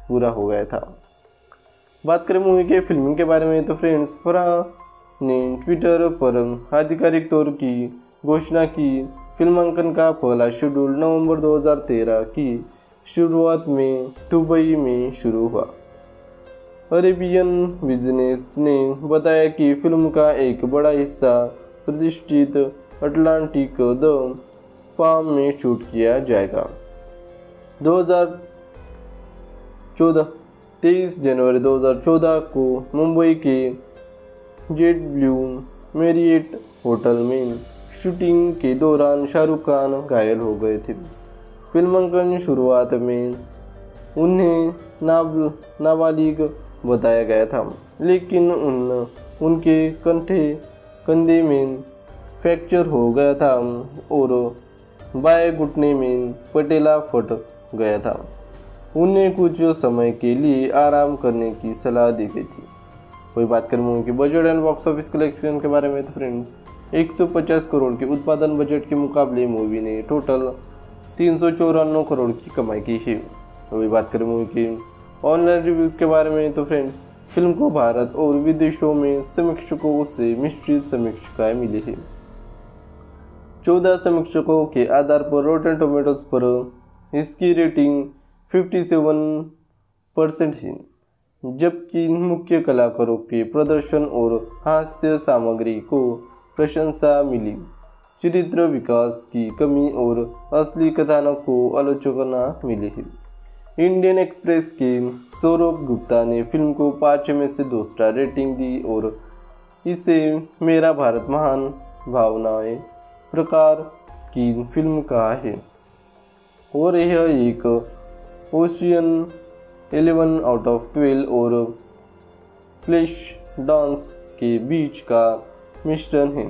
पूरा हो गया था। बात करें मूवी के फिल्मिंग के बारे में तो फ्रेंड्स, फरा ने ट्विटर पर आधिकारिक तौर की घोषणा की। फिल्मांकन का पहला शेड्यूल नवंबर 2013 की शुरुआत में दुबई में शुरू हुआ। अरेबियन बिज़नेस ने बताया कि फ़िल्म का एक बड़ा हिस्सा प्रतिष्ठित अटलांटिक द पाम में शूट किया जाएगा। 2014 तेईस जनवरी 2014 को मुंबई के जेट ब्लू मेरिएट होटल में शूटिंग के दौरान शाहरुख खान घायल हो गए थे। फिल्मांकन शुरुआत में उन्हें नाब नाबालिग बताया गया था, लेकिन उन, उनके कंठे, कंधे में फ्रैक्चर हो गया था और बाएँ घुटने में पटेला फट गया था। उन्हें कुछ समय के लिए आराम करने की सलाह दी गई थी। कोई बात करें मूवी की budget and box office collection के बारे में तो फ्रेंड्स 150 करोड़ के उत्पादन बजट के मुकाबले मूवी ने टोटल तीन करोड़ की कमाई की है वही बात करें मूवी की ऑनलाइन रिव्यूज़ के बारे में तो फ्रेंड्स फ़िल्म को भारत और विदेशों में समीक्षकों से मिश्रित समीक्षाएँ मिली है चौदह समीक्षकों के आधार पर रोटन टोमेटोज पर इसकी रेटिंग 57 परसेंट है जबकि मुख्य कलाकारों के प्रदर्शन और हास्य सामग्री को प्रशंसा मिली। चरित्र विकास की कमी और असली कथानक को आलोचना मिली है इंडियन एक्सप्रेस के सौरभ गुप्ता ने फ़िल्म को पाँच में से दो स्टार रेटिंग दी और इसे मेरा भारत महान भावनाएँ प्रकार की फ़िल्म कहा है। और यह एक ओशियन 11 आउट ऑफ़ 12 और फ्लैश डांस के बीच का मिश्रण है।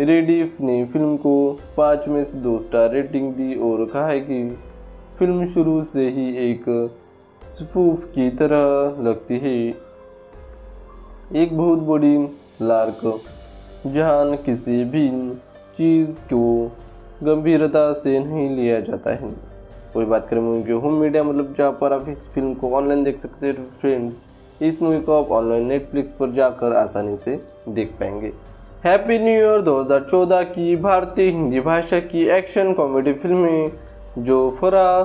रेडिफ ने फ़िल्म को पाँच में से दो स्टार रेटिंग दी और कहा है कि फ़िल्म शुरू से ही एक स्पूफ की तरह लगती है। एक बहुत बड़ी लार्क जहान किसी भी चीज़ को गंभीरता से नहीं लिया जाता है? कोई बात करें मूवी की होम मीडिया मतलब जहाँ पर आप इस फ़िल्म को ऑनलाइन देख सकते हैं फ्रेंड्स इस मूवी को आप ऑनलाइन नेटफ्लिक्स पर जाकर आसानी से देख पाएँगे। हैप्पी न्यू ईयर 2014 की भारतीय हिंदी भाषा की एक्शन कॉमेडी फ़िल्में जो फरा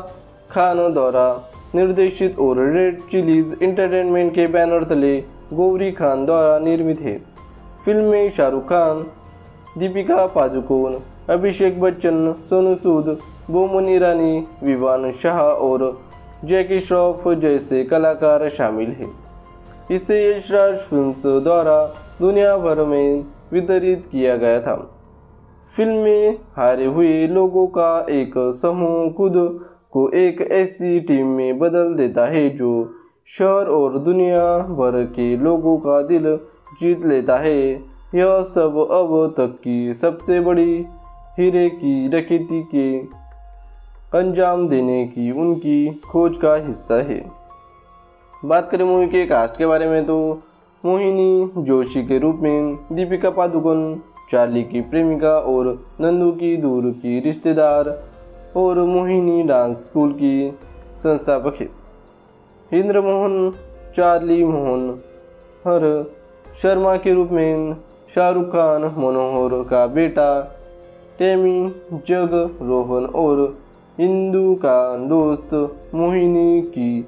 खान द्वारा निर्देशित और रेड चिलीज इंटरटेनमेंट के बैनर तले गौरी खान द्वारा निर्मित है। फ़िल्म में शाहरुख खान दीपिका पादुकोण, अभिषेक बच्चन, सोनू सूद, बोमन ईरानी विवान शाह और जैकी श्रॉफ जैसे कलाकार शामिल हैं। इसे यशराज फिल्म्स द्वारा दुनिया भर में वितरित किया गया था। फ़िल्म में हारे हुए लोगों का एक समूह खुद को एक ऐसी टीम में बदल देता है जो शहर और दुनिया भर के लोगों का दिल जीत लेता है। यह सब अब तक की सबसे बड़ी हीरे की डकैती के अंजाम देने की उनकी खोज का हिस्सा है। बात करें मूवी के कास्ट के बारे में तो मोहिनी जोशी के रूप में दीपिका पादुकोण, चार्ली की प्रेमिका और नंदू की दूर की रिश्तेदार और मोहिनी डांस स्कूल की संस्थापक है। इंद्र मोहन चार्ली मोहन, हर शर्मा के रूप में शाहरुख खान, मनोहर का बेटा, टेमी जग रोहन और इंदू का दोस्त मोहिनी की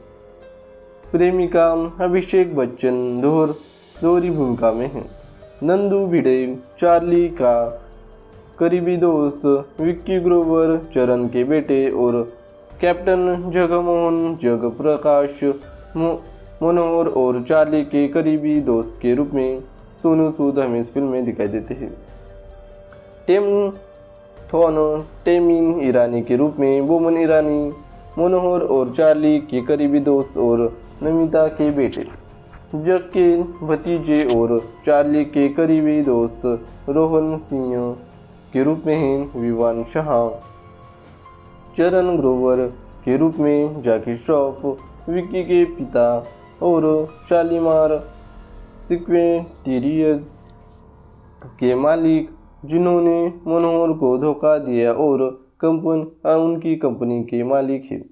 प्रेमिका अभिषेक बच्चन दोहर दोहरी भूमिका में है। नंदू भिड़े, चार्ली का करीबी दोस्त, विक्की ग्रोवर, चरण के बेटे और कैप्टन जगमोहन जग प्रकाश मनोहर और चार्ली के करीबी दोस्त के रूप में सोनू सूद हमें इस फ़िल्म में दिखाई देते हैं। टेम थोन, टेमिन ईरानी के रूप में बोमन ईरानी, मनोहर और चार्ली के करीबी दोस्त और नमिता के बेटे। जग के भतीजे और चार्ली के करीबी दोस्त रोहन सिंह के रूप में हैं विवान शाह। चरण ग्रोवर के रूप में जाकी श्रॉफ, विक्की के पिता और शालीमार सिक्वेंटेरियस के मालिक, जिन्होंने मनोहर को धोखा दिया और कंपन उनकी कंपनी के मालिक हैं।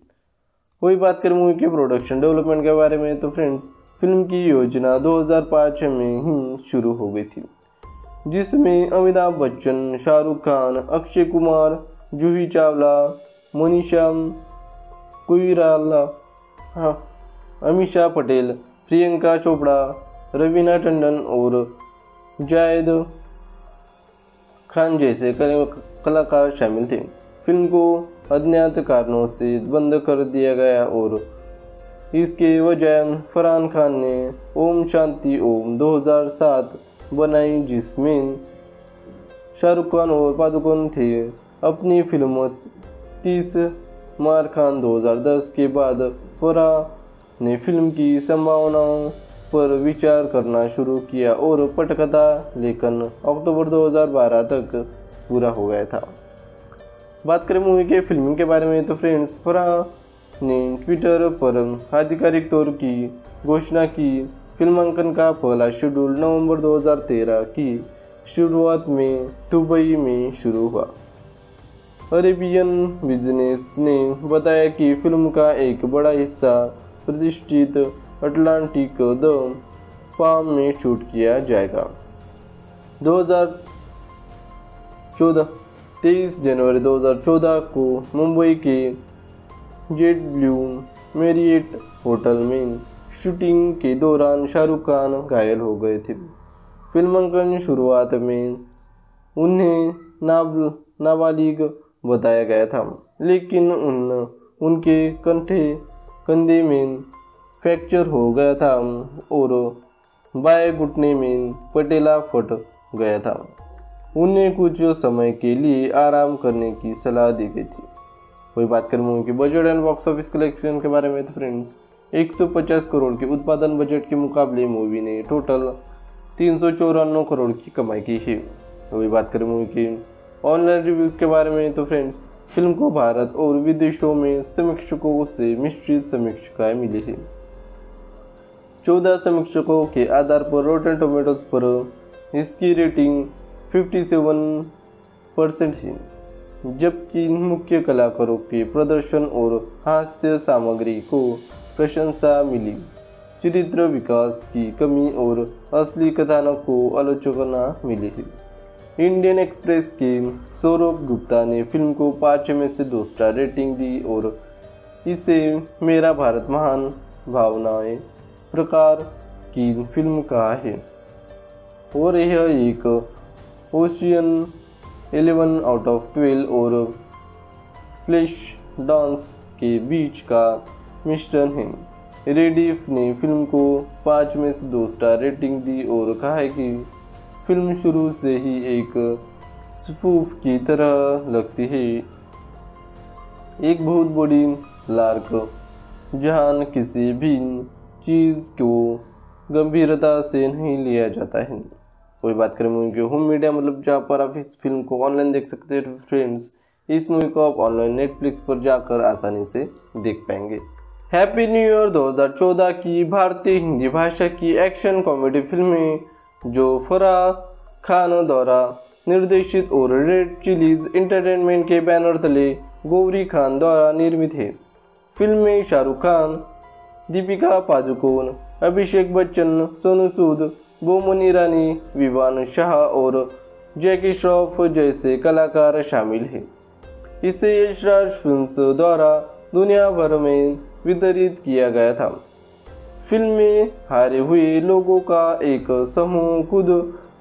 वही बात करें मूवी के प्रोडक्शन डेवलपमेंट के बारे में तो फ्रेंड्स फ़िल्म की योजना 2005 में ही शुरू हो गई थी। जिसमें अमिताभ बच्चन, शाहरुख खान, अक्षय कुमार, जूही चावला मनीषा कुईराला हाँ अमीषा पटेल, प्रियंका चोपड़ा रवीना टंडन और जायद खान जैसे कलाकार शामिल थे। फ़िल्म को अज्ञात कारणों से बंद कर दिया गया और इसके वजह फरहान खान ने ओम शांति ओम 2007 बनाई, जिसमें शाहरुख खान और पादुकोण थे। अपनी फ़िल्म तीस मार खान 2010 के बाद फरा ने फ़िल्म की संभावनाओं पर विचार करना शुरू किया और पटकथा लेखन अक्टूबर 2012 तक पूरा हो गया था। बात करें मूवी के फिल्मिंग के बारे में तो फ्रेंड्स, फरा ने ट्विटर पर आधिकारिक तौर की घोषणा की। फिल्मांकन का पहला शेड्यूल नवंबर 2013 की शुरुआत में दुबई में शुरू हुआ। अरेबियन बिज़नेस ने बताया कि फ़िल्म का एक बड़ा हिस्सा प्रतिष्ठित अटलांटिक द पाम में शूट किया जाएगा। 2014 तेईस जनवरी 2014 को मुंबई के जेट ब्लू मेरियट होटल में शूटिंग के दौरान शाहरुख खान घायल हो गए थे। फिल्मांकन शुरुआत में उन्हें नाब, नाबालिग बताया गया था, लेकिन उन, उनके कंठे, कंधे में फ्रैक्चर हो गया था और बाएँ घुटने में पटेला फट गया था। उन्हें कुछ समय के लिए आराम करने की सलाह दी गई थी। वही बात करें मूवी की budget and box office collection के बारे में तो फ्रेंड्स 150 करोड़ के उत्पादन बजट के मुकाबले मूवी ने टोटल तीन सौ चौरानवे करोड़ की कमाई की है वही बात करें मूवी की ऑनलाइन रिव्यूज़ के बारे में तो फ्रेंड्स फ़िल्म को भारत और विदेशों में समीक्षकों से मिश्रित समीक्षाएँ मिली है चौदह समीक्षकों के आधार पर रोटन टोमेटोज पर इसकी रेटिंग 57 परसेंट है जबकि मुख्य कलाकारों के प्रदर्शन और हास्य सामग्री को प्रशंसा मिली। चरित्र विकास की कमी और असली कथानक को आलोचना मिली। है इंडियन एक्सप्रेस के सौरभ गुप्ता ने फ़िल्म को पाँच में से दो स्टार रेटिंग दी और इसे मेरा भारत महान भावनाएँ प्रकार की फ़िल्म कहा है। और यह एक Ocean Eleven out of Twelve और फ्लैश डांस के बीच का मिश्रण है। रेडिफ ने फ़िल्म को पाँच में से दो स्टार रेटिंग दी और कहा है कि फ़िल्म शुरू से ही एक स्पूफ की तरह लगती है। एक बहुत बड़ी लार्क जहाँ किसी भी चीज़ को गंभीरता से नहीं लिया जाता है। कोई बात करें मूवी की होम मीडिया मतलब जहाँ पर आप इस फ़िल्म को ऑनलाइन देख सकते हैं फ्रेंड्स इस मूवी को आप ऑनलाइन नेटफ्लिक्स पर जाकर आसानी से देख पाएँगे। हैप्पी न्यू ईयर 2014 की भारतीय हिंदी भाषा की एक्शन कॉमेडी फ़िल्में जो फरा खान द्वारा निर्देशित और रेड चिलीज इंटरटेनमेंट के बैनर तले गौरी खान द्वारा निर्मित है। फ़िल्म में शाहरुख खान दीपिका पादुकोण, अभिषेक बच्चन, सोनू सूद बोमन ईरानी विवान शाह और जैकी श्रॉफ जैसे कलाकार शामिल हैं। इसे यशराज फिल्म्स द्वारा दुनिया भर में वितरित किया गया था। फ़िल्म में हारे हुए लोगों का एक समूह खुद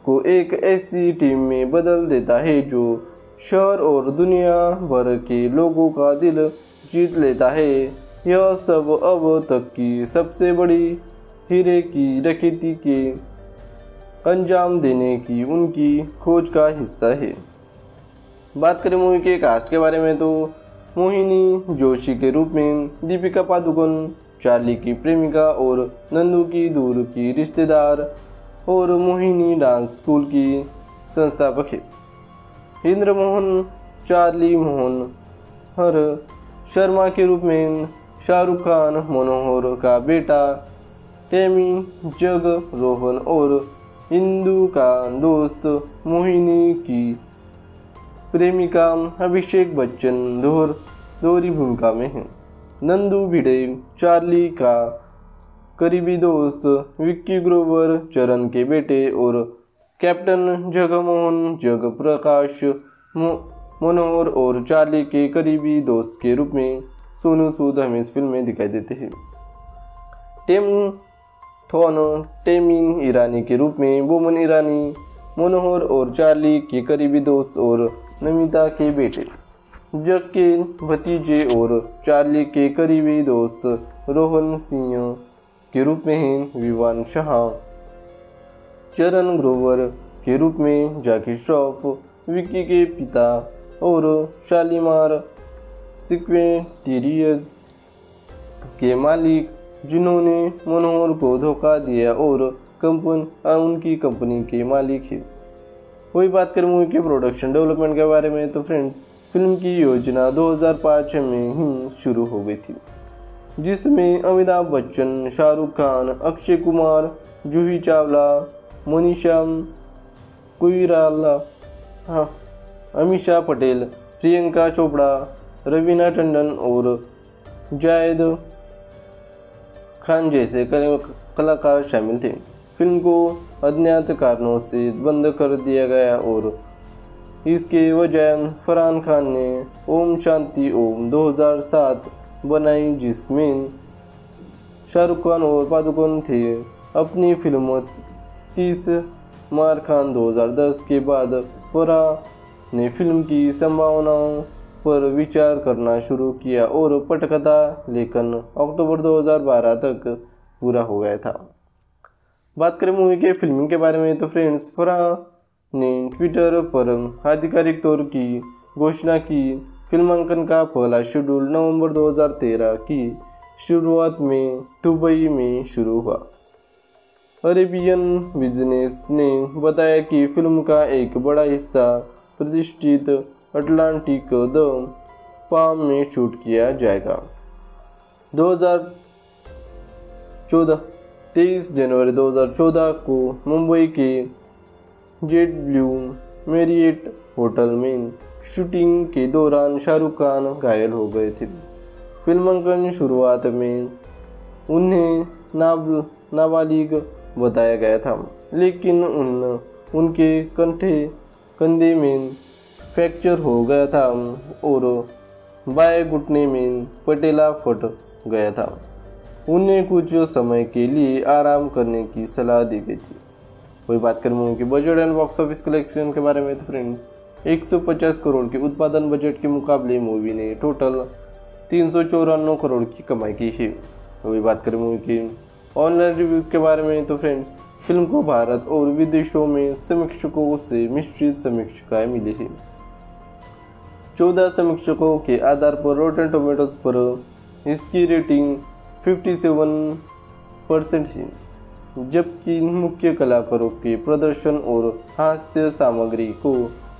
को एक ऐसी टीम में बदल देता है जो शहर और दुनिया भर के लोगों का दिल जीत लेता है। यह सब अब तक की सबसे बड़ी हीरे की डकैती के अंजाम देने की उनकी खोज का हिस्सा है। बात करें मूवी के कास्ट के बारे में तो मोहिनी जोशी के रूप में दीपिका पादुकोण, चार्ली की प्रेमिका और नंदू की दूर की रिश्तेदार और मोहिनी डांस स्कूल की संस्थापक है। इंद्र मोहन चार्ली मोहन, हर शर्मा के रूप में शाहरुख खान, मनोहर का बेटा, टेमी, जग, रोहन और इंदू का दोस्त मोहिनी की प्रेमिका अभिषेक बच्चन दोहर दोहरी भूमिका में है। नंदू भिड़े, चार्ली का करीबी दोस्त, विक्की ग्रोवर, चरण के बेटे और कैप्टन जगमोहन जग प्रकाश मनोहर और चार्ली के करीबी दोस्त के रूप में सोनू सूद हमें इस फ़िल्म में दिखाई देते हैं। टेम, थोन टेमिन ईरानी के रूप में बोमन ईरानी, मनोहर और चार्ली के करीबी दोस्त और नमिता के बेटे। जग के भतीजे और चार्ली के करीबी दोस्त रोहन सिंह के रूप में हैं विवान शाह। चरण ग्रोवर के रूप में जाकी श्रॉफ, विक्की के पिता और शालीमार सिक्वेंटीरियस के मालिक, जिन्होंने मनोहर को धोखा दिया और कंपन उनकी कंपनी के मालिक है। वही बात करें मूवी के प्रोडक्शन डेवलपमेंट के बारे में तो फ्रेंड्स फ़िल्म की योजना 2005 में ही शुरू हो गई थी। जिसमें अमिताभ बच्चन, शाहरुख खान, अक्षय कुमार, जूही चावला, मनीषा कुराला हाँ अमीषा पटेल, प्रियंका चोपड़ा रवीना टंडन और जायद खान जैसे कलाकार शामिल थे। फ़िल्म को अज्ञात कारणों से बंद कर दिया गया और इसके वजह फरहान खान ने ओम शांति ओम 2007 बनाई, जिसमें शाहरुख खान और पादुकोण थे। अपनी फ़िल्म तीस मार खान 2010 के बाद फरा ने फ़िल्म की संभावनाओं पर विचार करना शुरू किया और पटकथा लेखन अक्टूबर 2012 तक पूरा हो गया था। बात करें मूवी के फिल्मिंग के बारे में तो फ्रेंड्स, फरा ने ट्विटर पर आधिकारिक तौर की घोषणा की। फिल्मांकन का पहला शेड्यूल नवंबर 2013 की शुरुआत में दुबई में शुरू हुआ। अरेबियन बिज़नेस ने बताया कि फ़िल्म का एक बड़ा हिस्सा प्रतिष्ठित अटलांटिक द पाम में शूट किया जाएगा। 2014 तेईस जनवरी 2014 को मुंबई के जेट ब्लू मेरिएट होटल में शूटिंग के दौरान शाहरुख खान घायल हो गए थे। फिल्मांकन शुरुआत में उन्हें नाब, नाबालिग बताया गया था, लेकिन उन, उनके कंठे, कंधे में फ्रैक्चर हो गया था और बाएँ घुटने में पटेला फट गया था। उन्हें कुछ समय के लिए आराम करने की सलाह दी गई थी। वही बात करें मूवी की budget and box office collection के बारे में तो फ्रेंड्स 150 करोड़ के उत्पादन बजट के मुकाबले मूवी ने टोटल तीन करोड़ की कमाई की है। वही बात करें मूवी की ऑनलाइन रिव्यूज़ के बारे में तो फ्रेंड्स फ़िल्म को भारत और विदेशों में समीक्षकों से मिश्रित समीक्षाएँ मिली है। चौदह समीक्षकों के आधार पर रोटन टोमेटोज पर इसकी रेटिंग 57 परसेंट है जबकि मुख्य कलाकारों के प्रदर्शन और हास्य सामग्री को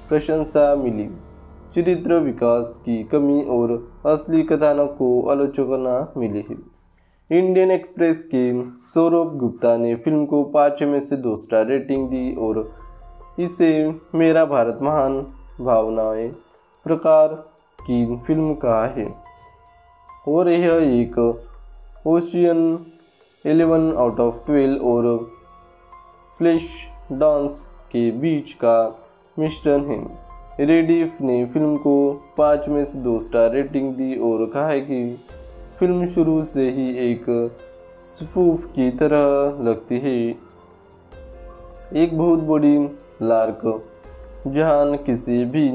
प्रशंसा मिली। चरित्र विकास की कमी और असली कथानक को आलोचना मिली। है इंडियन एक्सप्रेस के सौरभ गुप्ता ने फ़िल्म को पाँच में से दो स्टार रेटिंग दी और इसे मेरा भारत महान भावनाएँ प्रकार की फ़िल्म कहा है। और यह एक Ocean Eleven out of Twelve और फ्लैश डांस के बीच का मिश्रण है। रेडिफ ने फ़िल्म को पाँच में से दो स्टार रेटिंग दी और कहा है कि फ़िल्म शुरू से ही एक सफूफ की तरह लगती है। एक बहुत बड़ी लार्क जहान किसी भी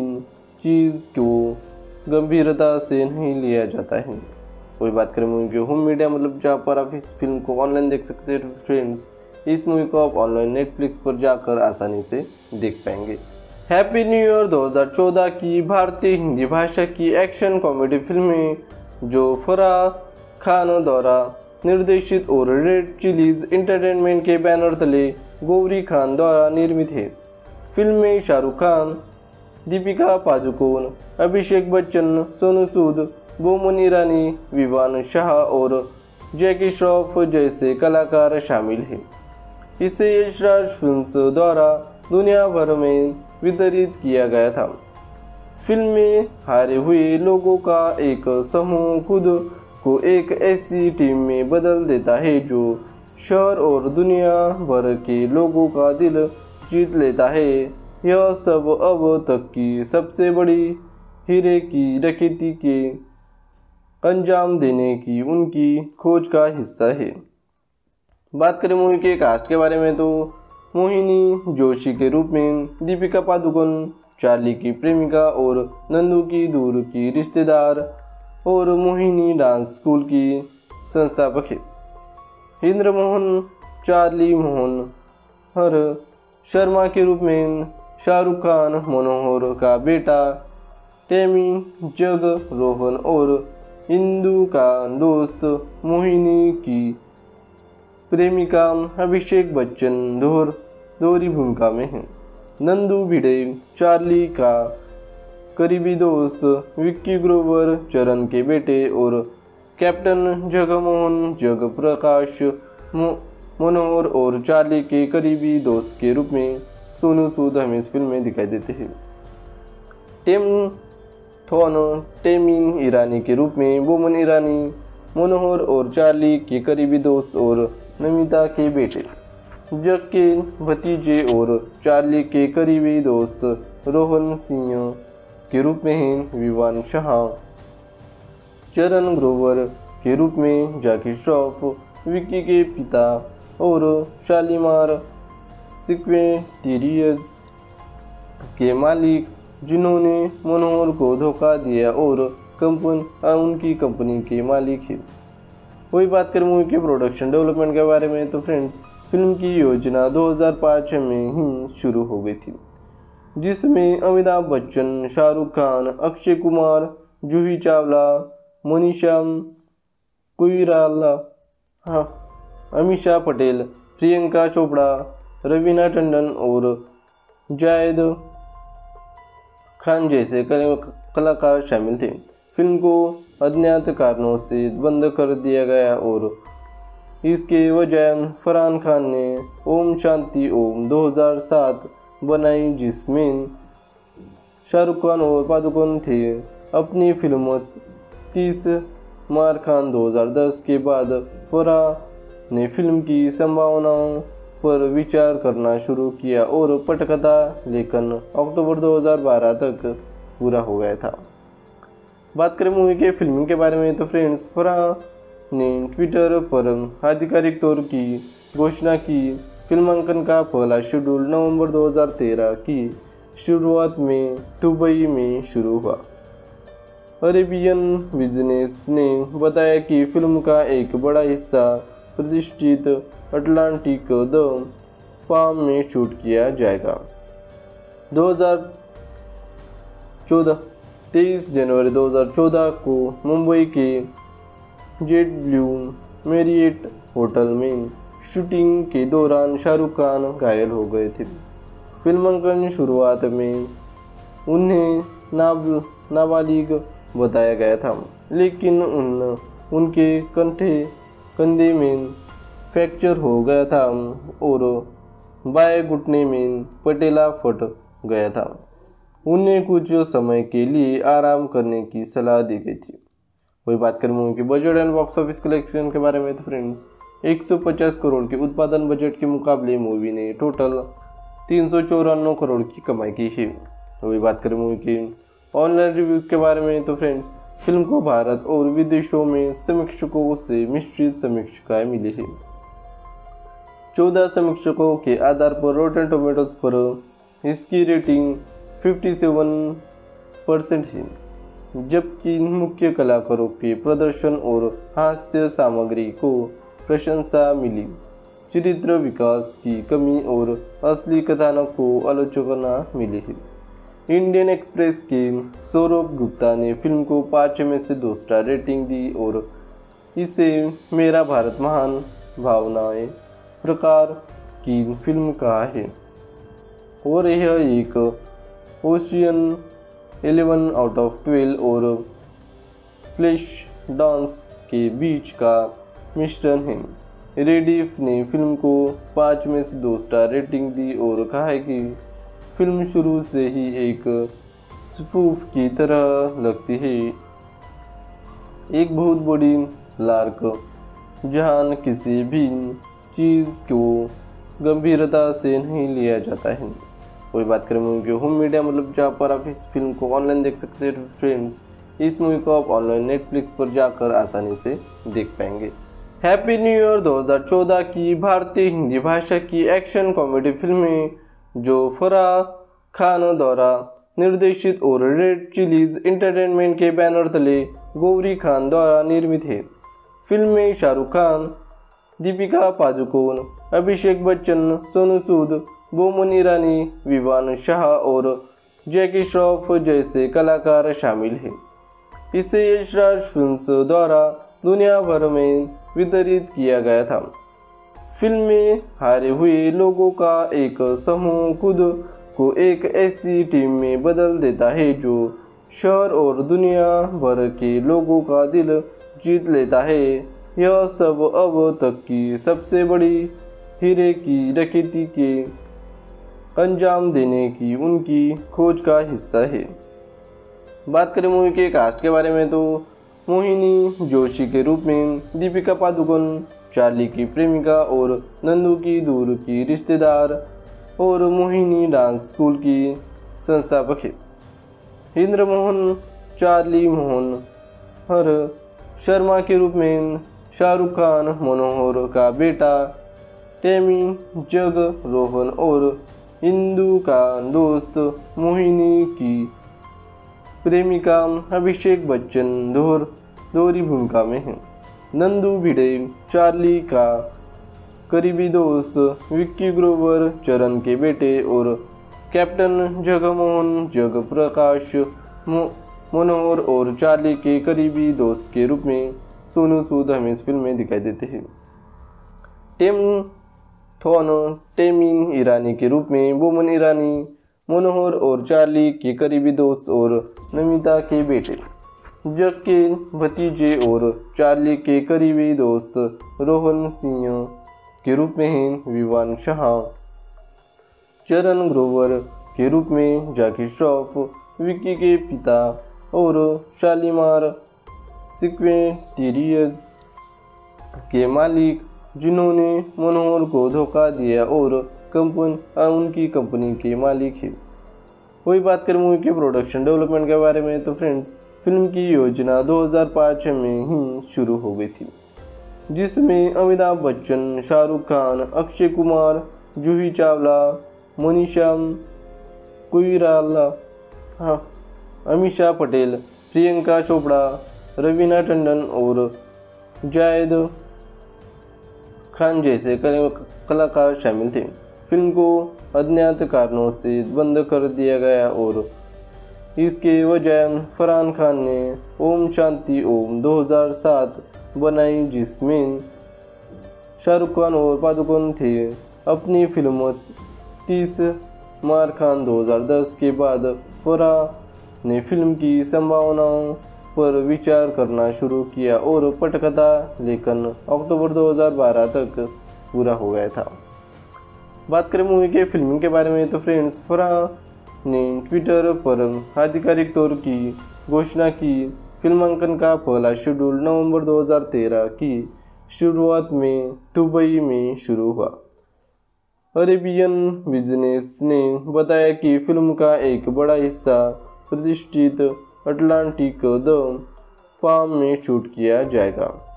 चीज़ को गंभीरता से नहीं लिया जाता है? कोई बात करें, मूवी की होम मीडिया मतलब जहाँ पर आप इस फ़िल्म को ऑनलाइन देख सकते हैं फ्रेंड्स इस मूवी को आप ऑनलाइन नेटफ्लिक्स पर जाकर आसानी से देख पाएँगे। हैप्पी न्यू ईयर 2014 की भारतीय हिंदी भाषा की एक्शन कॉमेडी फ़िल्में जो फरा खान द्वारा निर्देशित और रेड चिलीज इंटरटेनमेंट के बैनर तले गौरी खान द्वारा निर्मित है। फ़िल्म में शाहरुख खान दीपिका पादुकोण, अभिषेक बच्चन, सोनू सूद, बोमन ईरानी विवान शाह और जैकी श्रॉफ जैसे कलाकार शामिल हैं। इसे यशराज फिल्म्स द्वारा दुनिया भर में वितरित किया गया था। फ़िल्म में हारे हुए लोगों का एक समूह खुद को एक ऐसी टीम में बदल देता है जो शहर और दुनिया भर के लोगों का दिल जीत लेता है। यह सब अब तक की सबसे बड़ी हीरे की डकैती के अंजाम देने की उनकी खोज का हिस्सा है। बात करें मूवी के कास्ट के बारे में तो मोहिनी जोशी के रूप में दीपिका पादुकोण, चार्ली की प्रेमिका और नंदू की दूर की रिश्तेदार और मोहिनी डांस स्कूल की संस्थापक है। इंद्र मोहन चार्ली मोहन, हर शर्मा के रूप में शाहरुख खान, मनोहर का बेटा, टेमी, जग रोहन और इंदू का दोस्त मोहिनी की प्रेमिका अभिषेक बच्चन दोहर, दोहरी भूमिका में है। नंदू भिड़े, चार्ली का करीबी दोस्त, विक्की ग्रोवर, चरण के बेटे और कैप्टन जगमोहन जग प्रकाश मनोहर और चार्ली के करीबी दोस्त के रूप में सोनू सूद हमें इस फ़िल्म में दिखाई देते हैं। टेम थोन, टेमिन ईरानी के रूप में बोमन ईरानी, मनोहर और चार्ली के करीबी दोस्त और नमिता के बेटे। जग के भतीजे और चार्ली के करीबी दोस्त रोहन सिंह के रूप में हैं विवान शाह। चरण ग्रोवर के रूप में जाकी श्रॉफ, विक्की के पिता और शालीमार सिक्वेटीरियज के मालिक, जिन्होंने मनोहर को धोखा दिया और कंपन उनकी कंपनी के मालिक हैं। वही बात करें मूवी के प्रोडक्शन डेवलपमेंट के बारे में तो फ्रेंड्स फ़िल्म की योजना 2005 में ही शुरू हो गई थी, जिसमें अमिताभ बच्चन, शाहरुख खान, अक्षय कुमार, जूही चावला, मनीषा कोईराला हाँ अमीषा पटेल, प्रियंका चोपड़ा रवीना टंडन और जायद खान जैसे कलाकार शामिल थे। फ़िल्म को अज्ञात कारणों से बंद कर दिया गया और इसके वजह फरहान खान ने ओम शांति ओम 2007 बनाई, जिसमें शाहरुख खान और पादुकोण थे। अपनी फ़िल्म तीस मार खान 2010 के बाद फरा ने फ़िल्म की संभावनाओं पर विचार करना शुरू किया और पटकथा लेखन अक्टूबर 2012 तक पूरा हो गया था। बात करें मूवी के फिल्मिंग के बारे में तो फ्रेंड्स, फरा ने ट्विटर पर आधिकारिक तौर की घोषणा की। फिल्मांकन का पहला शेड्यूल नवंबर 2013 की शुरुआत में दुबई में शुरू हुआ। अरेबियन बिज़नेस ने बताया कि फ़िल्म का एक बड़ा हिस्सा प्रतिष्ठित अटलांटिक द पाम में शूट किया जाएगा। 2014 तेईस जनवरी 2014 को मुंबई के जेट ब्लू मेरिएट होटल में शूटिंग के दौरान शाहरुख खान घायल हो गए थे। फिल्मांकन शुरुआत में उन्हें नाब, नाबालिग बताया गया था, लेकिन उन, उनके कंठे, कंधे में फ्रैक्चर हो गया था और बाएँ घुटने में पटेला फट गया था। उन्हें कुछ समय के लिए आराम करने की सलाह दी गई थी। वही बात करें मूवी की budget and box office collection के बारे में तो फ्रेंड्स 150 करोड़ के उत्पादन बजट के मुकाबले मूवी ने टोटल तीन करोड़ की कमाई की है वही बात करें मूवी की ऑनलाइन रिव्यूज़ के बारे में तो फ्रेंड्स फ़िल्म को भारत और विदेशों में समीक्षकों से मिश्रित समीक्षाएँ मिली है चौदह समीक्षकों के आधार पर रोटन टोमेटोज पर इसकी रेटिंग 57 परसेंट है जबकि मुख्य कलाकारों के प्रदर्शन और हास्य सामग्री को प्रशंसा मिली। चरित्र विकास की कमी और असली कथानक को आलोचना मिली है इंडियन एक्सप्रेस के सौरभ गुप्ता ने फ़िल्म को पाँच में से दो स्टार रेटिंग दी और इसे मेरा भारत महान भावनाएँ प्रकार की फ़िल्म का है। और यह एक Ocean Eleven out of Twelve और फ्लैश डांस के बीच का मिश्रण है। रेडिफ ने फ़िल्म को पाँच में से दो स्टार रेटिंग दी और कहा है कि फ़िल्म शुरू से ही एक स्पूफ की तरह लगती है। एक बहुत बड़ी लार्क जहाँ किसी भी चीज़ को गंभीरता से नहीं लिया जाता है? कोई बात करें मूवी की होम मीडिया मतलब जहाँ पर आप इस फ़िल्म को ऑनलाइन देख सकते हैं फ्रेंड्स इस मूवी को आप ऑनलाइन नेटफ्लिक्स पर जाकर आसानी से देख पाएँगे। हैप्पी न्यू ईयर 2014 की भारतीय हिंदी भाषा की एक्शन कॉमेडी फ़िल्में जो फरा खान द्वारा निर्देशित और रेड चिलीज इंटरटेनमेंट के बैनर तले गौरी खान द्वारा निर्मित है। फ़िल्म में शाहरुख खान दीपिका पादुकोण, अभिषेक बच्चन, सोनू सूद, बोमन ईरानी विवान शाह और जैकी श्रॉफ जैसे कलाकार शामिल हैं। इसे यशराज फिल्म्स द्वारा दुनिया भर में वितरित किया गया था। फ़िल्म में हारे हुए लोगों का एक समूह खुद को एक ऐसी टीम में बदल देता है जो शहर और दुनिया भर के लोगों का दिल जीत लेता है। यह सब अब तक की सबसे बड़ी हीरे की डकैती के अंजाम देने की उनकी खोज का हिस्सा है। बात करें मूवी के कास्ट के बारे में तो मोहिनी जोशी के रूप में दीपिका पादुकोण, चार्ली की प्रेमिका और नंदू की दूर की रिश्तेदार और मोहिनी डांस स्कूल की संस्थापक है। इंद्र मोहन चार्ली मोहन, हर शर्मा के रूप में शाहरुख खान, मनोहर का बेटा, टेमी, जग रोहन और इंदू का दोस्त मोहिनी की प्रेमिका अभिषेक बच्चन दोहर दोहरी भूमिका में है। नंदू भिड़े, चार्ली का करीबी दोस्त, विक्की ग्रोवर, चरण के बेटे और कैप्टन जगमोहन जग प्रकाश मनोहर और चार्ली के करीबी दोस्त के रूप में सोनू सूद हमें इस फ़िल्म में दिखाई देते हैं। टेम थोन, टेमिन ईरानी के रूप में बोमन ईरानी, मनोहर और चार्ली के करीबी दोस्त और नमिता के बेटे। जग के भतीजे और चार्ली के करीबी दोस्त रोहन सिंह के रूप में हैं विवान शाह। चरण ग्रोवर के रूप में जाकी श्रॉफ, विक्की के पिता और शालीमार सिक्वेंटीरियस के मालिक, जिन्होंने मनोहर को धोखा दिया और कंपन उनकी कंपनी के मालिक हैं। वही बात करें मूवी के प्रोडक्शन डेवलपमेंट के बारे में तो फ्रेंड्स फ़िल्म की योजना 2005 में ही शुरू हो गई थी, जिसमें अमिताभ बच्चन, शाहरुख खान, अक्षय कुमार, जूही चावला मनीषा कुईराला हाँ अमीषा पटेल, प्रियंका चोपड़ा रवीना टंडन और जायद खान जैसे कलाकार शामिल थे। फ़िल्म को अज्ञात कारणों से बंद कर दिया गया और इसके वजह फरहान खान ने ओम शांति ओम 2007 बनाई, जिसमें शाहरुख खान और पादुकोण थे। अपनी फ़िल्म तीस मार खान 2010 के बाद फरा ने फ़िल्म की संभावनाओं पर विचार करना शुरू किया और पटकथा लेखन अक्टूबर 2012 तक पूरा हो गया था। बात करें मूवी के फिल्मिंग के बारे में तो फ्रेंड्स फरा ने ट्विटर पर आधिकारिक तौर की घोषणा की। फिल्मांकन का पहला शेड्यूल नवंबर 2013 की शुरुआत में दुबई में शुरू हुआ। अरेबियन बिज़नेस ने बताया कि फ़िल्म का एक बड़ा हिस्सा प्रतिष्ठित अटलांटिक द पाम में शूट किया जाएगा।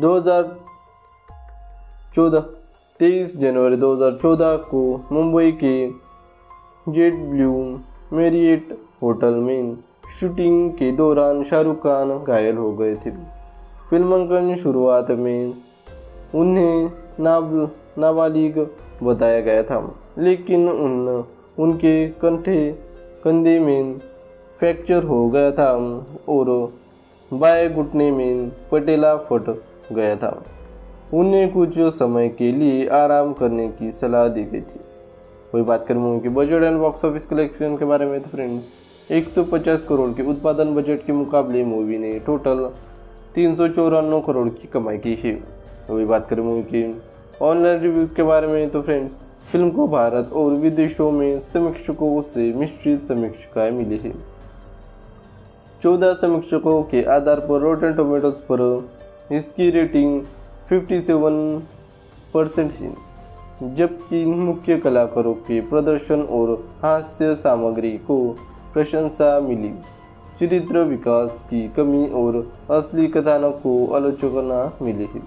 2014 तेईस जनवरी 2014 को मुंबई के जेट ब्लू मेरिएट होटल में शूटिंग के दौरान शाहरुख खान घायल हो गए थे। फिल्मांकन शुरुआत में उन्हें नाब, नाबालिग बताया गया था, लेकिन उन, उनके कंठे, कंधे में फ्रैक्चर हो गया था और बाएँ घुटने में पटेला फट गया था। उन्हें कुछ समय के लिए आराम करने की सलाह दी गई थी। वही बात करें मूवी की budget and box office collection के बारे में तो फ्रेंड्स 150 करोड़ के उत्पादन बजट के मुकाबले मूवी ने टोटल तीन सौ चौरानवे करोड़ की कमाई की है वही बात करें मूवी की ऑनलाइन रिव्यूज़ के बारे में तो फ्रेंड्स फ़िल्म को भारत और विदेशों में समीक्षकों से मिश्रित समीक्षाएँ मिली है चौदह समीक्षकों के आधार पर रोटन टोमेटोज पर इसकी रेटिंग 57 परसेंट है जबकि मुख्य कलाकारों के प्रदर्शन और हास्य सामग्री को प्रशंसा मिली। चरित्र विकास की कमी और असली कथानक को आलोचना मिली। है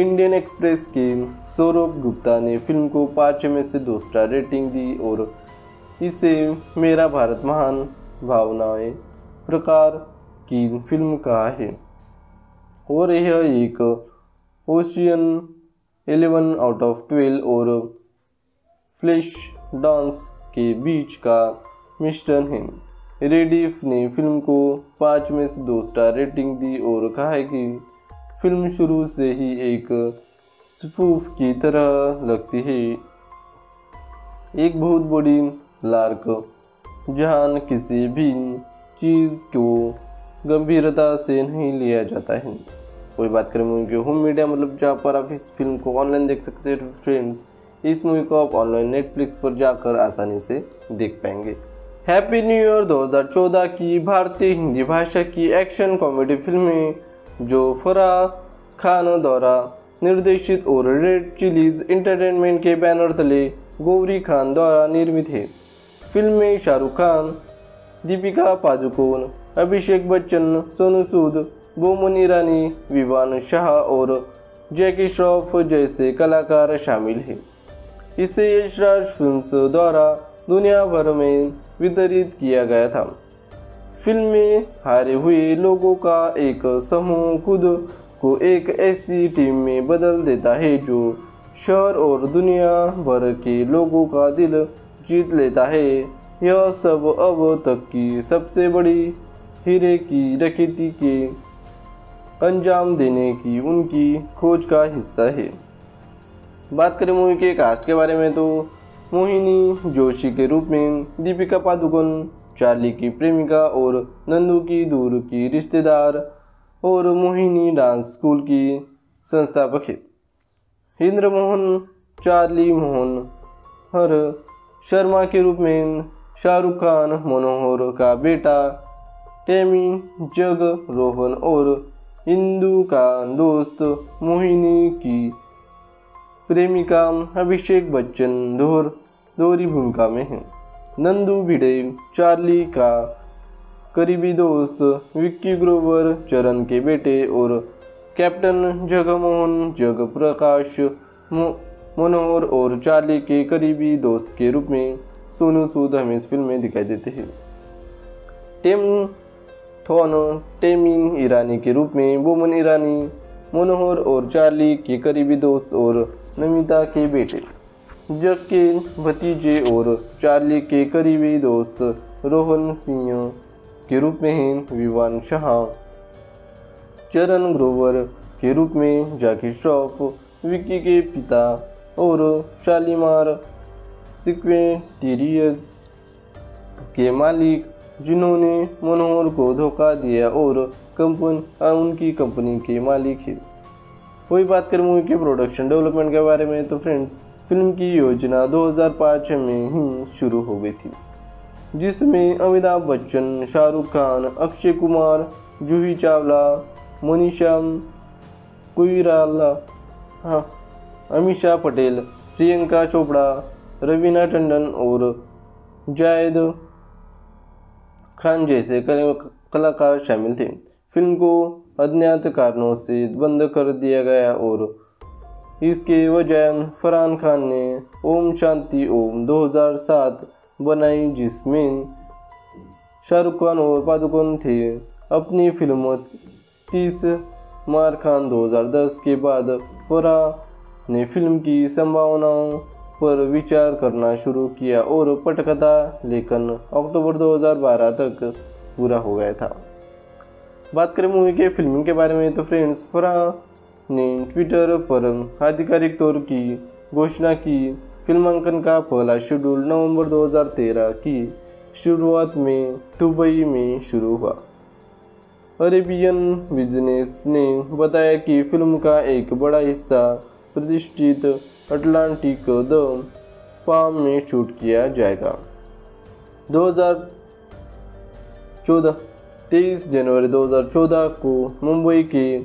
इंडियन एक्सप्रेस के सौरभ गुप्ता ने फ़िल्म को पाँच में से दो स्टार रेटिंग दी और इसे मेरा भारत महान भावनाएँ प्रकार की फ़िल्म कहा है। और यह एक Ocean Eleven out of Twelve और फ्लैश डांस के बीच का मिश्रण है। रेडिफ ने फ़िल्म को पाँच में से दो स्टार रेटिंग दी और कहा है कि फ़िल्म शुरू से ही एक स्पूफ की तरह लगती है। एक बहुत बड़ी लार्क जहाँ किसी भी चीज़ को गंभीरता से नहीं लिया जाता है। कोई बात करें मूवी की होम मीडिया मतलब जहाँ पर आप इस फ़िल्म को ऑनलाइन देख सकते हैं फ्रेंड्स इस मूवी को आप ऑनलाइन नेटफ्लिक्स पर जाकर आसानी से देख पाएँगे। हैप्पी न्यू ईयर 2014 की भारतीय हिंदी भाषा की एक्शन कॉमेडी फ़िल्में जो फरा खान द्वारा निर्देशित और रेड चिलीज इंटरटेनमेंट के बैनर तले गौरी खान द्वारा निर्मित है। फ़िल्म में शाहरुख खान दीपिका पादुकोण, अभिषेक बच्चन, सोनू सूद, बोमन ईरानी विवान शाह और जैकी श्रॉफ जैसे कलाकार शामिल हैं। इसे यशराज फिल्म्स द्वारा दुनिया भर में वितरित किया गया था। फ़िल्म में हारे हुए लोगों का एक समूह खुद को एक ऐसी टीम में बदल देता है जो शहर और दुनिया भर के लोगों का दिल जीत लेता है। यह सब अब तक की सबसे बड़ी हीरे की डकैती के अंजाम देने की उनकी खोज का हिस्सा है। बात करें मूवी के कास्ट के बारे में तो मोहिनी जोशी के रूप में दीपिका पादुकोण, चार्ली की प्रेमिका और नंदू की दूर की रिश्तेदार और मोहिनी डांस स्कूल की संस्थापक है। इंद्र मोहन चार्ली मोहन, हर शर्मा के रूप में शाहरुख खान, मनोहर का बेटा, टेमी जग रोहन और इंदू का दोस्त मोहिनी की प्रेमिका अभिषेक बच्चन दोहर दोहरी भूमिका में है। नंदू भिड़े, चार्ली का करीबी दोस्त, विक्की ग्रोवर, चरण के बेटे और कैप्टन जगमोहन जग प्रकाश मनोहर और चार्ली के करीबी दोस्त के रूप में सोनू सूद हमें इस फ़िल्म में दिखाई देते हैं। टेम थोन टेमिन ईरानी के रूप में बोमन ईरानी, मनोहर और चार्ली के करीबी दोस्त और नमिता के बेटे। जग के भतीजे और चार्ली के करीबी दोस्त रोहन सिंह के रूप में हैं विवान शाह। चरण ग्रोवर के रूप में जाकी श्रॉफ, विक्की के पिता और शालीमार सिक्वेटिरियस के मालिक, जिन्होंने मनोहर को धोखा दिया और कंपन उनकी कंपनी के मालिक है। वही बात करें मूवी के प्रोडक्शन डेवलपमेंट के बारे में तो फ्रेंड्स फ़िल्म की योजना 2005 में ही शुरू हो गई थी। जिसमें अमिताभ बच्चन, शाहरुख खान, अक्षय कुमार, जूही चावला, मनीषा कुराला हाँ अमीषा पटेल, प्रियंका चोपड़ा रवीना टंडन और जायद खान जैसे कलाकार शामिल थे। फ़िल्म को अज्ञात कारणों से बंद कर दिया गया और इसके वजह फरहान खान ने ओम शांति ओम 2007 बनाई, जिसमें शाहरुख खान और पादुकोण थे। अपनी फ़िल्म तीस मार खान 2010 के बाद फरा ने फ़िल्म की संभावनाओं पर विचार करना शुरू किया और पटकथा लेखन अक्टूबर 2012 तक पूरा हो गया था। बात करें मूवी के फिल्मिंग के बारे में तो फ्रेंड्स, फरा ने ट्विटर पर आधिकारिक तौर की घोषणा की। फिल्मांकन का पहला शेड्यूल नवंबर 2013 की शुरुआत में दुबई में शुरू हुआ। अरेबियन बिज़नेस ने बताया कि फ़िल्म का एक बड़ा हिस्सा प्रतिष्ठित अटलांटिक द पाम में शूट किया जाएगा। 2014 तेईस जनवरी 2014 को मुंबई के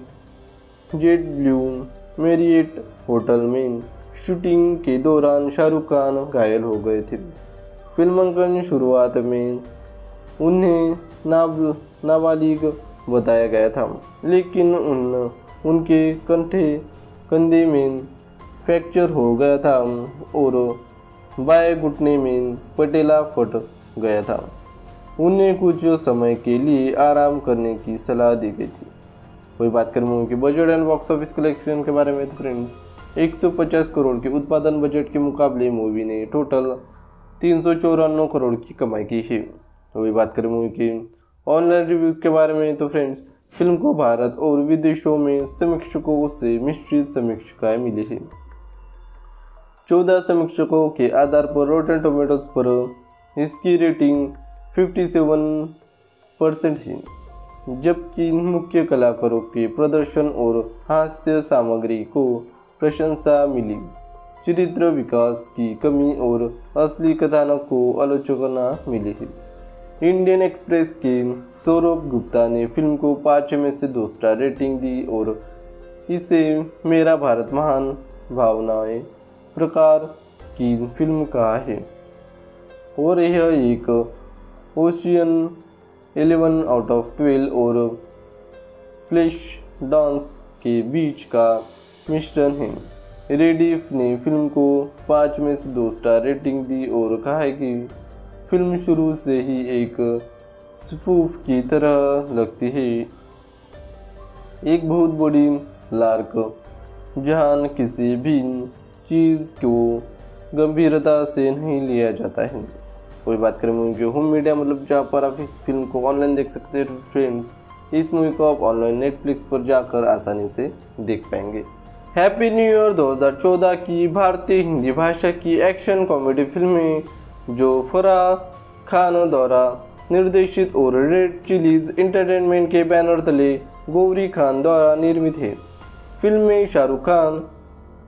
जेट ब्लू मेरिएट होटल में शूटिंग के दौरान शाहरुख खान घायल हो गए थे। फिल्मांकन शुरुआत में उन्हें नाब, नाबालिग बताया गया था, लेकिन उन, उनके कंठे, कंधे में फ्रैक्चर हो गया था और बाएँ घुटने में पटेला फट गया था। उन्हें कुछ समय के लिए आराम करने की सलाह दी गई थी। वही बात करें मूवी की budget and box office collection के बारे में तो फ्रेंड्स 150 करोड़ के उत्पादन बजट के मुकाबले मूवी ने टोटल तीन करोड़ की कमाई की है। वही बात करें मूवी की ऑनलाइन रिव्यूज़ के बारे में तो फ्रेंड्स फ़िल्म को भारत और विदेशों में समीक्षकों से मिश्रित समीक्षाएँ मिली है चौदह समीक्षकों के आधार पर रोटन टोमेटोज पर इसकी रेटिंग 57 परसेंट है जबकि मुख्य कलाकारों के प्रदर्शन और हास्य सामग्री को प्रशंसा मिली। चरित्र विकास की कमी और असली कथानक को आलोचना मिली है इंडियन एक्सप्रेस के सौरभ गुप्ता ने फ़िल्म को पाँच में से दो स्टार रेटिंग दी और इसे मेरा भारत महान भावनाएँ प्रकार की फ़िल्म कहा है। और यह एक Ocean Eleven out of Twelve और फ्लैश डांस के बीच का मिश्रण है। रेडिफ ने फ़िल्म को पाँच में से दो स्टार रेटिंग दी और कहा है कि फ़िल्म शुरू से ही एक स्पूफ की तरह लगती है। एक बहुत बड़ी लार्क जहान किसी भी चीज़ को गंभीरता से नहीं लिया जाता है। कोई बात करें मूवी की होम मीडिया मतलब जहाँ पर आप इस फ़िल्म को ऑनलाइन देख सकते हैं फ्रेंड्स इस मूवी को आप ऑनलाइन नेटफ्लिक्स पर जाकर आसानी से देख पाएँगे। हैप्पी न्यू ईयर 2014 की भारतीय हिंदी भाषा की एक्शन कॉमेडी फ़िल्में जो फराह खान द्वारा निर्देशित और रेड चिलीज इंटरटेनमेंट के बैनर तले गौरी खान द्वारा निर्मित है। फ़िल्म में शाहरुख खान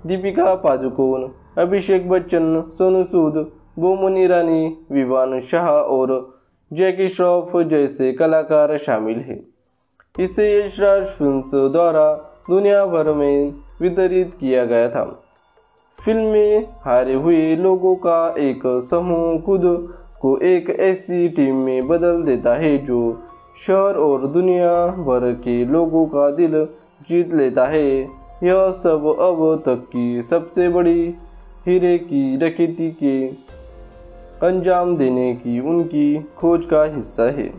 दीपिका पादुकोण, अभिषेक बच्चन, सोनू सूद बोमन ईरानी विवान शाह और जैकी श्रॉफ जैसे कलाकार शामिल हैं। इसे यशराज फिल्म्स द्वारा दुनिया भर में वितरित किया गया था। फ़िल्म में हारे हुए लोगों का एक समूह खुद को एक ऐसी टीम में बदल देता है जो शहर और दुनिया भर के लोगों का दिल जीत लेता है। यह सब अब तक की सबसे बड़ी हीरे की डकैती के अंजाम देने की उनकी खोज का हिस्सा है।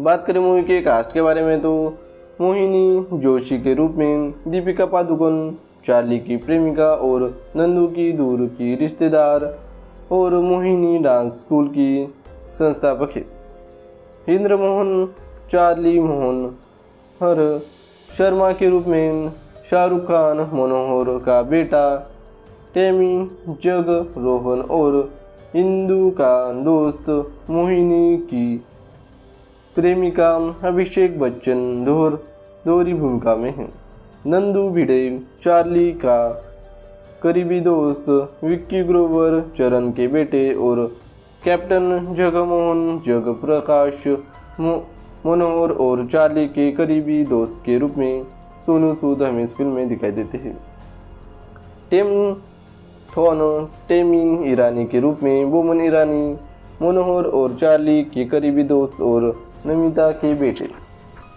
बात करें मूवी के कास्ट के बारे में तो मोहिनी जोशी के रूप में दीपिका पादुकोण, चार्ली की प्रेमिका और नंदू की दूर की रिश्तेदार और मोहिनी डांस स्कूल की संस्थापक है। इंद्र मोहन चार्ली मोहन, हर शर्मा के रूप में शाहरुख खान मनोहर का बेटा, टेमी जग रोहन और इंदू का दोस्त मोहिनी की प्रेमिका अभिषेक बच्चन दोहर दोहरी भूमिका में है। नंदू भिड़े, चार्ली का करीबी दोस्त, विक्की ग्रोवर, चरण के बेटे और कैप्टन जगमोहन जग प्रकाश मनोहर और चार्ली के करीबी दोस्त के रूप में सोनू सूद हमें इस फ़िल्म में दिखाई देते हैं। टेम थोन टेमिन ईरानी के रूप में बोमन ईरानी, मनोहर और चार्ली के करीबी दोस्त और नमिता के बेटे।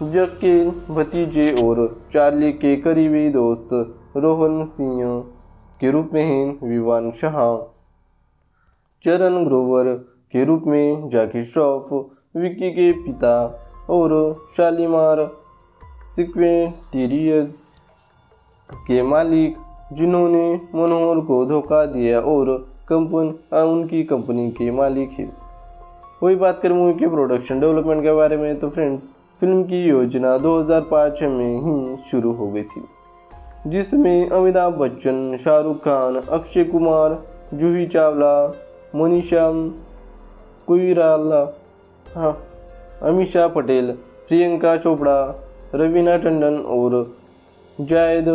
जग के भतीजे और चार्ली के करीबी दोस्त रोहन सिंह के रूप में हैं विवान शाह। चरण ग्रोवर के रूप में जाकी श्रॉफ, विक्की के पिता और शालीमार सिक्वेटेरियज के मालिक, जिन्होंने मनोहर को धोखा दिया और कंपन उनकी कंपनी के मालिक है। वही बात करें मूवी के प्रोडक्शन डेवलपमेंट के बारे में तो फ्रेंड्स फ़िल्म की योजना 2005 में ही शुरू हो गई थी, जिसमें अमिताभ बच्चन, शाहरुख खान, अक्षय कुमार, जूही चावला, मनीषा कोईराला हाँ अमीषा पटेल, प्रियंका चोपड़ा रवीना टंडन और जायद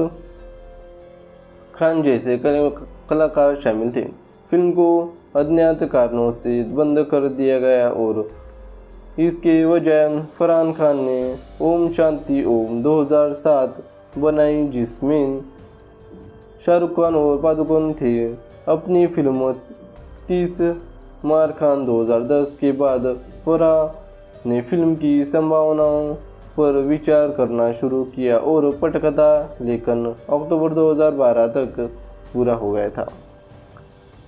खान जैसे कलाकार शामिल थे। फ़िल्म को अज्ञात कारणों से बंद कर दिया गया और इसके वजह फरहान खान ने ओम शांति ओम 2007 बनाई, जिसमें शाहरुख खान और पादुकोण थे। अपनी फ़िल्म तीस मार खान 2010 के बाद फरा ने फ़िल्म की संभावनाओं पर विचार करना शुरू किया और पटकथा लेखन अक्टूबर 2012 तक पूरा हो गया था।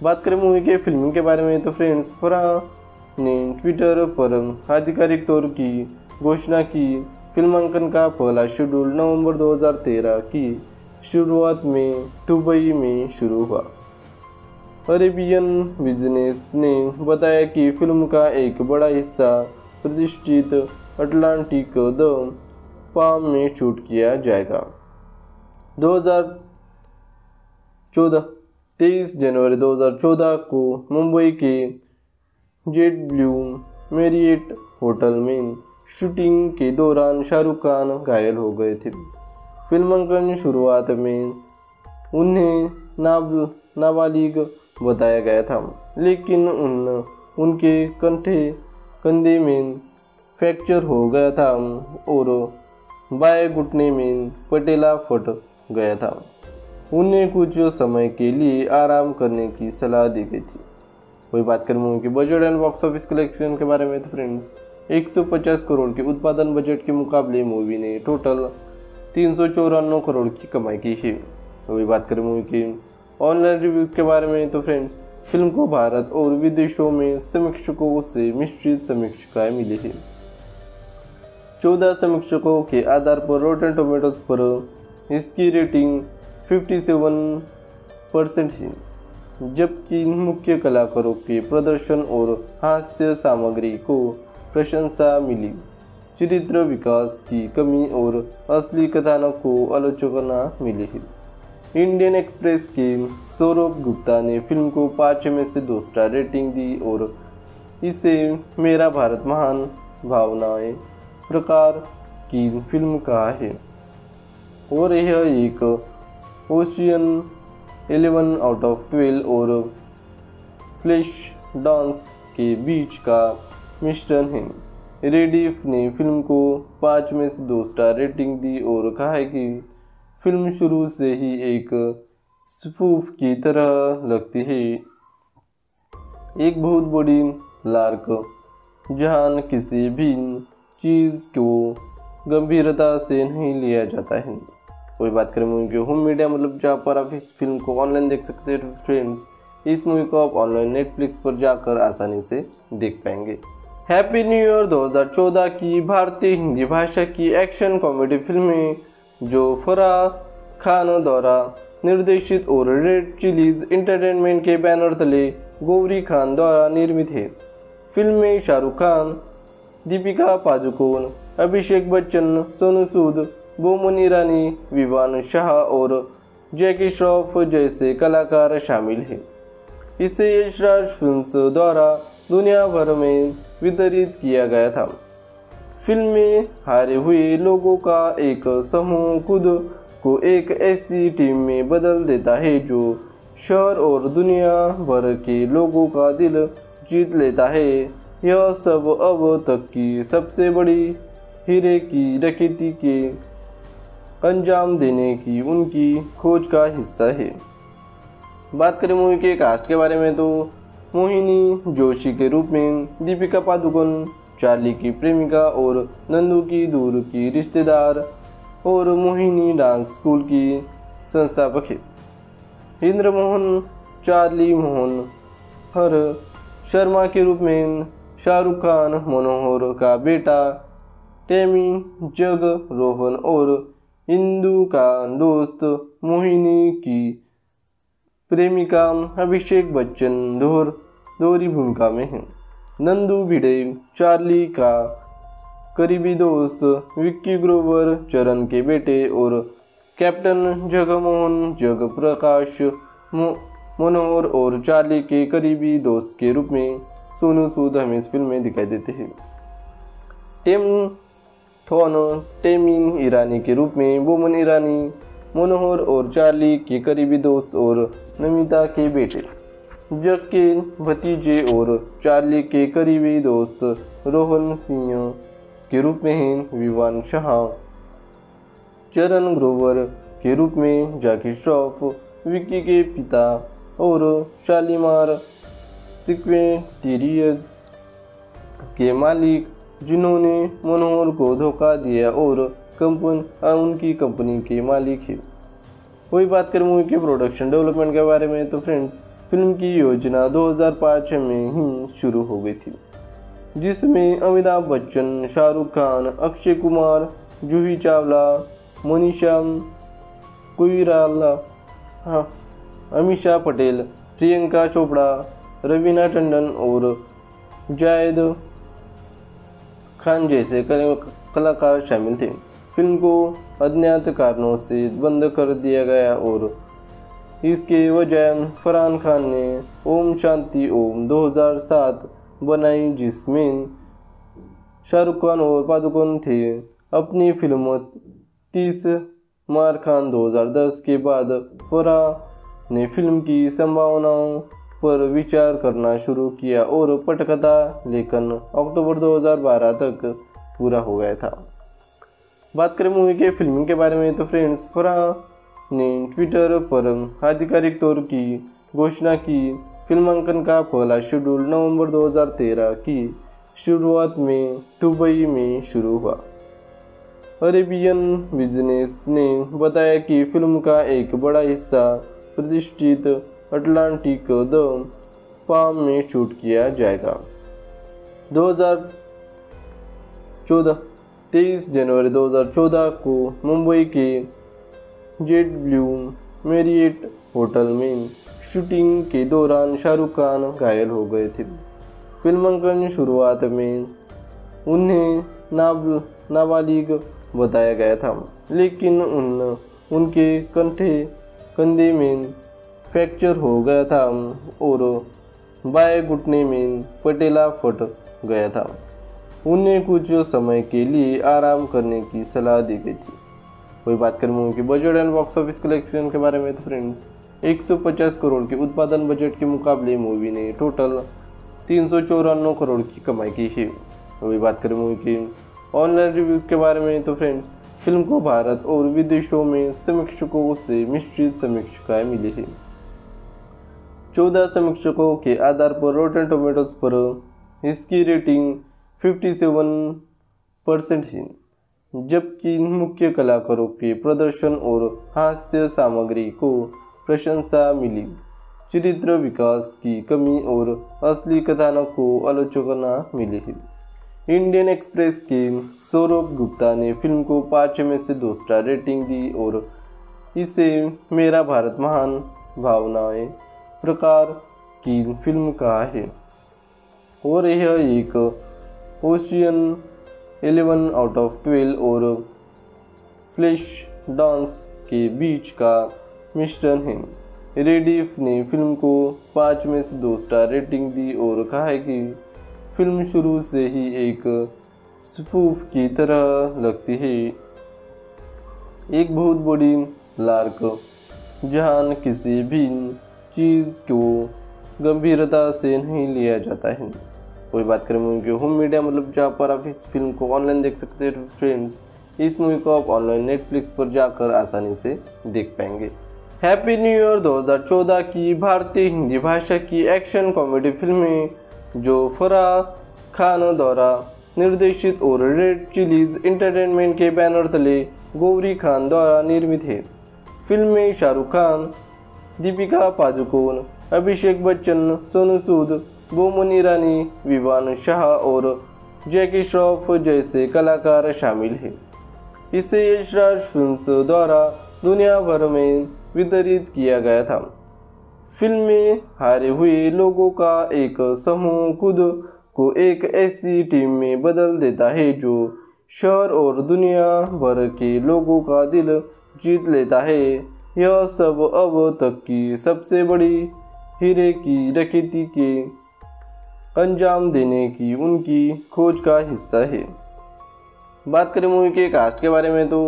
बात करें मूवी के फिल्मिंग के बारे में तो फ्रेंड्स फराह ने ट्विटर पर आधिकारिक तौर की घोषणा की। फिल्मांकन का पहला शेड्यूल नवंबर 2013 की शुरुआत में दुबई में शुरू हुआ। अरेबियन बिज़नेस ने बताया कि फ़िल्म का एक बड़ा हिस्सा प्रतिष्ठित अटलांटिक द पाम में शूट किया जाएगा। 2014 तेईस जनवरी 2014 को मुंबई के जेट ब्लू मेरिएट होटल में शूटिंग के दौरान शाहरुख खान घायल हो गए थे। फिल्मांकन शुरुआत में उन्हें नाब, नाबालिग बताया गया था, लेकिन उन, उनके कंठे, कंधे में फ्रैक्चर हो गया था और बाएँ घुटने में पटेला फट गया था। उन्हें कुछ समय के लिए आराम करने की सलाह दी गई थी। वही बात करें मूवी की budget and box office collection के बारे में तो फ्रेंड्स 150 करोड़ के उत्पादन बजट के मुकाबले मूवी ने टोटल तीन सौ चौरानवे करोड़ की कमाई की है वही बात करें मूवी की ऑनलाइन रिव्यूज़ के बारे में तो फ्रेंड्स फ़िल्म को भारत और विदेशों में समीक्षकों से मिश्रित समीक्षाएँ मिली है चौदह समीक्षकों के आधार पर रोटन टोमेटोज पर इसकी रेटिंग 57 परसेंट है जबकि मुख्य कलाकारों के प्रदर्शन और हास्य सामग्री को प्रशंसा मिली। चरित्र विकास की कमी और असली कथानक को आलोचना मिली है इंडियन एक्सप्रेस के सौरभ गुप्ता ने फ़िल्म को पाँच में से दो स्टार रेटिंग दी और इसे मेरा भारत महान भावनाएँ प्रकार की फ़िल्म कहा है। और यह एक Ocean Eleven out of Twelve और फ्लैश डांस के बीच का मिश्रण है। रेडिफ ने फ़िल्म को पाँच में से दो स्टार रेटिंग दी और कहा है कि फ़िल्म शुरू से ही एक स्पूफ की तरह लगती है। एक बहुत बड़ी लार्क जहाँ किसी भी चीज़ को गंभीरता से नहीं लिया जाता है? कोई बात करें मूवी की होम मीडिया मतलब जहाँ पर आप इस फ़िल्म को ऑनलाइन देख सकते हैं फ्रेंड्स इस मूवी को आप ऑनलाइन नेटफ्लिक्स पर जाकर आसानी से देख पाएँगे। हैप्पी न्यू ईयर 2014 की भारतीय हिंदी भाषा की एक्शन कॉमेडी फ़िल्में जो फरा खान द्वारा निर्देशित और रेड चिलीज इंटरटेनमेंट के बैनर तले गौरी खान द्वारा निर्मित है। फ़िल्म में शाहरुख खान दीपिका पादुकोण, अभिषेक बच्चन, सोनू सूद बोमन ईरानी विवान शाह और जैकी श्रॉफ जैसे कलाकार शामिल हैं। इसे यशराज फिल्म्स द्वारा दुनिया भर में वितरित किया गया था। फ़िल्म में हारे हुए लोगों का एक समूह खुद को एक ऐसी टीम में बदल देता है जो शहर और दुनिया भर के लोगों का दिल जीत लेता है। यह सब अब तक की सबसे बड़ी हीरे की डकैती के अंजाम देने की उनकी खोज का हिस्सा है। बात करें मूवी के कास्ट के बारे में तो मोहिनी जोशी के रूप में दीपिका पादुकोण, चार्ली की प्रेमिका और नंदू की दूर की रिश्तेदार और मोहिनी डांस स्कूल की संस्थापक है। इंद्र मोहन चार्ली मोहन, हर शर्मा के रूप में शाहरुख खान, मनोहर का बेटा, टेमी, जग, रोहन और इंदू का दोस्त मोहिनी की प्रेमिका अभिषेक बच्चन दोहर, दोहरी भूमिका में है। नंदू भिड़े, चार्ली का करीबी दोस्त, विक्की ग्रोवर, चरण के बेटे और कैप्टन जगमोहन जग प्रकाश मनोहर और चार्ली के करीबी दोस्त के रूप में सोनू सूद हमें इस फ़िल्म में दिखाई देते हैं। टेम थोन टेमिन ईरानी के रूप में बोमन ईरानी, मनोहर और चार्ली के करीबी दोस्त और नमिता के बेटे। जग के भतीजे और चार्ली के करीबी दोस्त रोहन सिंह के रूप में हैं विवान शाह। चरण ग्रोवर के रूप में जाकी श्रॉफ, विक्की के पिता और शालीमार सिक्वेंटीरियज के मालिक, जिन्होंने मनोहर को धोखा दिया और कंपन उनकी कंपनी के मालिक है। वही बात करें मूवी के प्रोडक्शन डेवलपमेंट के बारे में तो फ्रेंड्स फ़िल्म की योजना 2005 में ही शुरू हो गई थी, जिसमें अमिताभ बच्चन, शाहरुख खान, अक्षय कुमार, जूही चावला मनीषा कुईराला हाँ अमीषा पटेल, प्रियंका चोपड़ा रवीना टंडन और जायद खान जैसे कलाकार शामिल थे। फ़िल्म को अज्ञात कारणों से बंद कर दिया गया और इसके वजह फरहान खान ने ओम शांति ओम 2007 बनाई, जिसमें शाहरुख खान और पादुकोण थे। अपनी फ़िल्म तीस मार खान 2010 के बाद फरा ने फ़िल्म की संभावनाओं पर विचार करना शुरू किया और पटकथा लेखन अक्टूबर 2012 तक पूरा हो गया था। बात करें मूवी के फिल्मिंग के बारे में तो फ्रेंड्स फरा ने ट्विटर पर आधिकारिक तौर की घोषणा की। फिल्मांकन का पहला शेड्यूल नवंबर 2013 की शुरुआत में दुबई में शुरू हुआ। अरेबियन बिज़नेस ने बताया कि फ़िल्म का एक बड़ा हिस्सा प्रतिष्ठित अटलांटिक द पाम में शूट किया जाएगा। 2014 तेईस जनवरी 2014 को मुंबई के जेट ब्लू मेरिएट होटल में शूटिंग के दौरान शाहरुख खान घायल हो गए थे। फिल्मांकन शुरुआत में उन्हें नाब, नाबालिग बताया गया था, लेकिन उन, उनके कंठे, कंधे में फ्रैक्चर हो गया था और बाएँ घुटने में पटेला फट गया था। उन्हें कुछ समय के लिए आराम करने की सलाह दी गई थी। वही बात करें मूवी की budget and box office collection के बारे में तो फ्रेंड्स 150 करोड़ के उत्पादन बजट के मुकाबले मूवी ने टोटल तीन सौ चौरानवे करोड़ की कमाई की है वही बात करें मूवी की ऑनलाइन रिव्यूज़ के बारे में तो फ्रेंड्स फ़िल्म को भारत और विदेशों में समीक्षकों से मिश्रित समीक्षाएँ मिली है चौदह समीक्षकों के आधार पर रोटन टोमेटोज पर इसकी रेटिंग 57 परसेंट है जबकि मुख्य कलाकारों के प्रदर्शन और हास्य सामग्री को प्रशंसा मिली। चरित्र विकास की कमी और असली कथानक को आलोचना मिली। है इंडियन एक्सप्रेस के सौरभ गुप्ता ने फ़िल्म को पाँच में से दो स्टार रेटिंग दी और इसे मेरा भारत महान भावनाएँ प्रकार की फ़िल्म कहा है। और यह एक Ocean Eleven out of Twelve और फ्लैश डांस के बीच का मिश्रण है। रेडिफ ने फ़िल्म को पाँच में से दो स्टार रेटिंग दी और कहा है कि फ़िल्म शुरू से ही एक स्पूफ की तरह लगती है। एक बहुत बड़ी लार्क जहाँ किसी भी चीज़ को गंभीरता से नहीं लिया जाता है। कोई बात करें मूवी की होम मीडिया मतलब जहाँ पर आप इस फ़िल्म को ऑनलाइन देख सकते हैं फ्रेंड्स इस मूवी को आप ऑनलाइन नेटफ्लिक्स पर जाकर आसानी से देख पाएँगे। हैप्पी न्यू ईयर 2014 की भारतीय हिंदी भाषा की एक्शन कॉमेडी फ़िल्में जो फरा खान द्वारा निर्देशित और रेड चिलीज इंटरटेनमेंट के बैनर तले गौरी खान द्वारा निर्मित है। फ़िल्म में शाहरुख खान दीपिका पादुकोण, अभिषेक बच्चन, सोनू सूद बोमन ईरानी विवान शाह और जैकी श्रॉफ जैसे कलाकार शामिल हैं। इसे यशराज फिल्म्स द्वारा दुनिया भर में वितरित किया गया था। फ़िल्म में हारे हुए लोगों का एक समूह खुद को एक ऐसी टीम में बदल देता है जो शहर और दुनिया भर के लोगों का दिल जीत लेता है। यह सब अब तक की सबसे बड़ी हीरे की डकैती के अंजाम देने की उनकी खोज का हिस्सा है। बात करें मूवी के कास्ट के बारे में तो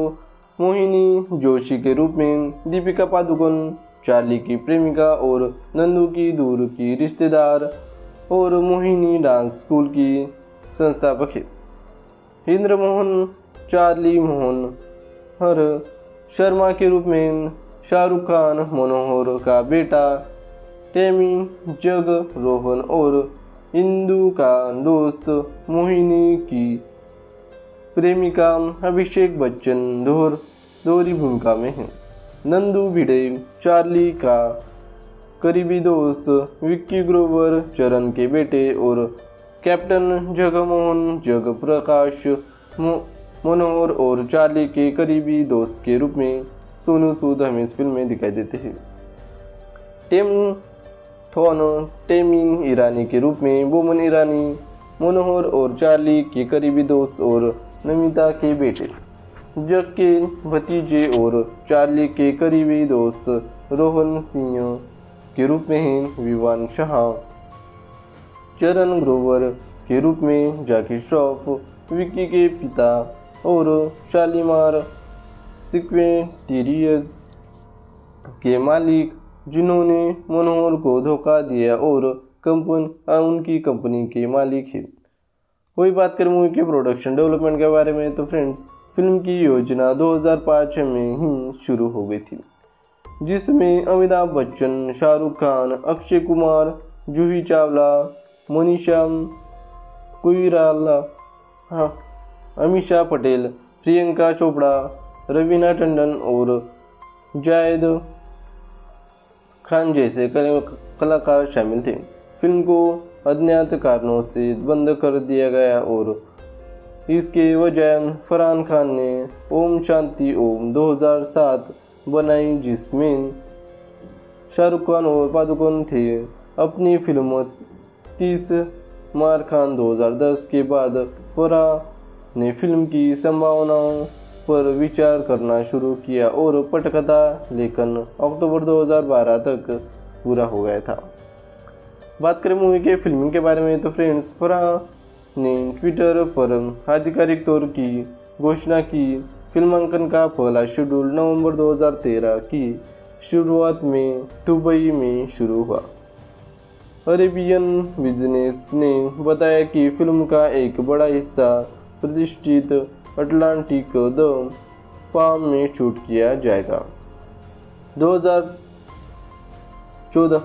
मोहिनी जोशी के रूप में दीपिका पादुकोण, चार्ली की प्रेमिका और नंदू की दूर की रिश्तेदार और मोहिनी डांस स्कूल की संस्थापक है। इंद्र मोहन चार्ली मोहन, हर शर्मा के रूप में शाहरुख खान, मनोहर का बेटा, टेमी, जग रोहन और इंदू का दोस्त मोहिनी की प्रेमिका अभिषेक बच्चन दोहर दोहरी भूमिका में है। नंदू भिड़े, चार्ली का करीबी दोस्त, विक्की ग्रोवर, चरण के बेटे और कैप्टन जगमोहन जग प्रकाश मनोहर और चार्ली के करीबी दोस्त के रूप में सोनू सूद हमें इस फ़िल्म में दिखाई देते हैं। टेम थोन टेमिन ईरानी के रूप में बोमन ईरानी, मनोहर और चार्ली के करीबी दोस्त और नमिता के बेटे। जग के भतीजे और चार्ली के करीबी दोस्त रोहन सिंह के रूप में हैं विवान शाह। चरण ग्रोवर के रूप में जाकी श्रॉफ, विक्की के पिता और शालीमार सिक्वेंटीरियज के मालिक, जिन्होंने मनोहर को धोखा दिया और कंपन उनकी कंपनी के मालिक है। वही बात करें मूवी के प्रोडक्शन डेवलपमेंट के बारे में तो फ्रेंड्स फ़िल्म की योजना 2005 में ही शुरू हो गई थी, जिसमें अमिताभ बच्चन, शाहरुख खान, अक्षय कुमार, जूही चावला, मनीषा कुईराला हाँ अमीषा पटेल, प्रियंका चोपड़ा रवीना टंडन और जायद खान जैसे कलाकार शामिल थे। फ़िल्म को अज्ञात कारणों से बंद कर दिया गया और इसके वजह फरहान खान ने ओम शांति ओम 2007 बनाई, जिसमें शाहरुख खान और पादुकोण थे। अपनी फ़िल्म तीस मार खान 2010 के बाद फरा ने फ़िल्म की संभावनाओं पर विचार करना शुरू किया और पटकथा लेखन अक्टूबर 2012 तक पूरा हो गया था। बात करें मूवी के फिल्मिंग के बारे में तो फ्रेंड्स फरहा ने ट्विटर पर आधिकारिक तौर की घोषणा की। फिल्मांकन का पहला शेड्यूल नवंबर 2013 की शुरुआत में दुबई में शुरू हुआ। अरेबियन बिज़नेस ने बताया कि फ़िल्म का एक बड़ा हिस्सा प्रतिष्ठित अटलांटिक द पाम में शूट किया जाएगा। 2014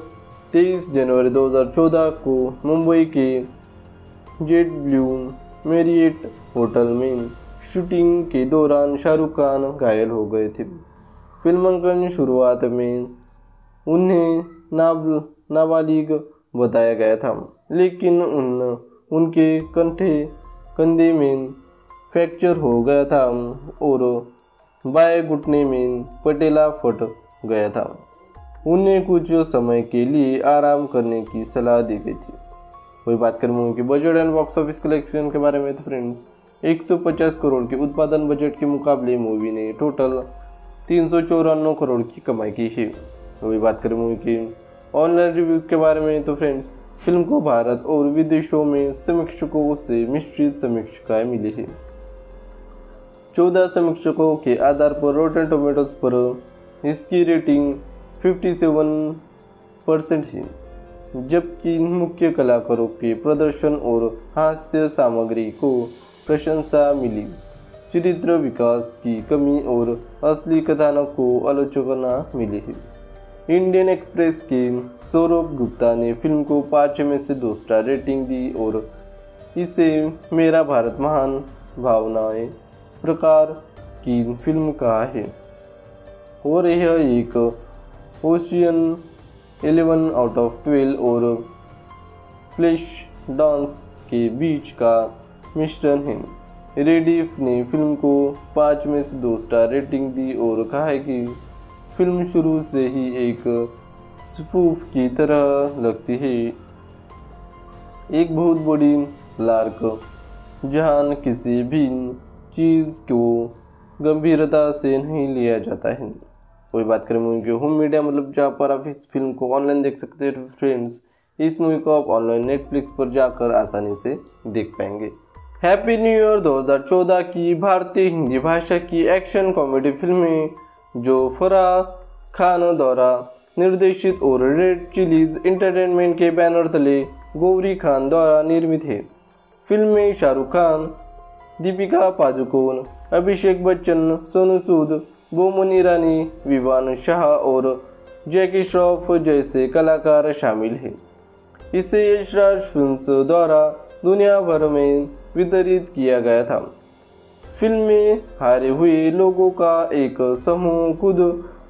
तेईस जनवरी 2014 को मुंबई के जेट ब्लू मेरिएट होटल में शूटिंग के दौरान शाहरुख खान घायल हो गए थे। फिल्मांकन शुरुआत में उन्हें नाब, नाबालिग बताया गया था, लेकिन उन, उनके कंठे, कंधे में फ्रैक्चर हो गया था और बाएँ घुटने में पटेला फट गया था। उन्हें कुछ समय के लिए आराम करने की सलाह दी गई थी। वही बात करें मूवी की budget and box office collection के बारे में तो फ्रेंड्स 150 करोड़ के उत्पादन बजट के मुकाबले मूवी ने टोटल तीन सौ चौरानवे करोड़ की कमाई की है वही बात करें मूवी की ऑनलाइन रिव्यूज़ के बारे में तो फ्रेंड्स फ़िल्म को भारत और विदेशों में समीक्षकों से मिश्रित समीक्षाएँ मिली है चौदह समीक्षकों के आधार पर रोटन टोमेटोज पर इसकी रेटिंग 57 परसेंट है जबकि मुख्य कलाकारों के प्रदर्शन और हास्य सामग्री को प्रशंसा मिली। चरित्र विकास की कमी और असली कथानक को आलोचना मिली है इंडियन एक्सप्रेस के सौरभ गुप्ता ने फ़िल्म को पाँच में से दो स्टार रेटिंग दी और इसे मेरा भारत महान भावनाएँ प्रकार की फ़िल्म कहा है। और यह एक Ocean Eleven out of Twelve और फ्लैश डांस के बीच का मिश्रण है। रेडिफ ने फ़िल्म को पाँच में से दो स्टार रेटिंग दी और कहा है कि फ़िल्म शुरू से ही एक स्पूफ की तरह लगती है। एक बहुत बड़ी लार्क जहान किसी भी चीज़ को गंभीरता से नहीं लिया जाता है। कोई बात करें मूवी की होम मीडिया मतलब जहाँ पर आप इस फ़िल्म को ऑनलाइन देख सकते हैं फ्रेंड्स इस मूवी को आप ऑनलाइन नेटफ्लिक्स पर जाकर आसानी से देख पाएँगे। हैप्पी न्यू ईयर 2014 की भारतीय हिंदी भाषा की एक्शन कॉमेडी फ़िल्में जो फरा खान द्वारा निर्देशित और रेड चिलीज इंटरटेनमेंट के बैनर तले गौरी खान द्वारा निर्मित है। फ़िल्म में शाहरुख खान दीपिका पादुकोण, अभिषेक बच्चन, सोनू सूद, बोमन ईरानी विवान शाह और जैकी श्रॉफ जैसे कलाकार शामिल हैं। इसे यशराज फिल्म्स द्वारा दुनिया भर में वितरित किया गया था। फ़िल्म में हारे हुए लोगों का एक समूह खुद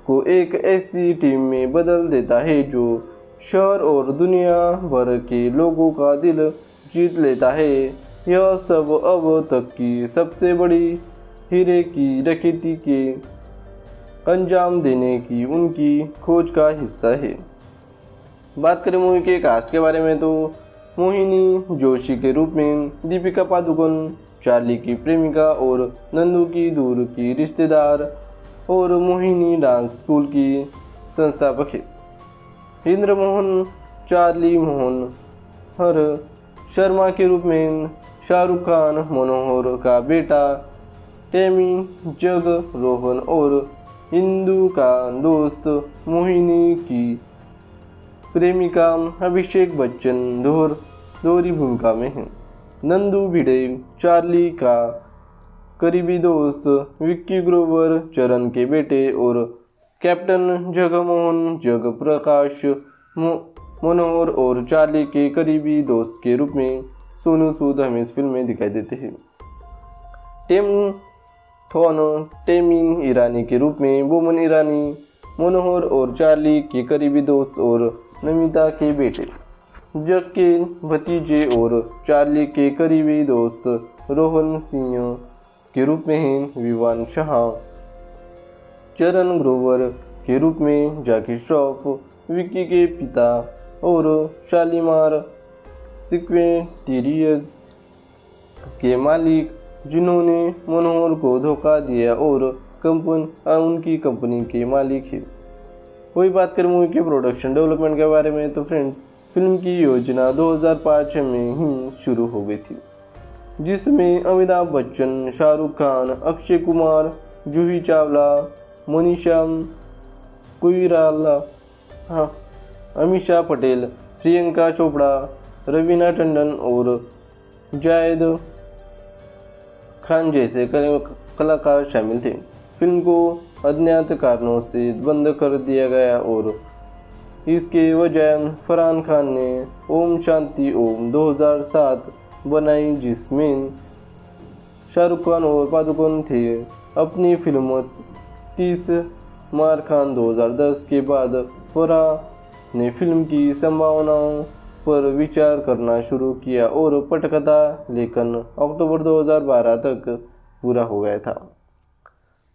को एक ऐसी टीम में बदल देता है जो शहर और दुनिया भर के लोगों का दिल जीत लेता है। यह सब अब तक की सबसे बड़ी हीरे की डकैती के अंजाम देने की उनकी खोज का हिस्सा है। बात करें मूवी के कास्ट के बारे में तो मोहिनी जोशी के रूप में दीपिका पादुकोण, चार्ली की प्रेमिका और नंदू की दूर की रिश्तेदार और मोहिनी डांस स्कूल की संस्थापक है। इंद्र मोहन चार्ली मोहन, हर शर्मा के रूप में शाहरुख खान, मनोहर का बेटा, टेमी, जग रोहन और हिंदू का दोस्त मोहिनी की प्रेमिका अभिषेक बच्चन दोहर दोहरी भूमिका में है। नंदू भिड़े, चार्ली का करीबी दोस्त, विक्की ग्रोवर, चरण के बेटे और कैप्टन जगमोहन जग प्रकाश मनोहर और चार्ली के करीबी दोस्त के रूप में सोनू, सूद हमें इस फ़िल्म में दिखाई देते हैं। टेम, थोन टेमिन ईरानी के रूप में बोमन ईरानी, मनोहर और चार्ली के करीबी दोस्त और नमिता के बेटे। जग के भतीजे और चार्ली के करीबी दोस्त रोहन सिंह के रूप में हैं विवान शाह। चरण ग्रोवर के रूप में जाकी श्रॉफ, विक्की के पिता और शालीमार सिक्वेटीरियज के मालिक, जिन्होंने मनोहर को धोखा दिया और कंपन उनकी कंपनी के मालिक है। वही बात करें मूवी के प्रोडक्शन डेवलपमेंट के बारे में तो फ्रेंड्स फ़िल्म की योजना 2005 में ही शुरू हो गई थी, जिसमें अमिताभ बच्चन, शाहरुख खान, अक्षय कुमार, जूही चावला, मनीषा कोईराला हाँ अमीषा पटेल, प्रियंका चोपड़ा रवीना टंडन और जायद खान जैसे कलाकार शामिल थे। फ़िल्म को अज्ञात कारणों से बंद कर दिया गया और इसके वजह फरहान खान ने ओम शांति ओम 2007 बनाई, जिसमें शाहरुख खान और पादुकोण थे। अपनी फ़िल्म तीस मार खान 2010 के बाद फरा ने फ़िल्म की संभावनाओं पर विचार करना शुरू किया और पटकथा लेखन अक्टूबर 2012 तक पूरा हो गया था।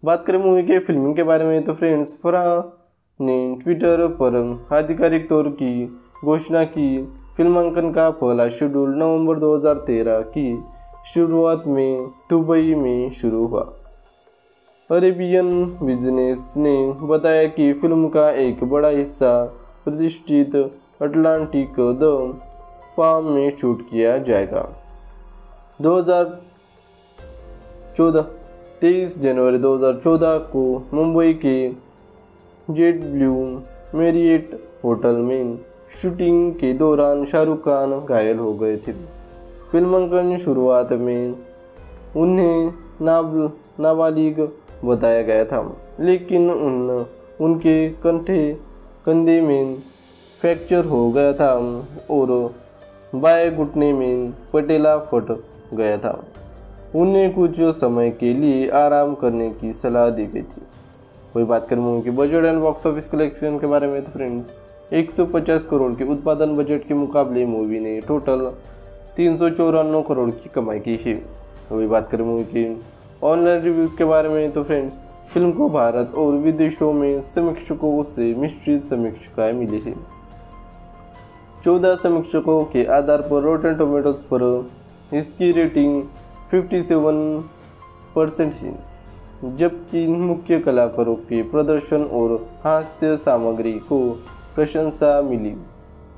बात करें मूवी के फिल्मिंग के बारे में तो फ्रेंड्स, फरा ने ट्विटर पर आधिकारिक तौर की घोषणा की। फिल्मांकन का पहला शेड्यूल नवंबर 2013 की शुरुआत में दुबई में शुरू हुआ। अरेबियन बिज़नेस ने बताया कि फ़िल्म का एक बड़ा हिस्सा प्रतिष्ठित अटलांटिक द पाम में शूट किया जाएगा। 2014 तेईस जनवरी 2014 को मुंबई के जेट ब्लू मेरिएट होटल में शूटिंग के दौरान शाहरुख खान घायल हो गए थे। फिल्मांकन शुरुआत में उन्हें नाब, नाबालिग बताया गया था, लेकिन उन, उनके कंठे, कंधे में फ्रैक्चर हो गया था और बाएँ घुटने में पटेला फट गया था। उन्हें कुछ समय के लिए आराम करने की सलाह दी गई थी। वही बात करें मूवी की budget and box office collection के बारे में तो फ्रेंड्स 150 करोड़ के उत्पादन बजट के मुकाबले मूवी ने टोटल तीन करोड़ की कमाई की है वही बात करें मूवी की ऑनलाइन रिव्यूज़ के बारे में तो फ्रेंड्स फ़िल्म को भारत और विदेशों में समीक्षकों से मिश्रित समीक्षाएँ मिली है चौदह समीक्षकों के आधार पर रोटन टोमेटोज पर इसकी रेटिंग 57 परसेंट है जबकि मुख्य कलाकारों के प्रदर्शन और हास्य सामग्री को प्रशंसा मिली।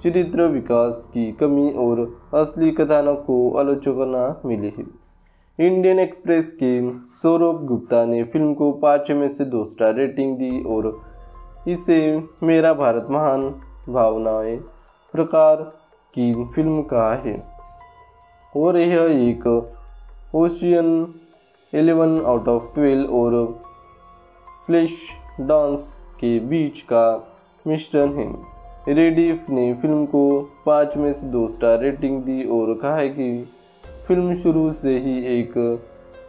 चरित्र विकास की कमी और असली कथानक को आलोचना मिली। है इंडियन एक्सप्रेस के सौरभ गुप्ता ने फ़िल्म को पाँच में से दो स्टार रेटिंग दी और इसे मेरा भारत महान भावनाएँ प्रकार की फ़िल्म का है। और यह एक Ocean Eleven out of Twelve और फ्लैश डांस के बीच का मिश्रण है। रेडिफ ने फ़िल्म को पाँच में से दो स्टार रेटिंग दी और कहा है कि फ़िल्म शुरू से ही एक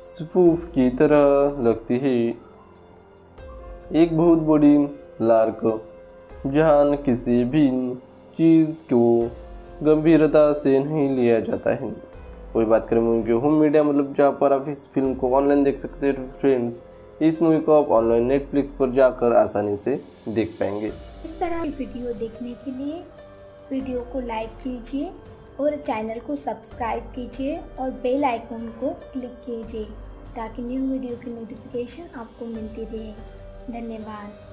स्पूफ की तरह लगती है। एक बहुत बड़ी लार्क जहाँ किसी भी चीज़ को गंभीरता से नहीं लिया जाता है। कोई बात करें मूवी की होम मीडिया मतलब जहाँ पर आप इस फ़िल्म को ऑनलाइन देख सकते हैं फ्रेंड्स इस मूवी को आप ऑनलाइन नेटफ्लिक्स पर जाकर आसानी से देख पाएँगे। इस तरह की वीडियो देखने के लिए वीडियो को लाइक कीजिए और चैनल को सब्सक्राइब कीजिए और बेल आइकन को क्लिक कीजिए ताकि न्यू वीडियो की नोटिफिकेशन आपको मिलती रहे। धन्यवाद।